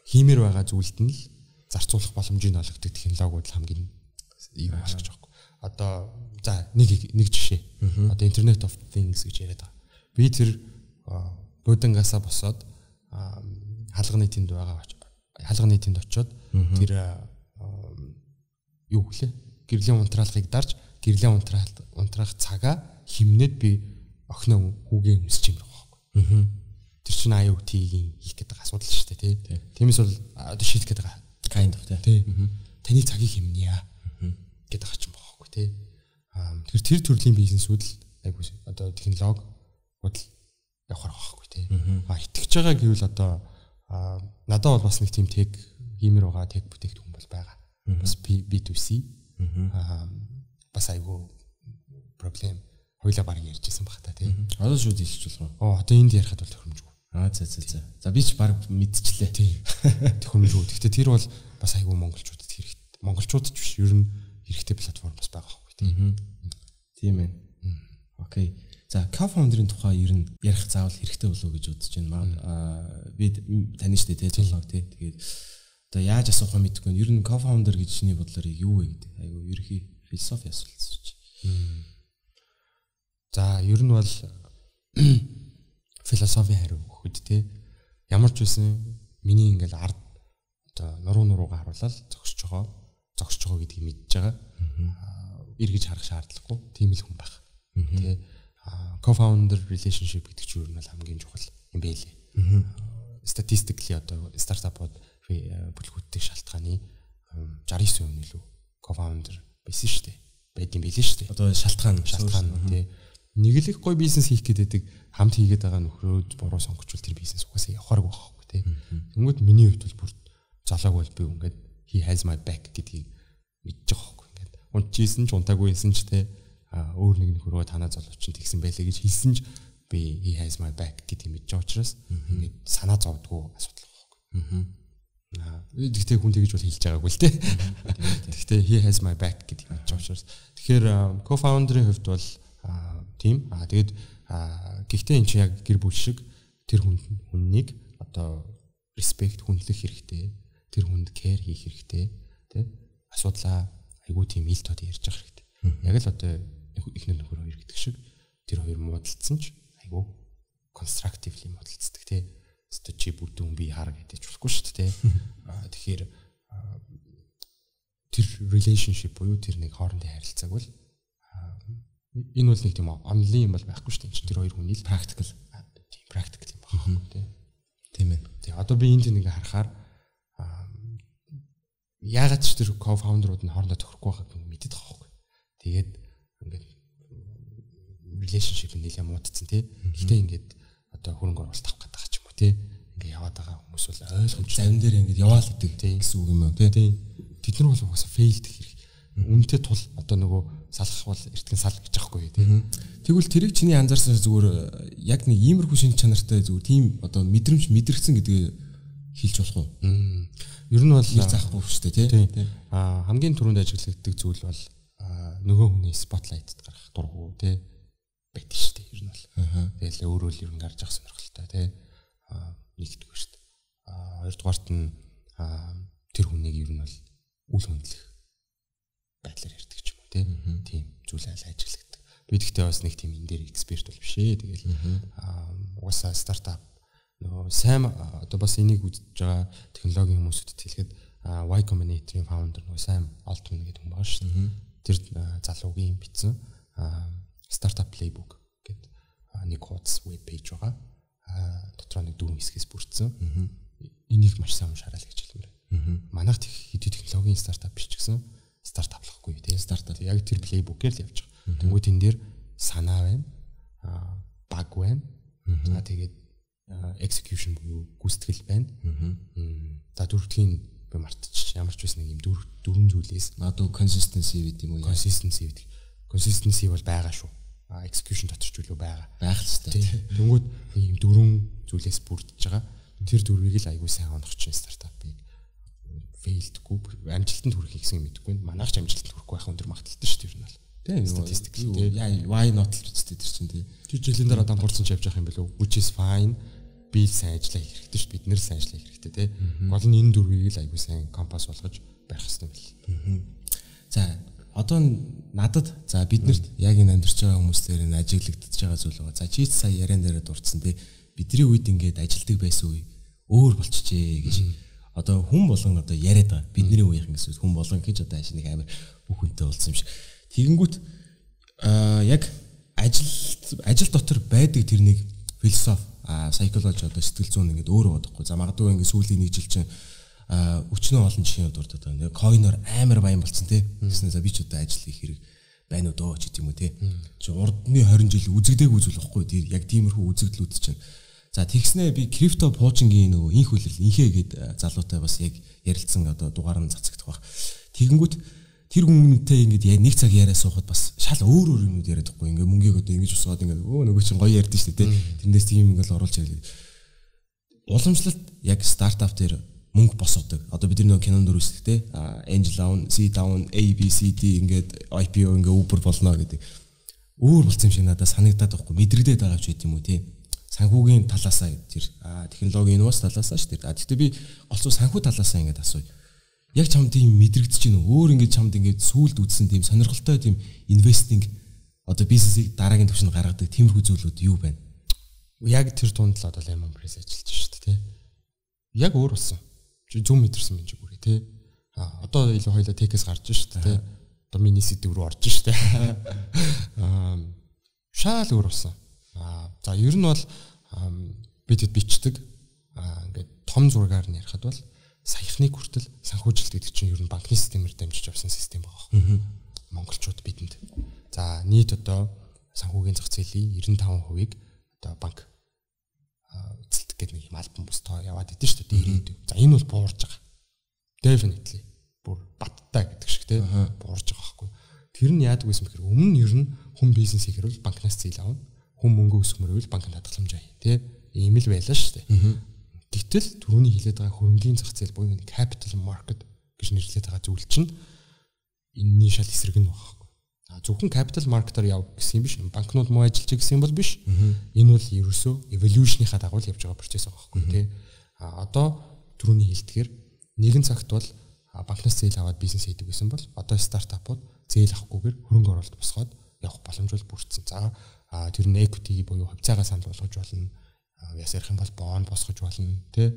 хиймээр байгаа зүйлд нь л зарцуулах боломжийг олгодог технологиуд хамгийн юм ашиглаж байгаа. Одоо за нэг нэг жишээ. Одоо Internet of Things гэж яриад байгаа. Би тэр буудангаасаа босоод хаалганы тэнд байгаа хаалганы тэнд очиод тэр юу гэлээ гэрлийн унтраалгыг дарж гэрлийн унтраал унтраах цагаа химнээд би охиноо хүүгээ өмсч юм байгаа байхгүй. Тэр чинь IoT-ийн хийх гэдэг асуудал шүү дээ тий. Тиймээс бол одоо шийдэх гэдэг
kind of тий.
Таны цагийг хэмнэе гэдэг ач юм байхгүй тий. Тэр тэр төрлийн бизнесүүд л айгуу одоо технологи бодол явахаар байхгүй тий. А итгэж байгаа гэвэл одоо надад бол бас нэг тийм тег хиймэр байгаа тег бүтээгдэхүүн бол байгаа. Бас B2C аа бас айгуу проблем хоёлаа баг ярьжсэн баг та тий.
Одоо шууд хэлчих болох
уу? Оо одоо энд ярихад бол тохиромжгүй.
Аа за за за. За би ч баг мэдчихлээ.
Тий. Тохиромжгүй. Гэхдээ тэр бол бас айгүй монголчуудад хэрэгтэй. Монголчууд ч биш ер нь хэрэгтэй платформ бас байгаа байхгүй тий.
Тийм ээ. Окей. За co-founder-ийн тухай ер нь ярих заавал хэрэгтэй болов уу гэж бодож байна. Би тань штэ тий золог тий. Тэгээд одоо яаж асуух юм мэдэхгүй. Ер нь co-founder гэж чиний бодлоор юу вэ гэдэг. Айгу ерхий философи асуулт.
За ер нь бол философи хариу өгөхөд тий. Ямар ч байсан миний ингээл ард одоо нуруу нуруугаа харуулаад зогсож байгаа. Зогсож байгаа гэдгийг мэдж байгаа. Иргэж харах шаардлагагүй. Тийм л хүн байх. Тий co-founder relationship гэдэг чинь ер нь хамгийн чухал юм бэ лээ. Э, statistically одоо стартапууд э, бүлгүүдтэй шалтгааны 69% нь илүү co-founder байсан шүү дээ. Байд юм билээ шүү дээ.
Одоо шалтгаан
шалтгаан тий. Нэг л их гоё бизнес хийх гэдэг хамт хийгээд байгаа нөхрөөд буруу сонгочвол тэр бизнес угаасаа явахаар байхгүй тий. Тэнгүүд миний хувьд бол бүр залааг бол би ингээд he has my back гэдгийг мэдчих واخгүй ингээд унтчихсэн ч унтаагүйсэн ч тий өөр нэг нөхрөө танаа золовч тэгсэн байлээ гэж хэлсэн ч би he has my back гэдгийг мэдж байгаа учраас ингээд санаа зовдгоо асуудал байхгүй. Аа. Гэхдээ хүн тэгж бол хэлж байгаагүй л тий. Гэхдээ he has my back гэдгийг мэдж байгаа учраас. Тэгэхээр co-founder-ийн хувьд бол тийм. Аа тэгээд гэхдээ эн чинь яг гэр бүл шиг тэр хүн хүннийг одоо респект хүндлэх хэрэгтэй. Тэр хүнд кэр хийх хэрэгтэй тий асуудлаа айгүй тийм ил тод ярьж явах хэрэгтэй. Яг л одоо ихнэр нөхөр хоёр гэдэг шиг тэр хоёр муудалцсан ч айгүй constructively муудалцдаг тий өстө чи бүдүүн би хар гэдэг болохгүй шүү дээ. Тэгэхээр тэр relationship буюу тэр нэг хоорондын харилцааг бол энэ бол нэг тийм онлайн юм бол байхгүй шүү дээ. Тэр хоёр хүний л practical тийм practical юм байна тий. Тийм ээ. Тий одоо би энд нэг харахаар яагаад ч тэр co-founder-ууд нь хоорондоо тохирохгүй байгааг мэдээд байгаа байхгүй. Тэгээд ингээд relationship нэлээд муудсан тий. Гэтэ ингээд одоо хөрөнгө оруулалт авах гэдэг ч юм уу тий. Ингээ яваад байгаа хүмүүс бол ойлгомж
завин дээр ингээд яваал гэдэг гэсэн үг юм уу тий.
Бид нар бол угаасаа failed хэрэг. Үнтэй тул одоо нөгөө салах бол эртгэн сал гэж аахгүй тий.
Тэгвэл тэрийг чиний анзаарсан зүгээр яг нэг иймэрхүү шинж чанартай зүгээр тийм одоо мэдрэмж мэдрэгцэн гэдгийг хэлж болох уу?
Ер нь бол
заахгүй шүү дээ тий.
Аа хамгийн түрүүнд ажиглагддаг зүйл бол нөгөө хүний спотлайтд гарах дургу тий байдаг шүү дээ. Ер нь бол. Тэгэл өөрөө л ер нь гарч явах сонирхолтой тий. Аа нэгдүгээр шүү дээ. Аа хоёрдугаарт нь тэр хүнийг ер нь бол үл хөндлөх байдлаар ярьдаг ч юм уу тий. Тийм зүйл айл ажиглагдаг. Би тэгтээ бас нэг тийм энэ дээр эксперт бол биш ээ. Тэгэл аа угаасаа стартап нөгөө сайн одоо бас энийг үзэж байгаа технологийн хүмүүсүүдэд хэлэхэд Y Combinator-ийн founder нөгөө сайн Altman гэдэг хүн байгаа шүү дээ. Тэр залуугийн бичсэн startup playbook гэдэг нэг хуудас веб пэйж байгаа. Дотроо нэг дөрвөн хэсгээс бүрдсэн. Энийг маш сайн уншаарай гэж хэлмээр. Манайх хэдий технологийн стартап биш ч гэсэн стартаплахгүй тийм стартап яг тэр playbook-ээр л явж байгаа. Тэнгүүд энэ дээр санаа байна. баг байна. За тэгээд execution буюу гүйцэтгэл байна. За дөрөвдгийн би мартчих ямар ч байсан нэг юм дөрөв дөрвөн зүйлээс
одоо consistency гэдэг юм уу?
Consistency гэдэг. Consistency бол байгаа шүү execution доторч үлээ байгаа.
Байх л хэвээр.
Тэнгүүд ийм дөрвөн зүйлээс бүрдэж байгаа. Тэр дөрвийг л аягүй сайн онох чинь стартапыг фейлдгүй амжилтанд хүрэхийг гэсэн мэдэхгүй. Манайх ч амжилтанд хүрэхгүй байх өндөр магадaltaй шүү дээ юу.
Тийм статистик тийм why not л үстэй тэр чинь тийм.
Жилийн дараа адам хурцсан ч явж явах юм билүү. Which is fine. Би сайн ажиллах хэрэгтэй шүү. Бид нэр сайн ажиллах хэрэгтэй тийм. Гол нь энэ дөрвийг л аягүй сайн компас болгож барих хэрэгтэй бил.
За одоо надад за биднэрт яг энэ амьдарч байгаа хүмүүстээр энэ ажиглагдчихж байгаа зүйл байгаа. За чи сая яриан дээр дурдсан те бидний үед ингээд ажилдаг байсан үе өөр болчихжээ гэж. Одоо хүн болгон одоо яриад байгаа. Бидний үеийнхэн гэсэн хүн болгон гэж одоо ажил нэг амар бүх хүнтэй болсон юм шиг. Тэгэнгүүт аа яг ажил ажил дотор байдаг тэр нэг философи а психологи одоо сэтгэл зүйн ингээд өөрөө бодохгүй. За магадгүй ингээд сүүлийн нэг жил чинь Э, өчнөө олон жишээнүүд дурдаад байна. Койноор амар баян болсон тий. Тэснээс би ч удаа ажил хийх хэрэг байна уу дөө ч гэдэм үү тий. Чи урдны 20 жил үзэгдээг үзүүл واخгүй тий. Яг тиймэрхүү үзэгдлүүд чинь. За тэгснэ би крипто пуужингийн нөгөө инх хөлөл инхээгээд э, залуутай бас яг ярилцсан одоо дугаар нь цацагдах бах. Тэгэнгүүт тэр хүмүүнтэй ингээд нэг цаг яриа суухад бас шал өөр өөр юмуд яриад байхгүй ингээд мөнгөийг одоо ингэж усгаад ингээд өө нөгөө чинь гоё ярьдэн шүү дээ тий. Тэрнээс тийм ингээд оруулж ирэл. Уламжлалт яг стартап дээр мөнгө босгодог. Одоо бид нэг кинонд те. Angel down, C down, A B C D ингээд IPO ингээ Uber болно гэдэг. Өөр болсон юм шиг надад санагдаад байхгүй. Мэдрэгдээд байгаа ч гэдэм үү те. Санхүүгийн талаасаа тэр технологийн инновац талаасаа ш тэр. Гэхдээ би голцоо санхүү талаасаа ингээд асууя. Яг чамд тийм мэдрэгдэж уу? Өөр ингээд чамд ингээд сүулд үзсэн тийм сонирхолтой тийм инвестинг одоо бизнесийг дараагийн түвшинд гаргадаг тиймэрхүү зүйлүүд юу байна?
Яг тэр тунд л одоо Lemon Press ажиллаж шүү дээ, тэ. Яг өөр болсон зүм мэдэрсэн юм чиг үрээ тий. А одоо илүү хоёлаа текээс гарч шүү дээ тий. Одоо миний сэдв рүү орж шүү дээ. Аа шаал өөр болсон. Аа за ер нь бол бидэд бичдэг аа ингээд том зургаар нь ярихад бол саяхныг хүртэл санхүүжилт гэдэг чинь ер нь банкны системээр дамжиж явсан систем байгаа. Монголчууд бидэнд нийт одоо санхүүгийн зах зээлийн 95%-ийг одоо банк гэдэг нэг юм альбом бүс тоо яваад идэв шүү дээ ирээдүйн. За энэ бол буурж байгаа. Definitely. Бүр баттай гэдэг шиг те буурж байгаа байхгүй. Тэр нь яадаг байсан бэхээр өмнө нь ер нь хүн бизнес хийхээр бол банкнаас зээл авна. Хүн мөнгө өсгмөрөөл банкнд хадгаламж авъя те. Ийм л байлаа шүү дээ. Гэтэл түрүүний хилээд байгаа хөрөнгөний зах зээл буюу capital market гэж нэрлэдэг байгаа зүйл чинь энэний шал эсрэг нь байна зөвхөн capital market-аар яв гэсэн юм биш. Банкнууд муу ажиллаж гэсэн юм бол биш. Энэ бол ерөөсөө evolution-ийнхаа дагуу явж байгаа процесс байгаа байхгүй тий. А одоо түрүүний хэлдгээр нэгэн цагт бол банкнаас зээл аваад бизнес хийдэг гэсэн бол одоо стартапууд зээл авахгүйгээр хөрөнгө оруулалт босгоод явах боломж бол бүрдсэн. За тэр нь equity буюу хувьцаагаа санал болгож болно. Яс ярих юм бол bond босгож болно тий.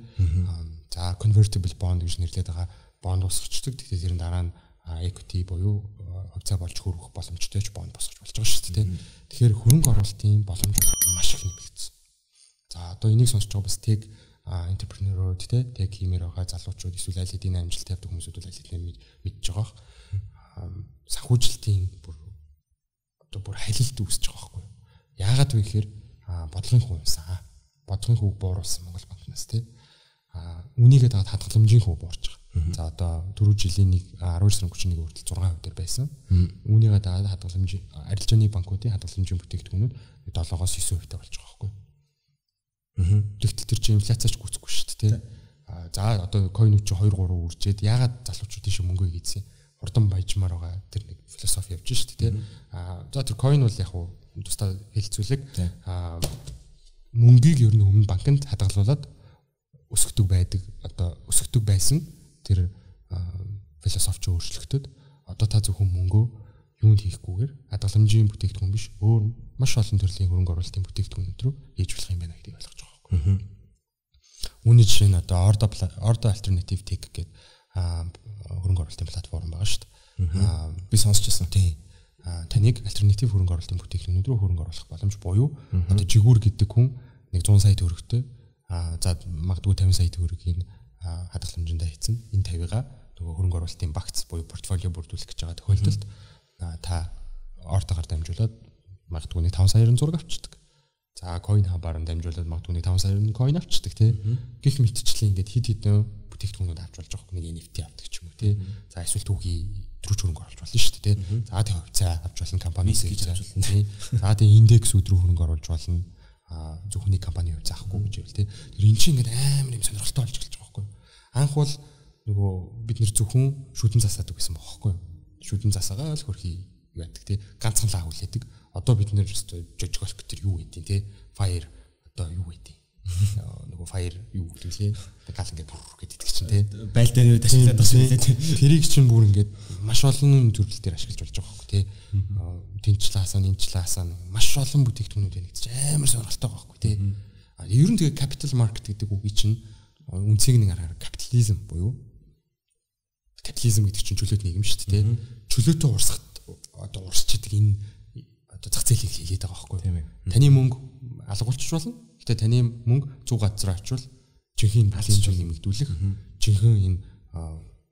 За convertible bond гэж нэрлэдэг байгаа bond босгочдөг. Тэгэхээр тэр нь дараа нь equity буюу хувьцаа болж хөрөх боломжтой ч бонд босгож болж байгаа шүү дээ. Тэгэхээр хөрөнгө оруулалтын боломж маш их нэмэгдсэн. За одоо энийг сонсож байгаа бас тэг энтерпренерүүд те тэг хиймээр байгаа залуучууд эсвэл аль хэдийн амжилт тавьдаг хүмүүсүүд бол аль хэдийн мэдж байгаа. Санхүүжилтийн бүр одоо бүр халилт үүсэж байгаа байхгүй юу? Яагаад вэ гэхээр бодлогын хувьсаа бодлогын хөв бууруулсан Монгол банкнаас а үнийгээ дагаад хадгаламжийн хөв буурч байгаа. За одоо 4 жилийн нэг 12 сарын 31 хүртэл 6% дээр байсан. Үүнийгээ дагаад хадгаламж арилжааны банкуудын хадгаламжийн бүтээгдэхүүнүүд 7-оос 9% таа болж байгаа байхгүй. Тэгтэл тэр чинь инфляцаач гүцэхгүй шүү дээ. За одоо койнууд чи 2 3 үржээд ягаад залуучууд тийш мөнгө хийцэн хурдан баяжмаар байгаа тэр нэг философи явж шүү дээ, тий. Аа за тэр койн бол яг хуу тусдаа хэлцүүлэг аа мөнгийг ер нь өмнө банкнд хадгалуулад өсгдөг байдаг одоо өсгдөг байсан тэр философич өөрчлөгдөд одоо та зөвхөн мөнгөө юунд хийхгүйгээр хадгаламжийн бүтээгдэхүүн биш өөр маш олон төрлийн хөрөнгө оруулалтын бүтээгдэхүүнүүд рүү хийж болох юм байна гэдгийг ойлгож байгаа байхгүй. Үүний жишээ нь одоо Ordo Ordo Alternative Tech гэдэг хөрөнгө оруулалтын платформ байгаа шүү дээ. Би сонсчихсан. Тийм. Таныг альтернатив хөрөнгө оруулалтын бүтээгдэхүүнүүд рүү хөрөнгө оруулах боломж буюу одоо жигүүр гэдэг хүн нэг 100 сая төгрөгтэй за магадгүй 50 сая төгрөгийн хадгаламжиндаа хийцэн энэ 50-га нөгөө хөрөнгө оруулалтын багц буюу портфолио бүрдүүлэх гэж байгаа тохиолдолд та ортогоор дамжуулаад магадгүй нэг 5 саяар зураг авчдаг. За coin хабаар нь дамжуулаад магадгүй нэг 5 саяар нь coin авчдаг тий. Гэх мэтчлэн ингээд хид хидэн бүтээгдэхүүнүүд авч болж байгаа нэг NFT авдаг ч юм уу тий. За эсвэл түүхий төрөж хөрөнгө оруулж болно шүү дээ тий. За тэг хувьцаа авч болно компани гэж авч болно тий. За тэг индексүүд рүү хөрөнгө оруулж болно зөвхөн нэг компани хувь заахгүй гэж байл тий. Тэр эн чинь ингээд амар юм сонирхолтой болж эхэлж Анх бол нөгөө бид нэр зөвхөн шүдэн засаадаг гэсэн бохоггүй. Шүдэн засаагаа л хөрхий байдаг тий. Ганцхан лаа хүлээдэг. Одоо бид нэр жожгох тэр юу гэдэг тий. Fire одоо юу гэдэг нөгөө fire юу гэдэг лээ. Гал ингээд бүр гэдэг чинь тий.
Байлдааны үед ашиглаад байгаа шүү
тий. Тэрийг чинь бүр ингээд маш олон төрлөл дээр ашиглаж болж байгаа байхгүй тий. Тэнчлаасаа, нэнчлаасаа маш олон бүтээгдэхүүнүүд байна гэж амар сонирхолтой байгаа байхгүй тий. Ер нь тэгээ capital market гэдэг үгийг чинь үнцгийг нэг аргаар капитализм буюу капитализм гэдэг чинь чөлөөт нийгэм шүү дээ тийм чөлөөтэй урсгах одоо урсч идэг энэ одоо зах зээлийг хийгээд байгаа байхгүй таны мөнгө алгуулчих болно гэтээ таны мөнгө зүүн газар очивол жинхэнэ балансыг нэмэгдүүлэх жинхэнэ энэ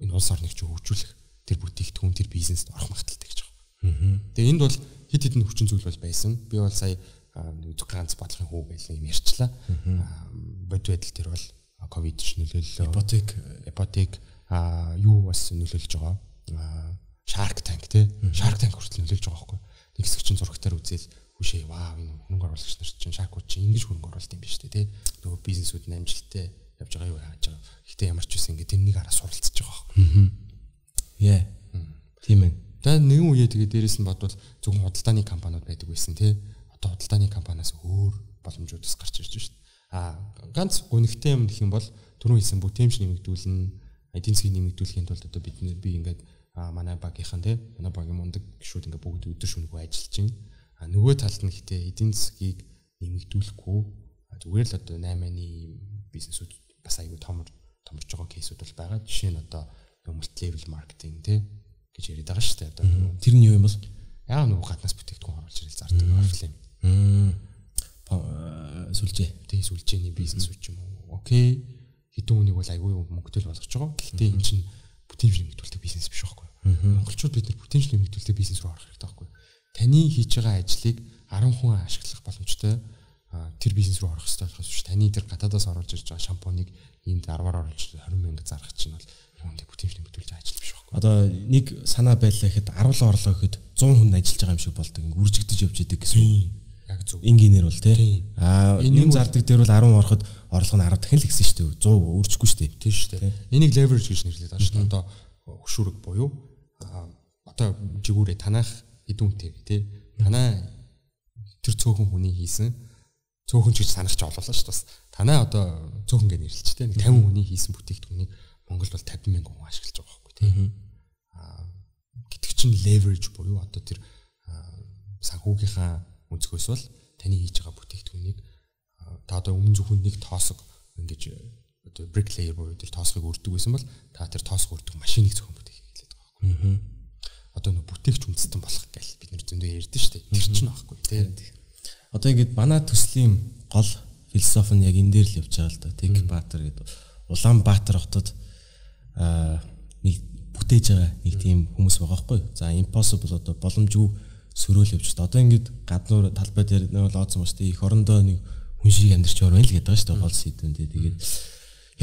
энэ улс орныг ч хөгжүүлэх тэр бүтээгдэхүүн тэр бизнест орох магадaltaй гэж байгаа. Тэгээ энд бол хит хитэн хүчин зүйл бол байсан. Би бол сая зөвхөн ганц бодлогын хүү байлаа юм ярьчлаа. Бод байдал тэр бол ковид ч нөлөөллөө.
Ипотек
ипотек а юу бас нөлөөлж байгаа. Shark Tank тий. Shark Tank хүртэл нөлөөлж байгаа байхгүй. Нэг хэсэг чинь зурагтаар үзэл хүшээ ваа энэ хөрөнгө оруулагч нар чинь Shark-ууд чинь ингэж хөрөнгө оруулалт юм биш үү тий. Нөгөө бизнесүүд нь амжилттай явж байгаа юу хааж байгаа. Гэтэ ямар ч үсэн ингэ тэрнийг араа суралцж байгаа байхгүй.
Яа. Тийм ээ.
Тэгээ нэгэн үе тэгээ дээрэс нь бодвол зөвхөн худалдааны компаниуд байдаг байсан тий. Одоо худалдааны компаниас өөр боломжуудас гарч ирж байна шүү дээ. А ганц гонигтай юм гэх юм бол түрүүн хэлсэн бүтээмж нэмэгдүүлнэ, эдийн засгийг нэмэгдүүлэхийн тулд одоо бид би ингээд манай багийнхан тий манай багийн мундаг гişүүд ингээд бүгд өдөр шөнөгүй ажиллаж байна. А нөгөө талд нь гэтээ эдийн засгийг нэмэгдүүлэхгүй зүгээр л одоо 8-ны бизнесүүд бас аягүй том томорч байгаа кейсүүд бол байгаа. Жишээ нь одоо multi level marketing тий гэж яриад байгаа шүү дээ. Одоо
тэр нь юу юм бол
яа нөгөө гаднаас бүтээгдэхүүн оруулж ирэл зардаг орфлейм
сүлжээ.
Тэгээ сүлжээний бизнес үуч юм уу? Окей. Хэдэн үнийг бол айгүй мөнгөтэй болгож байгаа. Гэхдээ энэ чинь бүтээмж нэмэгдүүлдэг бизнес биш байхгүй? Монголчууд бид нар бүтээмж нэмэгдүүлдэг бизнес рүү орох хэрэгтэй? Таны хийж байгаа ажлыг 10 хүн ашиглах боломжтой тэр бизнес рүү орох хэрэгтэй болохоос биш таны тэр гадаадаас оруулж ирж байгаа шампуныг энд 10-аар оруулж 20 мянга зарах чинь бол юунд бүтэмжлэг бүтүүлж ажил биш байхгүй.
Одоо нэг санаа байлаа гэхэд 10 орлоо гэхэд 100 хүн ажиллаж байгаа юм шиг болдог. Ингээ үржигдэж явж идэг гэсэн.
Яг зөв.
Инженеэр бол тий. Аа энэ зардаг дээр бол 10 ороход орлого нь 10 дахин л ихсэн шүү дээ. 100 үржихгүй шүү дээ.
Тийм шүү дээ. Энийг leverage гэж нэрлэдэг шүү. Одоо хөшүүрэг буюу одоо жигүүрээ танах эдүүнтэй тий. Танаа тэр цөөхөн хүний хийсэн цөөхөн ч гэж санах ч олоолаа шүү дээ. Танаа одоо цөөхөн гэж нэрлэж тий. 50 хүний хийсэн бүтээгдэхүүнийг Монголд бол 50 мянган хүн ашиглаж байгаа байхгүй тий. Аа гэдэг чинь leverage буюу одоо тэр санхүүгийнхаа өнцгөөс бол таны хийж байгаа бүтээгдэхүүнийг та одоо өмнө зөвхөн нэг тоосог ингэж одоо bricklayer буюу тэр тоосгыг өрдөг байсан бол та тэр тоосго өрдөг машиныг зөвхөн бүтээх хэлээд байгаа байхгүй. Одоо нөө бүтээгч үндэстэн болох гэл бид нэр зөндөө ярьдэн шүү дээ. Тэр чинь аахгүй тий.
Одоо ингэж манай төслийн гол философи нь яг энэ дээр л явж байгаа л да. Тек Баатар гэдэг Улаанбаатар хотод аа нэг бүтээж байгаа нэг тийм хүмүүс байгаа байхгүй. За impossible одоо боломжгүй сөрөөл явж та. Одоо ингээд гаднуур талбай дээр нэг лооцсон ба шүү дээ. Их орондоо нэг хүн шиг амьдарч яваар байна л гэдэг шүү дээ. Гол сэдвэн дээ. Тэгээд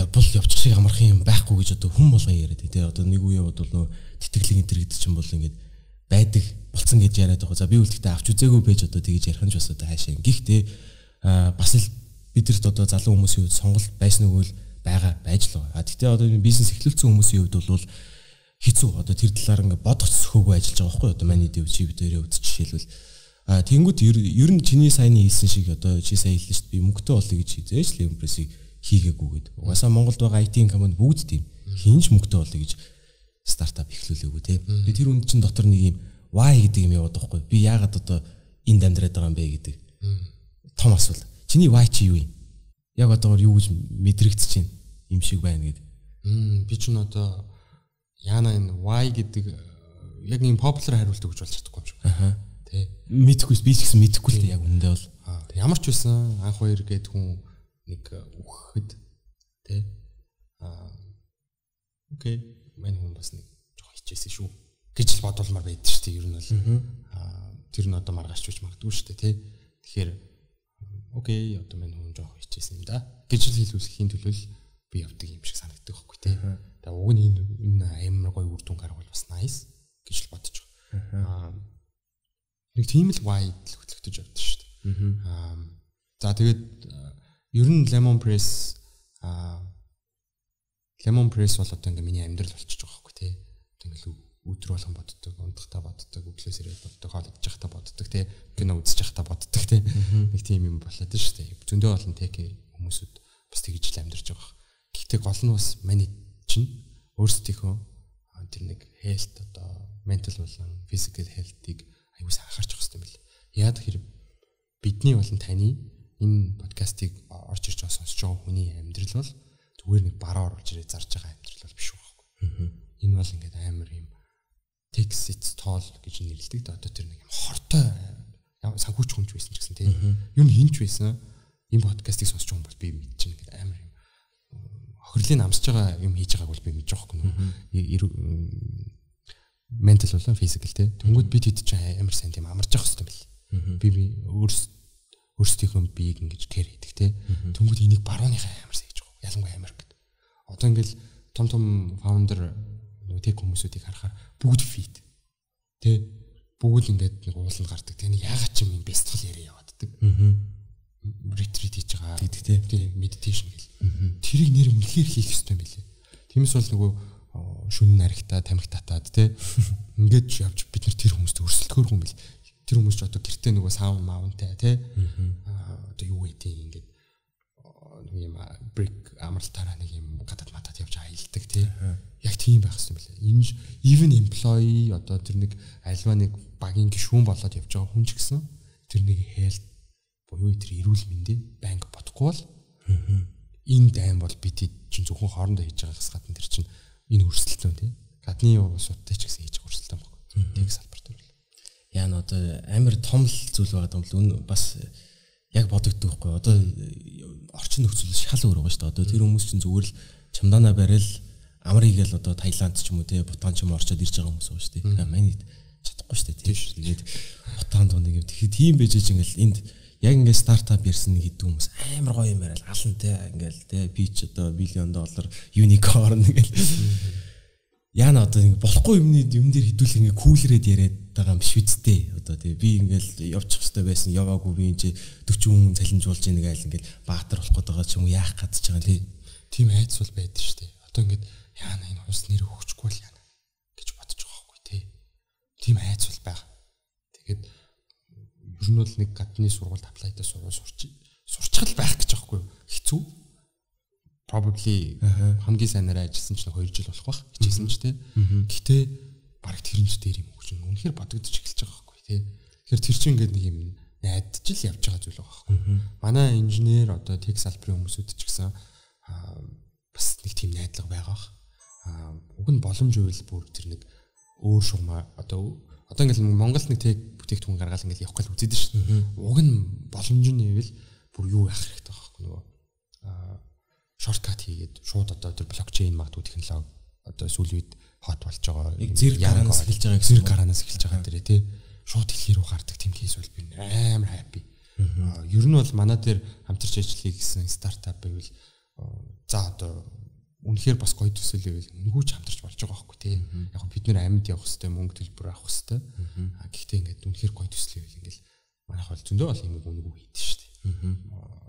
явбал явчих шиг амарх юм байхгүй гэж одоо хүн болгон яриад тий. Одоо нэг үе бодвол нөө тэтгэлэг энэ гэдэг чинь бол ингээд байдаг болцсон гэж яриад байгаа. За би үлдэхдээ авч үзээгүй байж одоо тэгж ярих нь ч бас одоо хаашаа. Гэхдээ бас л бидэрт одоо залуу хүмүүсийн үед сонголт байсан уу байгаа байж л байгаа. Гэхдээ одоо бизнес эхлүүлсэн хүмүүсийн хувьд бол хэцүү одоо тэр талаар ингээ бодох зөхөөгүй ажиллаж байгаа байхгүй одоо маний дэв чи битэрээ үз жишээлбэл а тэнгууд ер нь чиний саяны хэлсэн шиг одоо чи сая хэллээ шүү дээ мөнгөтэй болъё гэж хизээж л импрессийг хийгээгүй гэдэг. Угаасаа Монголд байгаа IT компани бүгд тийм хинж мөнгөтэй болъё гэж стартап эхлүүлээгүй те. Би тэр үнд чин дотор нэг юм why гэдэг юм яваад байхгүй. Би яагаад одоо энд амьдраад байгаа юм бэ гэдэг. Том асуулт. Чиний why чи юу юм? Яг одоогор юу гэж мэдрэгдэж чинь юм шиг байна гэдэг.
Би ч н одоо яана энэ why гэдэг э, яг ийм popular хариултыг гэж болж чадахгүй юм шиг.
Аа. Тэ. Мэдхгүй би ч гэсэн мэдхгүй л яг үндэ бол.
Ямар ч байсан анх хоёр гээд хүн нэг үхэхэд тэ. Аа. Окей. Мань хүн бас нэг жоохон хичээсэн шүү гэж л бодулмаар байдаг шүү дээ. Ер нь бол. Аа тэр нь одоо маргааш ч магадгүй шүү дээ, тэ. Тэгэхээр окей, одоо мань хүн жоохон хичээсэн юм да. гэж л хэлүүлэхийн төлөө би явдаг юм шиг санагддаг байхгүй тэ. Тэгээ уг нь энэ амар гоё үр дүн гаргавал бас nice гэж л бодож байгаа. Аа нэг тийм л wide л хөтлөгдөж явдаг шүү дээ. Аа за тэгээд ер нь lemon press аа lemon press бол одоо ингээ миний амьдрал болчихж байгаа байхгүй тий. Ингээл өдөр болгон боддог, унтахтаа боддог, өглөөс ирээд боддог, хоол идэж явахдаа боддог тий. Кино үзэж явахдаа боддог тий. Нэг тийм юм болоод шүү дээ. Зөндөө олон тех хүмүүсүүд бас тэгж л амьдарч байгаа. Гэхдээ гол нь бас маний чинь өөрсдийнхөө тэр нэг health одоо mental болон physical health-ыг аюул анхаарч явах хэрэгтэй мэл. Яг хэрэг бидний болон таны энэ подкастыг орж ирж байгаа сонсож байгаа хүний амьдрал бол зүгээр нэг бараа оруулж ирээ зарж байгаа амьдрал бол биш байхгүй. Энэ бол ингээд амар юм text it's tall гэж нэрлэдэг одоо тэр нэг юм хортой санхүүч хүмж байсан ч гэсэн тийм. Юу н хинч байсан. Энэ подкастыг сонсож байгаа бол би мэдчихэв ингээд амар хөрлийн амсж байгаа юм хийж байгааг бол би мэдэж байгаа нүү. ментал болон физикал те. Тэнгүүд бид хэд ч амар сайн тийм амарч явах хэрэгтэй бэл. Би би өөрс өөрсдийнхөө биеийг ингэж кэр хийдэг те. Тэнгүүд энийг барууныхаа амар сайн. Ялангуяа Америкт. Одоо ингээл том том фаундер нөгөө тех хүмүүсүүдийг харахаар бүгд фит. Тэ бүгд ингээд нэг ууланд гардаг. Тэ ягаад ч юм бестгал яриа явааддаг. Ретрит хийж байгаа.
Тэгдэг
те. Медитейшн гэл Тэрийг нэр үнэхээр хийх ёстой юм билээ. Тиймээс бол нөгөө шүн наригтаа тамхи татаад те ингээд явж бид нар тэр хүмүүст өрсөлдөхөр хүн бил. Тэр хүмүүс ч одоо гэртээ нөгөө саун маунтай те одоо юу гэдэг ингээд нэг юм брик амралтаараа нэг юм гадаад матад явж аялдаг те яг тийм байх хэрэгтэй билээ. Энэ even employee одоо тэр нэг альва нэг багийн гишүүн болоод явж байгаа хүн ч гэсэн тэр нэг health буюу тэр эрүүл мэндийн банк бодохгүй бол энэ дайм бол бид чинь зөвхөн хоорондоо хийж байгаагаас гадна тэр чинь энэ өрсөлдөөн тий. Гадны усуудтай ч гэсэн хийж өрсөлдөөн баг. Тэг салбар бол.
Яа н одоо амар том зүйл байгаа юм л бас яг бодогддог байхгүй. Одоо орчин нөхцөл шал өөр байгаа шүү дээ. Одоо тэр хүмүүс чинь зүгээр л чамдаана барил амрыг л одоо Таиланд ч юм уу тий Бутан ч юм орчод ирж байгаа хүмүүс байгаа шүү дээ. Манайд чадахгүй шүү дээ. Тийм шүү. Тэгээд утаан дунд ингээд тэгэхэд тийм байж ингээл энд яг ингээд стартап ярьсан нэг хэдэн хүмүүс амар гоё юм яриад алантай ингээл те би ч одоо миллион доллар юникорн ингээл яана одоо ингэ болохгүй юмны юм дээр хідүүл ингэ кулрээд яриад байгаа юм биш үсттэй одоо тий би ингээл явчих хөстэй байсан яваагүй би энэ 40 хүн цалинжуулж ийн гээл ингээл баатар болох байгаа ч юм яах гэж байгаа тий
тийм айц бол байдаг шүү дээ. Одоо ингэ яана энэ хус нэр өгчихгүй л яана гэж бодож байгаа байхгүй тий. Тийм айц бол байгаа тэгээд ер нь бол нэг гадны сургуульд аплайдаа сурвал сурч сурчгал байх гэж байгаа байхгүй хэцүү probably хамгийн сайнараа ажилласан ч 2 жил болох бах хичээсэн ч тий. Гэхдээ баг тэрнч дээр юм гэж үнэхээр бодогдож эхэлж байгаа байхгүй тий. Тэгэхээр тэр чинь ингээд нэг юм найдаж л явж байгаа зүйл байгаа байхгүй. Манай инженер одоо тех салбарын хүмүүсүүд ч гэсэн бас нэг тийм найдлага байгаа. Аа уг нь боломж үйл бүр тэр нэг өөр шугамаа одоо одоо ингээд Монгол нэг тех бүтээгдэхүүн гаргаал ингээд явах гал үзээд шүү. Уг нь боломж нь нэвэл бүр юу яах хэрэгтэй байгаа байхгүй нөгөө шорткат хийгээд шууд одоо тэр блокчейн магадгүй технологи одоо сүүлийн үед хот болж байгаа.
Зэрэг гараанаас эхэлж байгаа
зэрэг гараанаас эхэлж байгаа дээрээ тий. Шууд дэлхий рүү гардаг тийм кейс бол би амар хайпи. Ер нь бол манай дээр хамтарч ажиллая гэсэн стартап байвал за одоо үнэхээр бас гоё төсөл байвал нүгүүч хамтарч болж байгаа байхгүй тий. Яг бид нэр амьд явах хэвээр мөнгө төлбөр авах хэвээр. Гэхдээ ингээд үнэхээр гоё төсөл байвал ингээд манайх бол зөндөө бол юм үнэгүй хийдэж. Одоо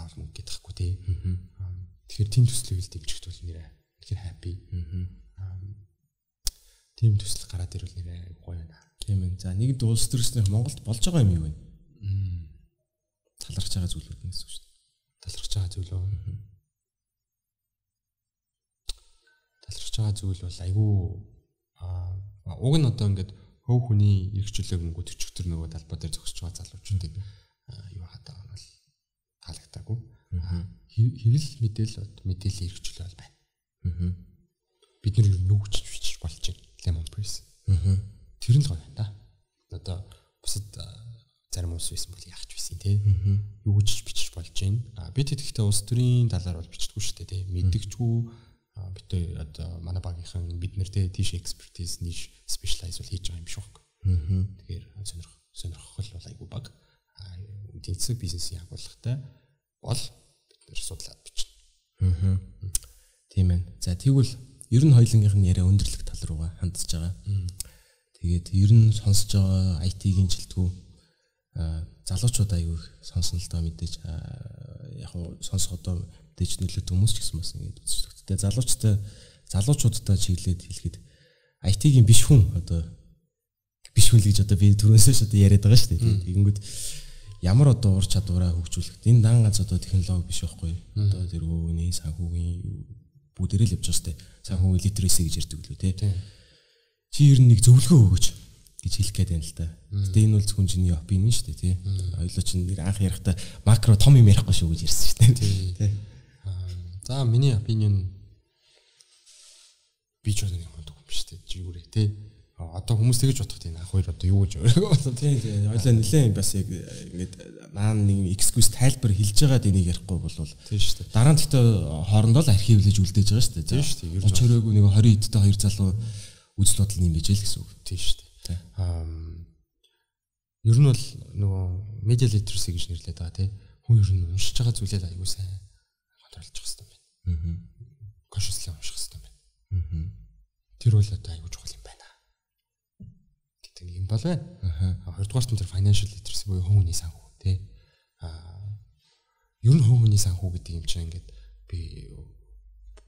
заавал мөнгө гэдэгхгүй тий. Тэгэхээр тийм төсөл үйл дэмжигт бол нэрээ тэгэхээр happy. Тийм төсөл гараад ирвэл нэрээ гоё байна.
Тийм ээ. За нэгд улс төрснөх Монголд болж байгаа юм юу вэ? Талархж байгаа зүйлүүд нь гэсэн үг шүү дээ.
Талархж байгаа зүйл үү? Талархж байгаа зүйл бол айгүй аа уг нь одоо ингээд хөв хүний эрхчлөлөг нөгөө төчгтөр нөгөө талбай дээр зогсож байгаа залуучуудыг юу хатаа нь бол таалагдаагүй. Хэвлэл мэдээлэл мэдээллийн хэрэгжил бол байна. Бид юу нүгч бичиж болж байна. Lemon press. Тэр нь л гоё да. Одоо бусад зарим ус байсан бол яах ч байсан тий. Юу гэж бичиж болж байна. А бид тэгэхдээ улс төрийн талаар бол бичдэггүй шүү дээ тий. Мэддэгчгүй бид одоо манай багийнхан бид нэр тийш экспертиз ниш спешиалайз бол хийж байгаа юм шиг. Тэгэхээр сонирх сонирхол бол айгүй баг. Тэнцэг бизнесийн агуулгатай бол бид нэр судлаад бичнэ.
Аа. Тийм ээ. За тэгвэл ер нь хоёулынгийнх нь яриа өндөрлөх тал руугаа хандж байгаа. Тэгээд ер нь сонсож байгаа IT-ийн жилтгүү залуучууд аягүй сонсон л доо мэдээж яг нь сонсох одоо мэдээж нөлөөт хүмүүс ч гэсэн бас ингэж үздэг. Тэгээд залуучтай залуучуудтай чиглээд хэлэхэд IT-ийн биш хүн одоо биш хүн л гэж одоо би түрүүнээс одоо яриад байгаа шүү дээ. Тэгэнгүүт ямар одоо ур чадвараа хөгжүүлэх. Энэ дан ганц одоо технологи биш байхгүй. Одоо тэр өвөний санхүүгийн бүгдээрээ л явж байгаа сте. Санхүүгийн литерэси гэж ярьдаг лөө те. Чи ер нь нэг зөвлөгөө өгөөч гэж хэлэх гээд байна л да. Гэтэ энэ бол зөвхөн чиний опинион шүү дээ тий. Ойлоо чинь нэг анх ярихдаа макро том юм ярихгүй шүү гэж ярьсан шүү дээ. Тий.
За миний опинион би ч нэг юм дгүй юм шүү дээ. Жигүүрээ тий одоо хүмүүс тэгэж бодох тийм ах хоёр одоо юу гэж бодсон
тийм тийм. Ойлоо нэлээ бас яг ингээд маань нэг excuse тайлбар хэлж байгаа энийг ярихгүй бол тийм шүү дээ. дараа нь гэхдээ хоорондоо л архивлэж үлдээж байгаа шүү дээ.
Тийм шүү дээ
30 хороогүй нэг 20 эдтэй хоёр залуу үзэл бодол юм bijэл гэсэн үг.
Тийм шүү дээ. Аа ер нь бол нөгөө media literacy гэж нэрлэдэг байгаа тийм хүн ер нь уншиж байгаа зүйлээ аягүй сайн контролж явах хэрэгтэй байна. Аа consciously унших хэрэгтэй байна. Аа тэр бол одоо аягүй чухал гэдэг юм бол байна. Аа. Хоёрдугаарт нь тэр financial literacy буюу хүн хүний санхүү тий. Аа. Ер нь хүн хүний санхүү гэдэг юм чинь ингээд би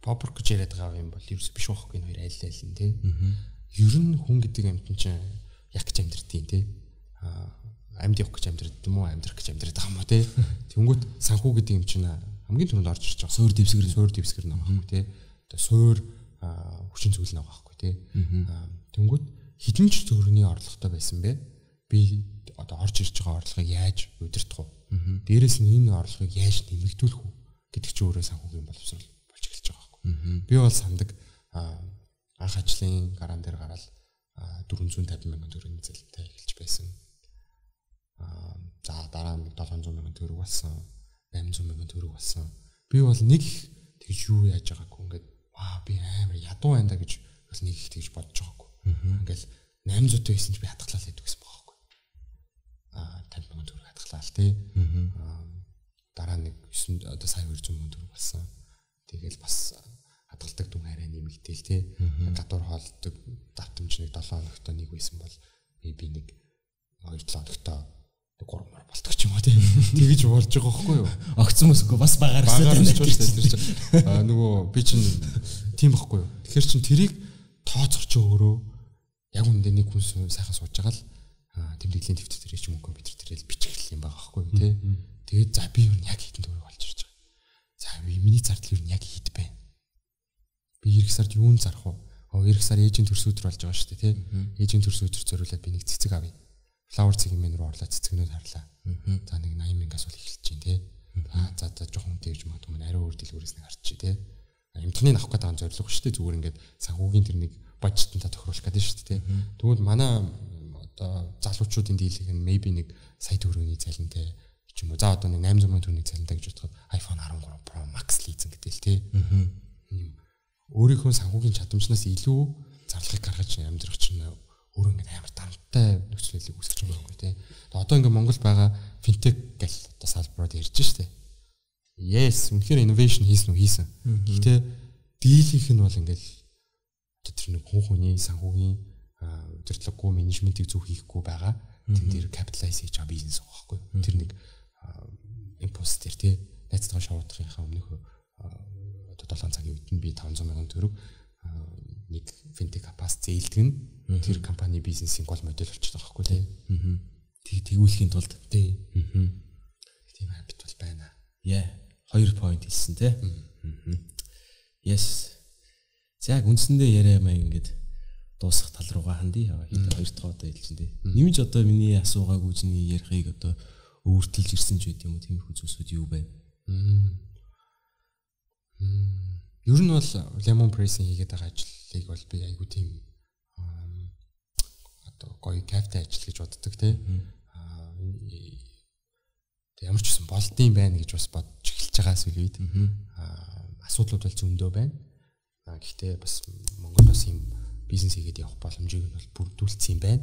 попер гэж яриад байгаа юм бол ерөөс биш байхгүй энэ хоёр аль аль нь тий. Ер нь хүн гэдэг амьтан чинь яг гэж амьдрдیں۔ тий. Аа амьд явах гэж амьдрд юм уу амьдрах гэж амьдраад байгаа юм уу тий. Тэнгүүт санхүү гэдэг юм чинь хамгийн түрүүнд орж ирж байгаа.
Суур дэвсгэр
суур дэвсгэр нэг байхгүй тий. Одоо суур хүчин зүйл нэг байхгүй тий. Тэнгүүт хідэн ч төгрөгийн орлоготой байсан бэ? Би одоо орж ирж байгаа орлогыг яаж удирдах вэ? Дээрээс нь энэ орлогыг яаж нэмэгдүүлэх вэ гэдэг чинь өөрөө санхүүгийн боловсрол болж эхэлж байгаа байхгүй. Би бол сандаг анх ажлын гараан дээр гараад 450 мянган төгрөгийн зэлтэй эхэлж байсан. За дараа нь 700 мянган төгрөг болсон, 800 мянган төгрөг болсон. Би бол нэг тэгж юу яаж байгаагүй ингээд ваа би амар ядуу байна да гэж бас нэг их тэгж бодож байгаагүй Ингээл 800 байсан ч би хатгалаа л гэдэг гэсэн бохоггүй. Аа 50 сая төгрөг хатгалаа л тий. Аа дараа нэг 9 одоо сая 200 сая төгрөг болсон. Тэгэл бас хадгалдаг дүн арай нэмэгдээл тий. Гадуур хоолдог давтамж нэг 7 хоногт нэг байсан бол би нэг 2 7 хоногт 3 мөр болдог ч юм уу тий. Тэгэж болж байгаа байхгүй юу?
Огцсон мөсгөө бас багаар
дээ. Аа нөгөө би чинь тийм байхгүй юу? Тэгэхээр чин тэрийг тооцох ч өөрөө яг үндэ нэг хүн сайхан сууж байгаа л тэмдэглэлийн дэвтэр дээр ч юм уу компьютер дээр л бичих юм байгаа байхгүй юу тий. Тэгээд за би юу яг хитэн төгрөг олж ирж байгаа. За миний зардал юу яг хит байна. Би эх сард юун зарах вэ? Оо эх сар ээжийн төрс өдөр болж байгаа шүү дээ тий. Ээжийн төрс өдөр зориулаад би нэг цэцэг авъя флаур цэгмэн рүү орлоо цэцгнүүд харлаа. За нэг 80 мянгаас бол эхэлж чинь тий. За за жоохон тэгж магадгүй мань ариу өөр дэлгүүрээс нэг харчих тий. Эмтний авах гэдэг зорилго шүү дээ. Зүгээр ингээд санхүүгийн тэр нэг бажетантаа тохируулах гэдэг шүү дээ. Тэгвэл манай одоо залуучуудын дийлэх нь maybe нэг сая төгрөгийн цалинтай ч юм уу. За одоо нэг 800 сая төгрөгийн цалинтай гэж бодоход iPhone 13 Pro Max лизинг гэдэг л тий. Өөрийнхөө санхүүгийн чадамжнаас илүү зарлахыг гаргаж амьдрах чинь өөрөө ингээд амар дарамттай нөхцөл байдлыг үүсгэж байгаа байхгүй тий. Тэгээ одоо ингээд Монгол байгаа финтек гэл одоо салбарууд ярьж штэ. Yes, үнэхээр innovation хийсэн үү хийсэн. Гэхдээ дийлийнх нь бол ингээд тэр нэг хүн хүний санхүүгийн удирдлаггүй менежментийг зөв хийхгүй байгаа. Тэн дээр capitalize хийж байгаа бизнес байгаа байхгүй. Тэр нэг импульс дээр тий найзтайгаа шавуудахынхаа өмнөх одоо 7 цагийн үед нь би 500 сая төгрөг нэг финтек апас зээлдэг нь тэр компани бизнесийн гол модель болчиход байгаа хгүй тий. Тэг тэгүүлэхийн тулд тий. Тийм habit бол байна.
Яа. Хоёр point хэлсэн тий. Yes. Яг үндсэндээ яриа маяг ингээд дуусах тал руугаа хандъя. Хэд хоёр дахь одоо тий. Нэмж одоо миний асуугаагүй чиний ярихыг одоо өөртөлж ирсэн ч байт юм уу тиймэрхүү зүйлсүүд юу байна?
Ер нь бол lemon pressing хийгээд байгаа ажлыг бол би айгу тийм одоо гоё кафе ажил гэж боддог тий. Аа ямар ч гэсэн болдсон байна гэж бас бодож эхэлж байгаа сүл үед. Аа асуудлууд бол зөндөө байна. Аа гэхдээ бас Монгол бас юм бизнес хийгээд явах боломжийг нь бол бүрдүүлсэн юм байна.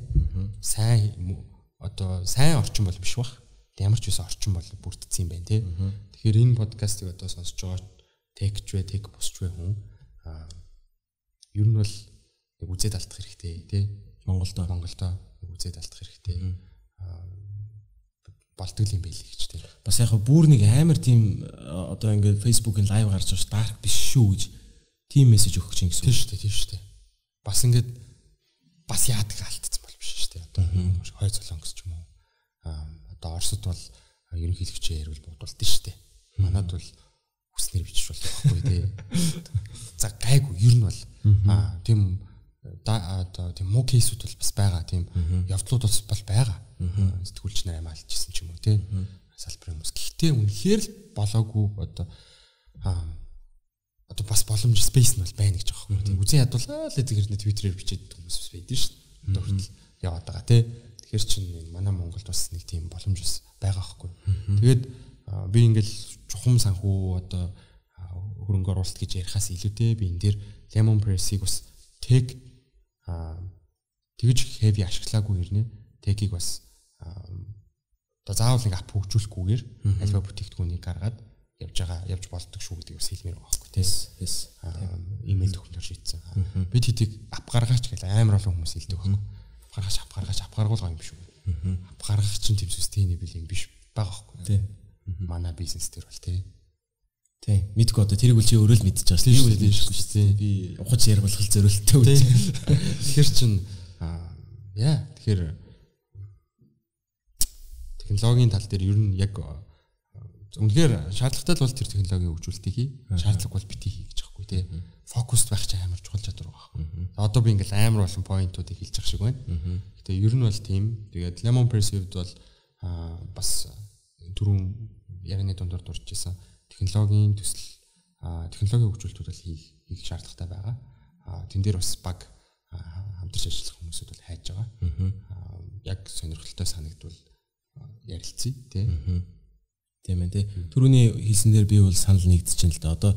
Сайн одоо сайн орчин бол биш бах. Ямар ч байсан орчин бол бүрдсэн юм байна тий. Тэгэхээр энэ подкастыг одоо сонсож байгаа техч вэ, тех босч вэ хүн аа ер нь бол нэг үзээд алдах хэрэгтэй тий
Монголдо
Монголдо үзээд алдах хэрэгтэй. болдог юм байл гэж тийм.
Бас яг бүр нэг амар тийм одоо ингээд Facebook-ын лайв гарч байгаа дарк биш шүү гэж тийм мессеж өгөх чинь гэсэн.
Тийм шүү дээ, тийм шүү дээ. Бас ингээд бас яадаг алдсан бол биш шүү дээ. Одоо хой солонгос ч юм уу. Аа одоо Оросд бол ерөнхийлөгчээр бол бодулт шүү дээ. Манад бол хүснэр бичиж бол байхгүй тий. За гайгүй ер нь бол аа тийм одоо тийм муу кейсүүд бол бас байгаа тийм явдлууд бол байгаа сэтгүүлч нар амаалжсэн ч юм уу тийм салбарын хүмүүс гэхдээ үнэхээр л болоогүй одоо одоо бас боломж спейс нь бол байна гэж байгаа юм. Тийм үзэн ядуулаа л тэгэхээр нэг твиттерээр бичээд хүмүүс бас байдаг шүү дээ одоо хүртэл яваад байгаа тийм тэгэхээр чинь манай Монголд бас нэг тийм боломж бас байгаа байхгүй. Тэгээд би ингээл чухам санхүү одоо хөрөнгө оруулалт гэж ярихаас илүүтэй би энэ дээр Lemon Press-ийг бас тег тэгж heavy ашиглаагүй хэрнээ. Тегийг бас одоо заавал нэг ап хөгжүүлэхгүйгээр альва бүтээгдэхүүнийг гаргаад явж байгаа явж болдог шүү гэдгийг бас хэлмээр байгаа байхгүй.
Тийм тийм
имэйл төгнөр шийдсэн. Бид хэдийг ап гаргаач гэл амар олон хүмүүс хэлдэг байхгүй. Ап гаргаач ап гаргаач ап гаргуулгаа юм биш үү? Ап гаргах чинь тийм sustainable юм биш байгаа байхгүй. Тийм манай бизнес төр бол тийм
Тийм. Мэдгүй одоо тэрийг үл чи өөрөө л мэдчихэж байгаа шүү дээ. Тийм шүү дээ. Би ухаж болох зөрөлттэй үү.
Тэгэхээр чин яа тэгэхээр технологийн тал дээр ер нь яг үнэхээр шаардлагатай бол тэр технологийн хөгжүүлэлтийг хий. Шаардлага бол бити хий гэж байхгүй тий. Фокуст байх чинь амар чухал чадвар байгаа. Одоо би ингээл амар болсон поинтуудыг хэлж явах шиг байна. Гэтэ ер нь бол тийм. Тэгээд Lemon Perceived бол бас түрүүн ярианы дундор дурж исэн технологийн төсөл технологийн хөгжүүлэлтүүд бол хийх хийх шаардлагатай байгаа. Тэн дээр бас баг хамтарч ажиллах хүмүүсүүд бол хайж байгаа. Яг сонирхолтой санагдвал ярилцъя тий.
Тийм ээ тий. Төрөний хэлсэн дээр би бол санал нэгдэж байна л да. Одоо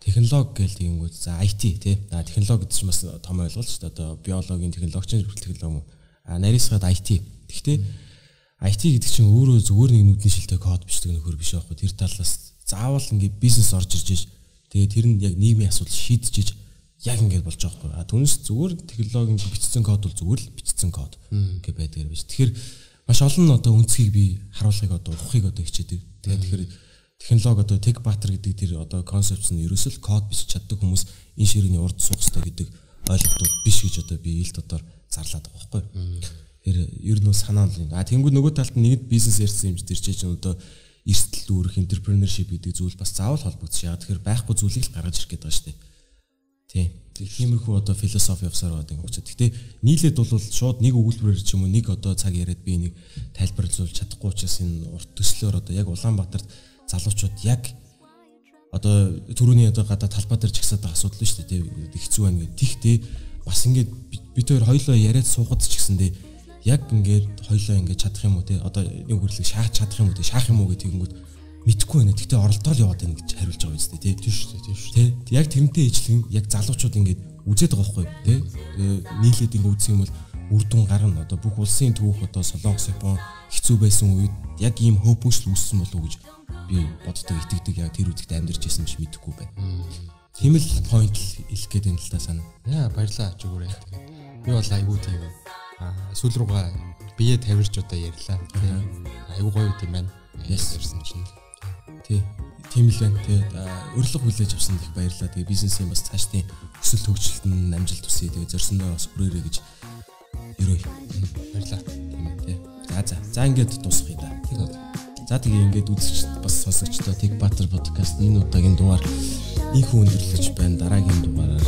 технологи гэл тэгэнгүүт за IT тий. А технологи гэдэг чинь бас том ойлголт шүү дээ. Одоо биологийн технологич хүртэл технологи юм. А нарийсгаад IT. Гэхдээ IT гэдэг чинь өөрөө зүгээр нэг нүдний шилдэг код бичдэг нөхөр биш аахгүй. Тэр талаас заавал ингээд бизнес орж ирж иж тэгээ тэр нь яг нийгмийн асуудал шийдэж иж яг ингээд болж байгаа байхгүй. А түнс зүгээр технологийн бичсэн код бол зүгээр л бичсэн код гэх байдаг юм биш. Тэгэхээр маш олон одоо өнцгийг би харуулахыг одоо ухахыг одоо хичээдэг. Тэгээд тэгэхээр технологи одоо тех баатар гэдэг тэр одоо концепц нь ерөөсөл код бичиж чаддаг хүмүүс энэ ширээний урд суух хэрэгтэй гэдэг ойлголт бол биш гэж одоо би ил дотор зарлаад байгаа байхгүй. Тэр ер нь санаа юм. А тэнгууд нөгөө талд нэгд бизнес ярьсан юм чи тэр чинь одоо эрсдэл үүрэх entrepreneurship гэдэг зүйл бас заавал холбогдсон. Яг тэгэхээр байхгүй зүйлийг л гаргаж ирэх гээд байгаа шүү дээ. Тийм. Тиймэрхүү одоо философи явсаар байдаг юм учраас. Гэтэ нийлээд бол шууд нэг өгүүлбэрээр ч юм уу нэг одоо цаг яриад би нэг тайлбарлуулж чадахгүй учраас энэ урт төслөөр одоо яг Улаанбаатарт залуучууд яг одоо түрүүний одоо гадаа талбай дээр чагсаад байгаа асуудал шүү дээ. Хэцүү байна гэдэг. Тэгтээ бас ингээд бид хоёр хоёлоо яриад суухад ч гэсэндээ яг ингээд хоёлоо ингээд чадах юм уу те одоо нэг хүрлэг шаах чадах юм уу те шаах юм уу гэдэг тэгэнгүүт мэдхгүй байна. Тэгтээ оролдоол яваад байна гэж хариулж байгаа юм зү тий.
Тийм шүү дээ. Тийм шүү. Тий.
Яг тэрнтэй ижлэн яг залуучууд ингээд үзээд байгаа байхгүй тий. Нийлээд ингээд үзэх юм бол үр дүн гарна. Одоо бүх улсын түүх одоо Солонгос, Япон хэцүү байсан үед яг ийм хөөпөсл үүссэн болов уу гэж би боддог, итгэдэг. Яг тэр үедээ амьдарч байсан ч мэдэхгүй байна. Тийм л point хэлэх гээд байна л та санаа.
Яа баярлаа чигүүрээ. Би бол айгүй тийм сүүл рүүгээ бие тавирж одоо ярьлаа. Айгүй гоё юм байна. Яс ярьсан чинь.
Тий. Тийм л байна. Тэгээд өрлөг хүлээж авсан их баярлалаа. Тэгээд бизнесийн бас цаашдын өсөлт хөгжилт нь амжилт хүсье. Тэгээд зорсондоо бас хүрээрэй гэж ерөө
баярлалаа.
Тийм ээ тий. За за. За ингээд дуусгая да. Тэгээд за тэгээ ингээд үзэгч бас сонсогчдоо Тэг Баатар подкаст энэ удаагийн дугаар их өндөрлөж байна. Дараагийн дугаараар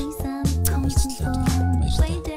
уулзлаа. Баярлалаа.